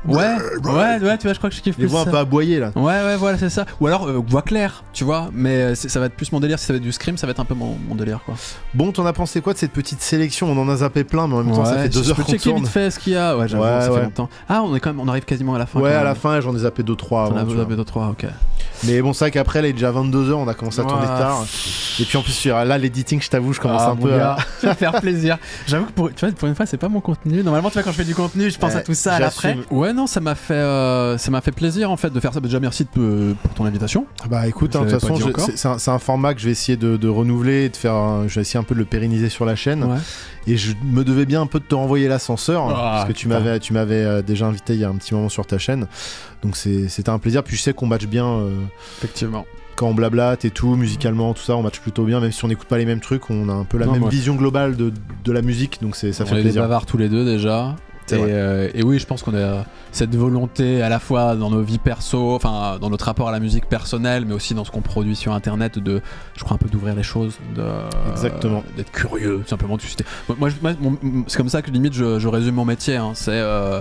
Ouais, ouais, ouais, tu vois, je crois que je kiffe Les plus voix un ça. peu aboyées, là. Ouais, ouais, voilà, c'est ça. Ou alors euh, voix claire, tu vois. Mais euh, ça va être plus mon délire. Si ça va être du scream, ça va être un peu mon, mon délire, quoi. Bon, t'en as pensé quoi de cette petite sélection? On en a zappé plein, mais en même temps, ça Ouais, fait deux heures qu'on checker tourne. vite fait ce qu'il y a. Ouais, j'avoue, Ouais, ça ouais. fait longtemps. Ah, on est quand même, on arrive quasiment à la fin. Ouais, à la fin, j'en ai zappé 2-3 On a avant. tu vois. deux, trois, ok. Mais bon, c'est vrai qu'après, là, il est déjà 22h, on a commencé à tourner Ouais. tard. Et puis en plus, là, l'editing, je t'avoue, je commence Ah, un peu gars, à. tu vas faire plaisir. J'avoue que pour, tu vois, pour une fois, c'est pas mon contenu. Normalement, tu vois, quand je fais du contenu, je pense à tout ça à l'après. Ouais, non, ça m'a fait, euh, ça m'a fait plaisir en fait de faire ça. Bah, Déjà, merci de, pour ton invitation. Bah écoute, hein, de toute façon, c'est un, format que je vais essayer de, de renouveler, et de faire. un- je vais essayer un peu de le pérenniser sur la chaîne. Ouais. Et je me devais bien un peu de te renvoyer l'ascenseur, hein, Ah, parce que tu m'avais, tu m'avais euh, déjà invité il y a un petit moment sur ta chaîne. Donc c'est- c'était un plaisir. Puis je sais qu'on match bien euh, Effectivement. Quand on blablate et tout, musicalement, tout ça, on match plutôt bien. Même si on n'écoute pas les mêmes trucs, on a un peu la Non, même moi- vision globale de, de la musique. Donc c'est, ça on fait est des plaisir. bavards tous les deux déjà. Et, euh, et oui, je pense qu'on a cette volonté à la fois dans nos vies perso, enfin dans notre rapport à la musique personnelle, mais aussi dans ce qu'on produit sur Internet, de, je crois un peu d'ouvrir les choses, de Exactement. d'être curieux, simplement. de susciter- Moi, c'est comme ça que limite je, je résume mon métier. hein. C'est euh,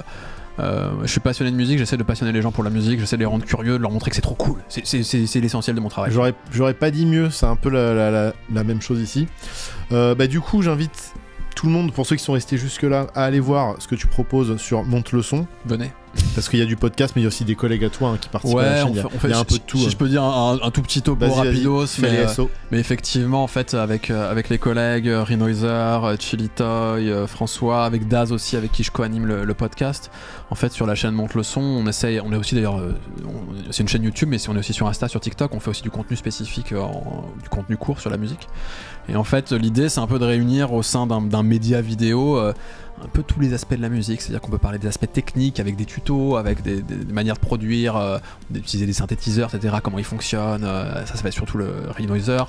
Euh, je suis passionné de musique, j'essaie de passionner les gens pour la musique, j'essaie de les rendre curieux, de leur montrer que c'est trop cool. C'est- l'essentiel de mon travail. J'aurais, pas dit mieux, c'est un peu la même chose ici. Euh, bah, du coup, j'invite tout le monde, pour ceux qui sont restés jusque-là, à aller voir ce que tu proposes sur Monte le son. Venez. Parce qu'il y a du podcast, mais il y a aussi des collègues à toi hein, qui participent à la Ouais, chaîne. on fait, on fait- il y a un peu de tout. Si hein. je peux dire un, un tout petit topo rapidos, mais, euh, mais effectivement, en fait, avec, euh, avec les collègues euh, Renoiser, euh, Chili Toy, euh, François, avec Daz aussi, avec qui je co-anime le, le podcast. En fait, sur la chaîne Monte le son, on essaye, on est aussi d'ailleurs, c'est une chaîne YouTube, mais on est aussi sur Insta, sur TikTok, on fait aussi du contenu spécifique, euh, du contenu court sur la musique. Et en fait, l'idée, c'est un peu de réunir au sein d'un d'un média vidéo euh, un peu tous les aspects de la musique. C'est-à-dire qu'on peut parler des aspects techniques avec des tutos, avec des, manières de produire, euh, d'utiliser des synthétiseurs, etc., comment ils fonctionnent. euh, ça, ça va être surtout le Renoiser.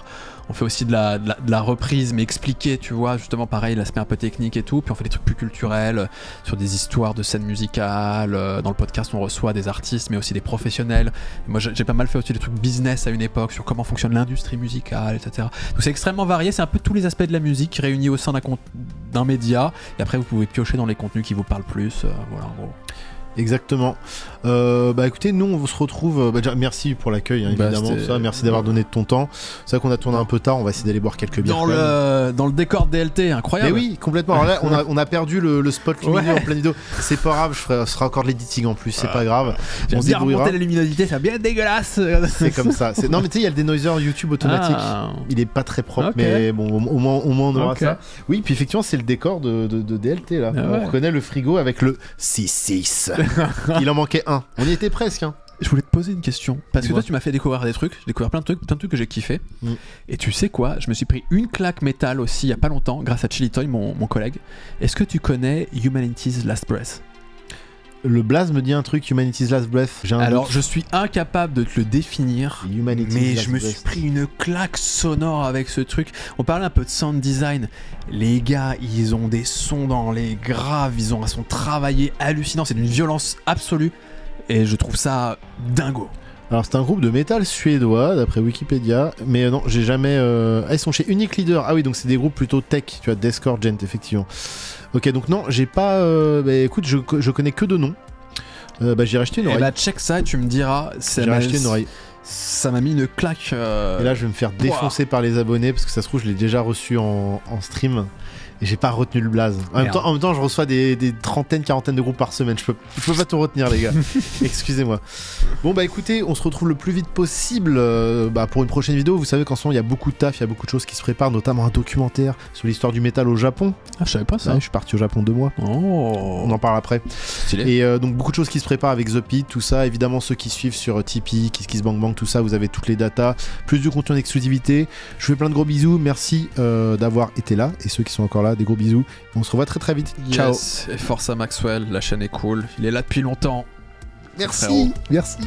On fait aussi de la, reprise, mais expliquée, tu vois, justement, pareil, l'aspect un peu technique et tout. Puis on fait des trucs plus culturels, euh, sur des histoires de scènes musicales. Dans le podcast, on reçoit des artistes, mais aussi des professionnels. Moi, j'ai pas mal fait aussi des trucs business à une époque, sur comment fonctionne l'industrie musicale, etc. Donc c'est extrêmement varié, c'est un peu tous les aspects de la musique réunis au sein d'un média. Et après, vous pouvez piocher dans les contenus qui vous parlent plus. euh, voilà, en gros. Exactement. Euh, bah écoutez, nous on se retrouve. euh, bah, déjà, merci pour l'accueil, hein, Bah, évidemment. c'était- Ça, merci d'avoir donné de ton temps. C'est vrai qu'on a tourné un peu tard. On va essayer d'aller boire quelques bières. Dans le, dans le décor DLT, Mais incroyable. oui, complètement. Alors là, on a, on a perdu le, le spot lumineux Ouais. en pleine vidéo. C'est pas grave, je ferai, ce sera encore de l'editing en plus, c'est pas grave. J'aime On se débrouillera. la luminosité, c'est bien dégueulasse. C'est comme ça. Non, mais tu sais, il y a le dénoiser YouTube automatique. Ah. Il est pas très propre, mais bon, au, moins, au moins on aura ça. Oui, puis effectivement, c'est le décor de, de- de DLT là. Ah on ouais. reconnaît le frigo avec le 6-6. il en manquait un. On y était presque. Hein. Je voulais te poser une question. Parce que toi, tu m'as fait découvrir des trucs. J'ai découvert plein de trucs, plein de trucs que j'ai kiffé. Mm. Et tu sais quoi Je me suis pris une claque métal aussi il y a pas longtemps, grâce à Chili Toy, mon, mon collègue. Est-ce que tu connais Humanity's Last Breath? Le Blaze me dit un truc, Humanity's Last Breath. J'ai un Alors, doute. je suis incapable de te le définir. Humanity's Mais Last je me Breath. suis pris une claque sonore avec ce truc. On parlait un peu de sound design. Les gars, ils ont des sons dans les graves, ils ont un son travaillé hallucinant. C'est d'une violence absolue. Et je trouve ça dingo. Alors c'est un groupe de métal suédois d'après Wikipédia, mais euh, non, j'ai jamais. euh, Ah, ils sont chez Unique Leader. Ah oui, donc c'est des groupes plutôt tech, tu vois, Deathcore, Gent, effectivement. Ok, donc non, j'ai pas. euh, Bah écoute, je, je connais que deux noms. Bah j'ai racheté une Et oreille. bah, check ça et tu me diras. j'ai racheté une oreille. Ça m'a mis une claque. Et là, je vais me faire défoncer par les abonnés parce que ça se trouve, je l'ai déjà reçu en, en stream. Et j'ai pas retenu le blaze. En même, temps, en même temps, je reçois des, des trentaines, quarantaines de groupes par semaine. Je peux, je peux pas tout retenir, les gars. Excusez-moi. Bon, bah écoutez, on se retrouve le plus vite possible euh, bah, pour une prochaine vidéo. Vous savez qu'en ce moment, il y a beaucoup de taf, il y a beaucoup de choses qui se préparent, notamment un documentaire sur l'histoire du métal au Japon. Ah, je savais pas ça. Ouais, je suis parti au Japon deux mois. Oh. On en parle après. Stylé. Et euh, donc beaucoup de choses qui se préparent avec The Pit, tout ça. Évidemment, ceux qui suivent sur euh, Tipeee, Kiss Kiss Bang tout ça, vous avez toutes les datas, plus de contenu d'exclusivité. Je vous fais plein de gros bisous. Merci euh, d'avoir été là. Et ceux qui sont encore là, des gros bisous. On se revoit très très vite. Ciao. Yes. Et force à Maxwell, la chaîne est cool. Il est là depuis longtemps. Merci. Merci.